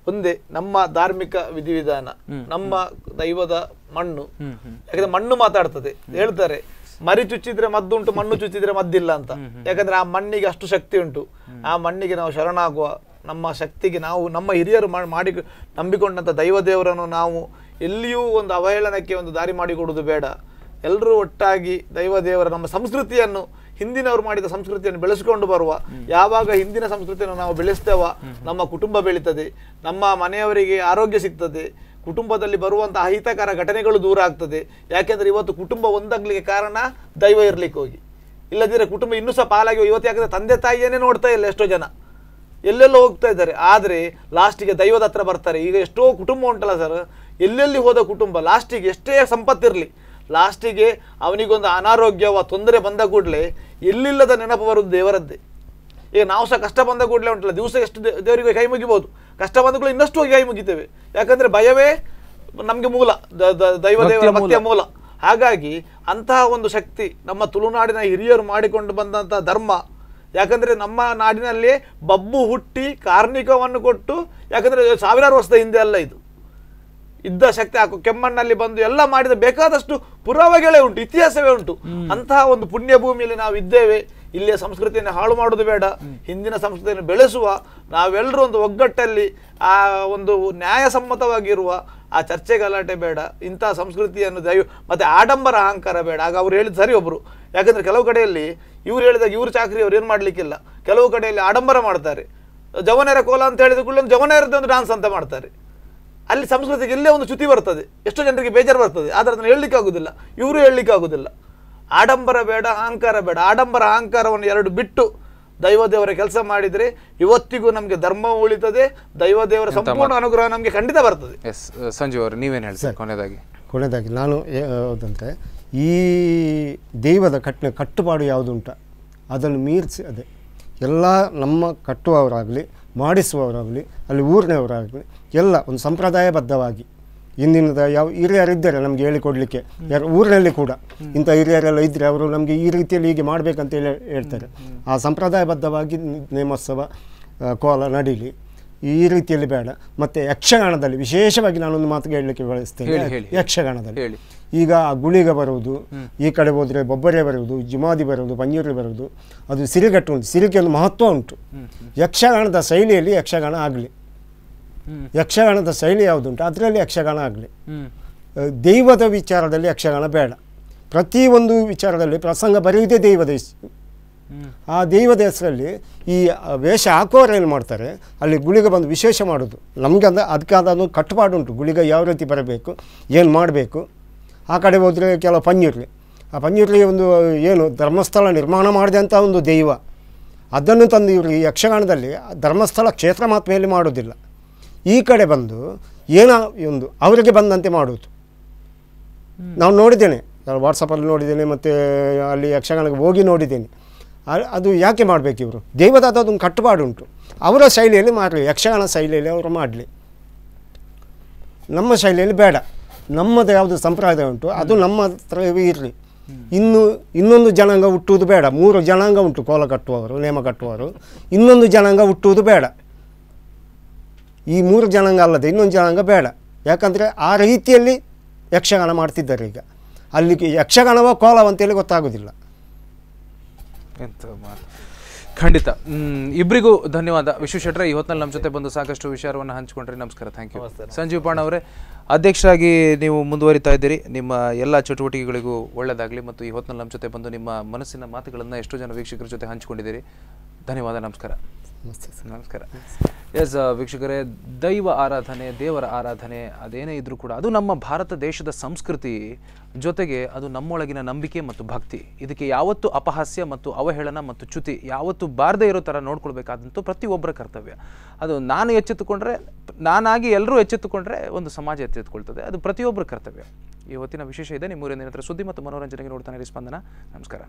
B: ಒಂದೇ ನಮ್ಮ ಧಾರ್ಮಿಕ ವಿಧಿವಿಧಾನ ನಮ್ಮ ದೈವದ ಮಣ್ಣು. ಯಾಕಂದ್ರೆ ಮಣ್ಣು ಮಾತಾಡ್ತದೆ ಹೇಳ್ತಾರೆ ಮರಿ ಚುಚ್ಚಿದ್ರೆ ಮದ್ದುಂಟು ಮಣ್ಣು ಚುಚ್ಚಿದ್ರೆ ಮದ್ದಿಲ್ಲ ಅಂತ. ಯಾಕಂದ್ರೆ ಆ ಮಣ್ಣಿಗೆ ಅಷ್ಟು ಶಕ್ತಿ ಉಂಟು. ಆ ಮಣ್ಣಿಗೆ ನಾವು ಶರಣಾಗುವ ನಮ್ಮ ಶಕ್ತಿಗೆ ನಾವು, ನಮ್ಮ ಹಿರಿಯರು ಮಾಡಿ ನಂಬಿಕೊಂಡಂಥ ದೈವದೇವರನ್ನು ನಾವು ಎಲ್ಲಿಯೂ ಒಂದು ಅವಹೇಳನಕ್ಕೆ ಒಂದು ದಾರಿ ಮಾಡಿಕೊಡುವುದು ಬೇಡ. ಎಲ್ಲರೂ ಒಟ್ಟಾಗಿ ದೈವದೇವರ ನಮ್ಮ ಸಂಸ್ಕೃತಿಯನ್ನು, ಹಿಂದಿನವರು ಮಾಡಿದ ಸಂಸ್ಕೃತಿಯನ್ನು ಬೆಳೆಸಿಕೊಂಡು ಬರುವ. ಯಾವಾಗ ಹಿಂದಿನ ಸಂಸ್ಕೃತಿಯನ್ನು ನಾವು ಬೆಳೆಸ್ತೇವ, ನಮ್ಮ ಕುಟುಂಬ ಬೆಳೀತದೆ. ನಮ್ಮ ಮನೆಯವರಿಗೆ ಆರೋಗ್ಯ ಸಿಗ್ತದೆ. ಕುಟುಂಬದಲ್ಲಿ ಬರುವಂಥ ಅಹಿತಕರ ಘಟನೆಗಳು ದೂರ ಆಗ್ತದೆ. ಯಾಕೆಂದ್ರೆ ಇವತ್ತು ಕುಟುಂಬ ಒಂದಾಗ್ಲಿಕ್ಕೆ ಕಾರಣ ದೈವ ಇರಲಿಕ್ಕೆ ಹೋಗಿ. ಇಲ್ಲದಿದ್ದರೆ ಕುಟುಂಬ ಇನ್ನೂ ಸಹ ಪಾಲಾಗಿ ಇವತ್ತು ಯಾಕಂದ್ರೆ ತಂದೆ ತಾಯಿಯನ್ನೇ ನೋಡ್ತಾ ಇಲ್ಲ ಎಷ್ಟೋ ಜನ. ಎಲ್ಲೆಲ್ಲೋ ಹೋಗ್ತಾ ಇದ್ದಾರೆ. ಆದರೆ ಲಾಸ್ಟಿಗೆ ದೈವದ ಹತ್ರ ಬರ್ತಾರೆ. ಈಗ ಎಷ್ಟೋ ಕುಟುಂಬ ಉಂಟಲ್ಲ ಸರ್ ಎಲ್ಲೆಲ್ಲಿ ಹೋದ ಕುಟುಂಬ? ಲಾಸ್ಟಿಗೆ ಎಷ್ಟೇ ಸಂಪತ್ತಿರಲಿ ಲಾಸ್ಟಿಗೆ ಅವನಿಗೊಂದು ಅನಾರೋಗ್ಯವ ತೊಂದರೆ ಬಂದ ಕೂಡಲೇ ಎಲ್ಲಿಲ್ಲದ ನೆನಪು ಬರುವುದು ದೇವರದ್ದೇ. ಈಗ ನಾವು ಸಹ ಕಷ್ಟ ಬಂದ ಕೂಡಲೇ ಉಂಟಲ್ಲ ದಿವಸ ಎಷ್ಟು ದೇವರಿಗೆ ಕೈ ಮುಗಿಬೋದು. ಕಷ್ಟ ಬಂದ ಕೂಡಲೇ ಇನ್ನಷ್ಟು ಹೋಗಿ ಕೈ ಮುಗಿತೇವೆ. ಯಾಕಂದ್ರೆ ಭಯವೇ ನಮಗೆ ಮೂಲ ದೈವ ದೇವರ ಭಕ್ತಿಯ ಮೂಲ. ಹಾಗಾಗಿ ಅಂತಹ ಒಂದು ಶಕ್ತಿ ನಮ್ಮ ತುಳುನಾಡಿನ ಹಿರಿಯರು ಮಾಡಿಕೊಂಡು ಬಂದಂಥ ಧರ್ಮ ಯಾಕಂದ್ರೆ ನಮ್ಮ ನಾಡಿನಲ್ಲಿ ಬಬ್ಬು ಹುಟ್ಟಿ ಕಾರ್ಣಿಕವನ್ನು ಕೊಟ್ಟು ಯಾಕಂದರೆ ಸಾವಿರಾರು ವರ್ಷದ ಹಿಂದೆ ಅಲ್ಲ ಇದು. ಇದ್ದ ಶಕ್ತಿ ಹಾಕು ಕೆಮ್ಮಣ್ಣಲ್ಲಿ ಬಂದು ಎಲ್ಲ ಮಾಡಿದ ಬೇಕಾದಷ್ಟು ಪುರಾವೆಗಳೇ ಉಂಟು ಇತಿಹಾಸವೇ ಉಂಟು. ಅಂತಹ ಒಂದು ಪುಣ್ಯ ಭೂಮಿಯಲ್ಲಿ ನಾವು ಇದ್ದೇವೆ. ಇಲ್ಲಿಯ ಸಂಸ್ಕೃತಿಯನ್ನು ಹಾಳು ಮಾಡೋದು ಬೇಡ. ಹಿಂದಿನ ಸಂಸ್ಕೃತಿಯನ್ನು ಬೆಳೆಸುವ ನಾವೆಲ್ಲರೂ ಒಂದು ಒಗ್ಗಟ್ಟಲ್ಲಿ ಆ ಒಂದು ನ್ಯಾಯಸಮ್ಮತವಾಗಿರುವ ಆ ಚರ್ಚೆ ಗಲಾಟೆ ಬೇಡ ಇಂಥ ಸಂಸ್ಕೃತಿಯನ್ನು ದೈವ ಮತ್ತು ಆಡಂಬರ ಅಹಂಕಾರ ಬೇಡ. ಆಗ ಅವ್ರು ಹೇಳಿದ ಸರಿ ಒಬ್ಬರು ಯಾಕಂದರೆ ಕೆಲವು ಕಡೆಯಲ್ಲಿ ಇವ್ರು ಹೇಳಿದಾಗ ಇವ್ರ ಚಾಕ್ರಿ ಅವ್ರು ಏನು ಮಾಡ್ಲಿಕ್ಕಿಲ್ಲ. ಕೆಲವು ಕಡೆಯಲ್ಲಿ ಆಡಂಬರ ಮಾಡ್ತಾರೆ. ಜವನೇರ ಕೋಲ ಅಂತ ಹೇಳಿದ ಕೂಡ ಒಂದು ಜವನೇರದ್ದು ಒಂದು ಡಾನ್ಸ್ ಅಂತ ಮಾಡ್ತಾರೆ. ಅಲ್ಲಿ ಸಂಸ್ಕೃತಿಗೆ ಇಲ್ಲೇ ಒಂದು ಚ್ಯುತಿ ಬರ್ತದೆ. ಎಷ್ಟೋ ಜನರಿಗೆ ಬೇಜಾರು ಬರ್ತದೆ. ಆದರೆ ಅದನ್ನು ಹೇಳಲಿಕ್ಕೆ ಆಗೋದಿಲ್ಲ. ಇವರು ಹೇಳಲಿಕ್ಕೆ ಆಗೋದಿಲ್ಲ. ಆಡಂಬರ ಬೇಡ ಅಹಂಕಾರ ಬೇಡ. ಆಡಂಬರ ಅಹಂಕಾರವನ್ನು ಎರಡು ಬಿಟ್ಟು ದೈವದೇವರ ಕೆಲಸ ಮಾಡಿದರೆ ಇವತ್ತಿಗೂ ನಮಗೆ ಧರ್ಮ ಉಳಿತದೆ. ದೈವದೇವರ ಸಂಪೂರ್ಣ ಅನುಗ್ರಹ ನಮಗೆ ಖಂಡಿತ ಬರ್ತದೆ.
A: ಎಸ್ ಸಂಜೀವ್ ಅವರು ನೀವೇನು ಹೇಳ್ತೀರಿ ಕೊನೆಯದಾಗಿ?
F: ಕೊನೆಯದಾಗಿ ನಾನು ಯಾವುದಂದ್ರೆ ಈ ದೈವದ ಕಟ್ ಕಟ್ಟುಪಾಡು ಯಾವುದುಂಟ? ಅದನ್ನು ಮೀರಿಸಿ ಅದೇ. ಎಲ್ಲ ನಮ್ಮ ಕಟ್ಟುವವರಾಗಲಿ ಮಾಡಿಸುವವರಾಗಲಿ ಅಲ್ಲಿ ಊರಿನವರಾಗಲಿ ಎಲ್ಲ ಒಂದು ಸಂಪ್ರದಾಯಬದ್ಧವಾಗಿ. ಇಂದಿನದ ಯಾವ ಹಿರಿಯರಿದ್ದಾರೆ ನಮಗೆ ಹೇಳಿಕೊಡಲಿಕ್ಕೆ ಯಾರು ಊರಿನಲ್ಲಿ ಕೂಡ. ಇಂಥ ಹಿರಿಯರೆಲ್ಲ ಇದ್ದರೆ ಅವರು ನಮಗೆ ಈ ರೀತಿಯಲ್ಲಿ ಹೀಗೆ ಮಾಡಬೇಕಂತ ಹೇಳಿ ಹೇಳ್ತಾರೆ. ಆ ಸಂಪ್ರದಾಯಬದ್ಧವಾಗಿ ನೇಮೋತ್ಸವ ಕೋಲ ನಡೀಲಿ. ಈ ರೀತಿಯಲ್ಲಿ ಬೇಡ. ಮತ್ತು ಯಕ್ಷಗಾನದಲ್ಲಿ ವಿಶೇಷವಾಗಿ ನಾನೊಂದು ಮಾತು ಹೇಳಲಿಕ್ಕೆ ಬಯಸ್ತೇನೆ. ಯಕ್ಷಗಾನದಲ್ಲಿ.
A: ಹೇಳಿ.
F: ಈಗ ಗುಳಿಗೆ ಗುಳಿಗ ಬರುವುದು ಈ ಕಡೆ ಹೋದರೆ ಬೊಬ್ಬರೆ ಬರುವುದು ಜುಮಾದಿ ಬರುವುದು ಪಂಜೂರಿ ಬರುವುದು ಅದು ಸಿರಿಗಟ್ಟು ಉಂಟು. ಸಿರಿಗೆ ಒಂದು ಮಹತ್ವ ಉಂಟು. ಯಕ್ಷಗಾನದ ಶೈಲಿಯಲ್ಲಿ ಯಕ್ಷಗಾನ ಆಗಲಿ. ಯಕ್ಷಗಾನದ ಶೈಲಿ ಯಾವುದುಂಟು ಅದರಲ್ಲಿ ಯಕ್ಷಗಾನ ಆಗಲಿ. ದೈವದ ವಿಚಾರದಲ್ಲಿ ಯಕ್ಷಗಾನ ಬೇಡ. ಪ್ರತಿಯೊಂದು ವಿಚಾರದಲ್ಲಿ ಪ್ರಸಂಗ ಬರೆಯುವುದೇ ದೈವದ ಆ ದೈವದ ಹೆಸರಲ್ಲಿ ಈ ವೇಷ ಹಾಕೋರು ಏನು ಮಾಡ್ತಾರೆ ಅಲ್ಲಿ ಗುಳಿಗ ಬಂದು ವಿಶೇಷ ಮಾಡೋದು ನಮಗೆ ಅಂದ ಅದಕ್ಕಾದ ಒಂದು ಕಟ್ಟುಪಾಡು ಉಂಟು. ಗುಳಿಗ ಯಾವ ರೀತಿ ಬರಬೇಕು ಏನು ಮಾಡಬೇಕು ಆ ಕಡೆ ಹೋದರೆ ಕೆಲವು ಪಂಜುರ್ಲಿ ಆ ಪಂಜುರ್ಲಿ ಒಂದು ಏನು ಧರ್ಮಸ್ಥಳ ನಿರ್ಮಾಣ ಮಾಡಿದಂಥ ಒಂದು ದೈವ ಅದನ್ನು ತಂದು ಇವರು ಈ ಯಕ್ಷಗಾನದಲ್ಲಿ ಆ ಧರ್ಮಸ್ಥಳ ಕ್ಷೇತ್ರ ಮಾತ್ಮೆಯಲ್ಲಿ ಮಾಡೋದಿಲ್ಲ ಈ ಕಡೆ ಬಂದು ಏನ ಒಂದು ಅವರಿಗೆ ಬಂದಂತೆ ಮಾಡುವುದು. ನಾವು ನೋಡಿದ್ದೇನೆ ವಾಟ್ಸಪ್ಪಲ್ಲಿ ನೋಡಿದ್ದೇನೆ ಮತ್ತು ಅಲ್ಲಿ ಯಕ್ಷಗಾನಕ್ಕೆ ಹೋಗಿ ನೋಡಿದ್ದೇನೆ. ಅದು ಯಾಕೆ ಮಾಡಬೇಕು ಇವರು? ದೈವದಾದ ಅದೊಂದು ಕಟ್ಟುಪಾಡುಂಟು ಅವರ ಶೈಲಿಯಲ್ಲಿ ಮಾಡಲಿ ಯಕ್ಷಗಾನ ಶೈಲಿಯಲ್ಲಿ ಅವರು ಮಾಡಲಿ. ನಮ್ಮ ಶೈಲಿಯಲ್ಲಿ ಬೇಡ. ನಮ್ಮದು ಯಾವುದು ಸಂಪ್ರದಾಯ ಉಂಟು ಅದು ನಮ್ಮ ಹತ್ರ ಇರಲಿ. ಇನ್ನು ಇನ್ನೊಂದು ಜನಾಂಗ ಹುಟ್ಟುವುದು ಬೇಡ. ಮೂರು ಜನಾಂಗ ಉಂಟು ಕೋಲ ಕಟ್ಟುವವರು ನೇಮ ಕಟ್ಟುವವರು. ಇನ್ನೊಂದು ಜನಾಂಗ ಹುಟ್ಟುವುದು ಬೇಡ. ಈ ಮೂರು ಜನಾಂಗ ಅಲ್ಲದೆ ಇನ್ನೊಂದು ಜನಾಂಗ ಬೇಡ. ಯಾಕಂದರೆ ಆ ರೀತಿಯಲ್ಲಿ ಯಕ್ಷಗಾನ ಮಾಡ್ತಿದ್ದಾರೆ ಈಗ. ಅಲ್ಲಿ ಯಕ್ಷಗಾನವ ಕೋಲವ ಅಂತೇಳಿ ಗೊತ್ತಾಗೋದಿಲ್ಲ.
A: ಎಂತ ಮಾತು. ಖಂಡಿತ. ಇಬ್ಬರಿಗೂ ಧನ್ಯವಾದ. ವಿಶ್ವಶೆಟ್ರೆ ಇವತ್ತಿನಲ್ಲಿ ಈ ನಮ್ಮ ಜೊತೆ ಬಂದು ಸಾಕಷ್ಟು ವಿಚಾರವನ್ನು ಹಂಚಿಕೊಂಡ್ರಿ. ನಮಸ್ಕಾರ. ಥ್ಯಾಂಕ್ ಯು ಸಂಜೀವ್ ಪಾಣ್ ಅವರೇ ಅಧ್ಯಕ್ಷರಾಗಿ ನೀವು ಮುಂದುವರಿತಾ ಇದ್ದೀರಿ. ನಿಮ್ಮ ಎಲ್ಲ ಚಟುವಟಿಕೆಗಳಿಗೂ ಒಳ್ಳೆಯದಾಗಲಿ ಮತ್ತು ಈ ಹೊತ್ತಿನಲ್ಲಿ ನಮ್ಮ ಜೊತೆ ಬಂದು ನಿಮ್ಮ ಮನಸ್ಸಿನ ಮಾತುಗಳನ್ನು ಎಷ್ಟೋ ಜನ ವೀಕ್ಷಕರ ಜೊತೆ ಹಂಚಿಕೊಂಡಿದ್ದೀರಿ. ಧನ್ಯವಾದ ನಮಸ್ಕಾರ. ನಮಸ್ಕಾರ. ಎಸ್ ವೀಕ್ಷಕರೇ ದೈವ ಆರಾಧನೆ ದೇವರ ಆರಾಧನೆ ಅದೇನೇ ಇದ್ರೂ ಕೂಡ ಅದು ನಮ್ಮ ಭಾರತ ದೇಶದ ಸಂಸ್ಕೃತಿ. ಜೊತೆಗೆ ಅದು ನಮ್ಮೊಳಗಿನ ನಂಬಿಕೆ ಮತ್ತು ಭಕ್ತಿ. ಇದಕ್ಕೆ ಯಾವತ್ತು ಅಪಹಾಸ್ಯ ಮತ್ತು ಅವಹೇಳನ ಮತ್ತು ಚ್ಯುತಿ ಯಾವತ್ತು ಬಾರದೇ ಇರೋ ಥರ ನೋಡ್ಕೊಳ್ಬೇಕಾದಂತೂ ಪ್ರತಿಯೊಬ್ಬರ ಕರ್ತವ್ಯ. ಅದು ನಾನು ಎಚ್ಚೆತ್ತುಕೊಂಡ್ರೆ, ನಾನಾಗಿ ಎಲ್ಲರೂ ಎಚ್ಚೆತ್ತುಕೊಂಡ್ರೆ ಒಂದು ಸಮಾಜ ಎಚ್ಚೆತ್ತುಕೊಳ್ತದೆ ಅದು ಪ್ರತಿಯೊಬ್ಬರ ಕರ್ತವ್ಯ. ಇವತ್ತಿನ ವಿಶೇಷ ಇದೆ. ನಿಮ್ಮೂರಿನ ಸುದ್ದಿ ಮತ್ತು ಮನೋರಂಜನೆಗೆ ನೋಡ್ತಾನೆ ಸ್ಪಂದನ. ನಮಸ್ಕಾರ.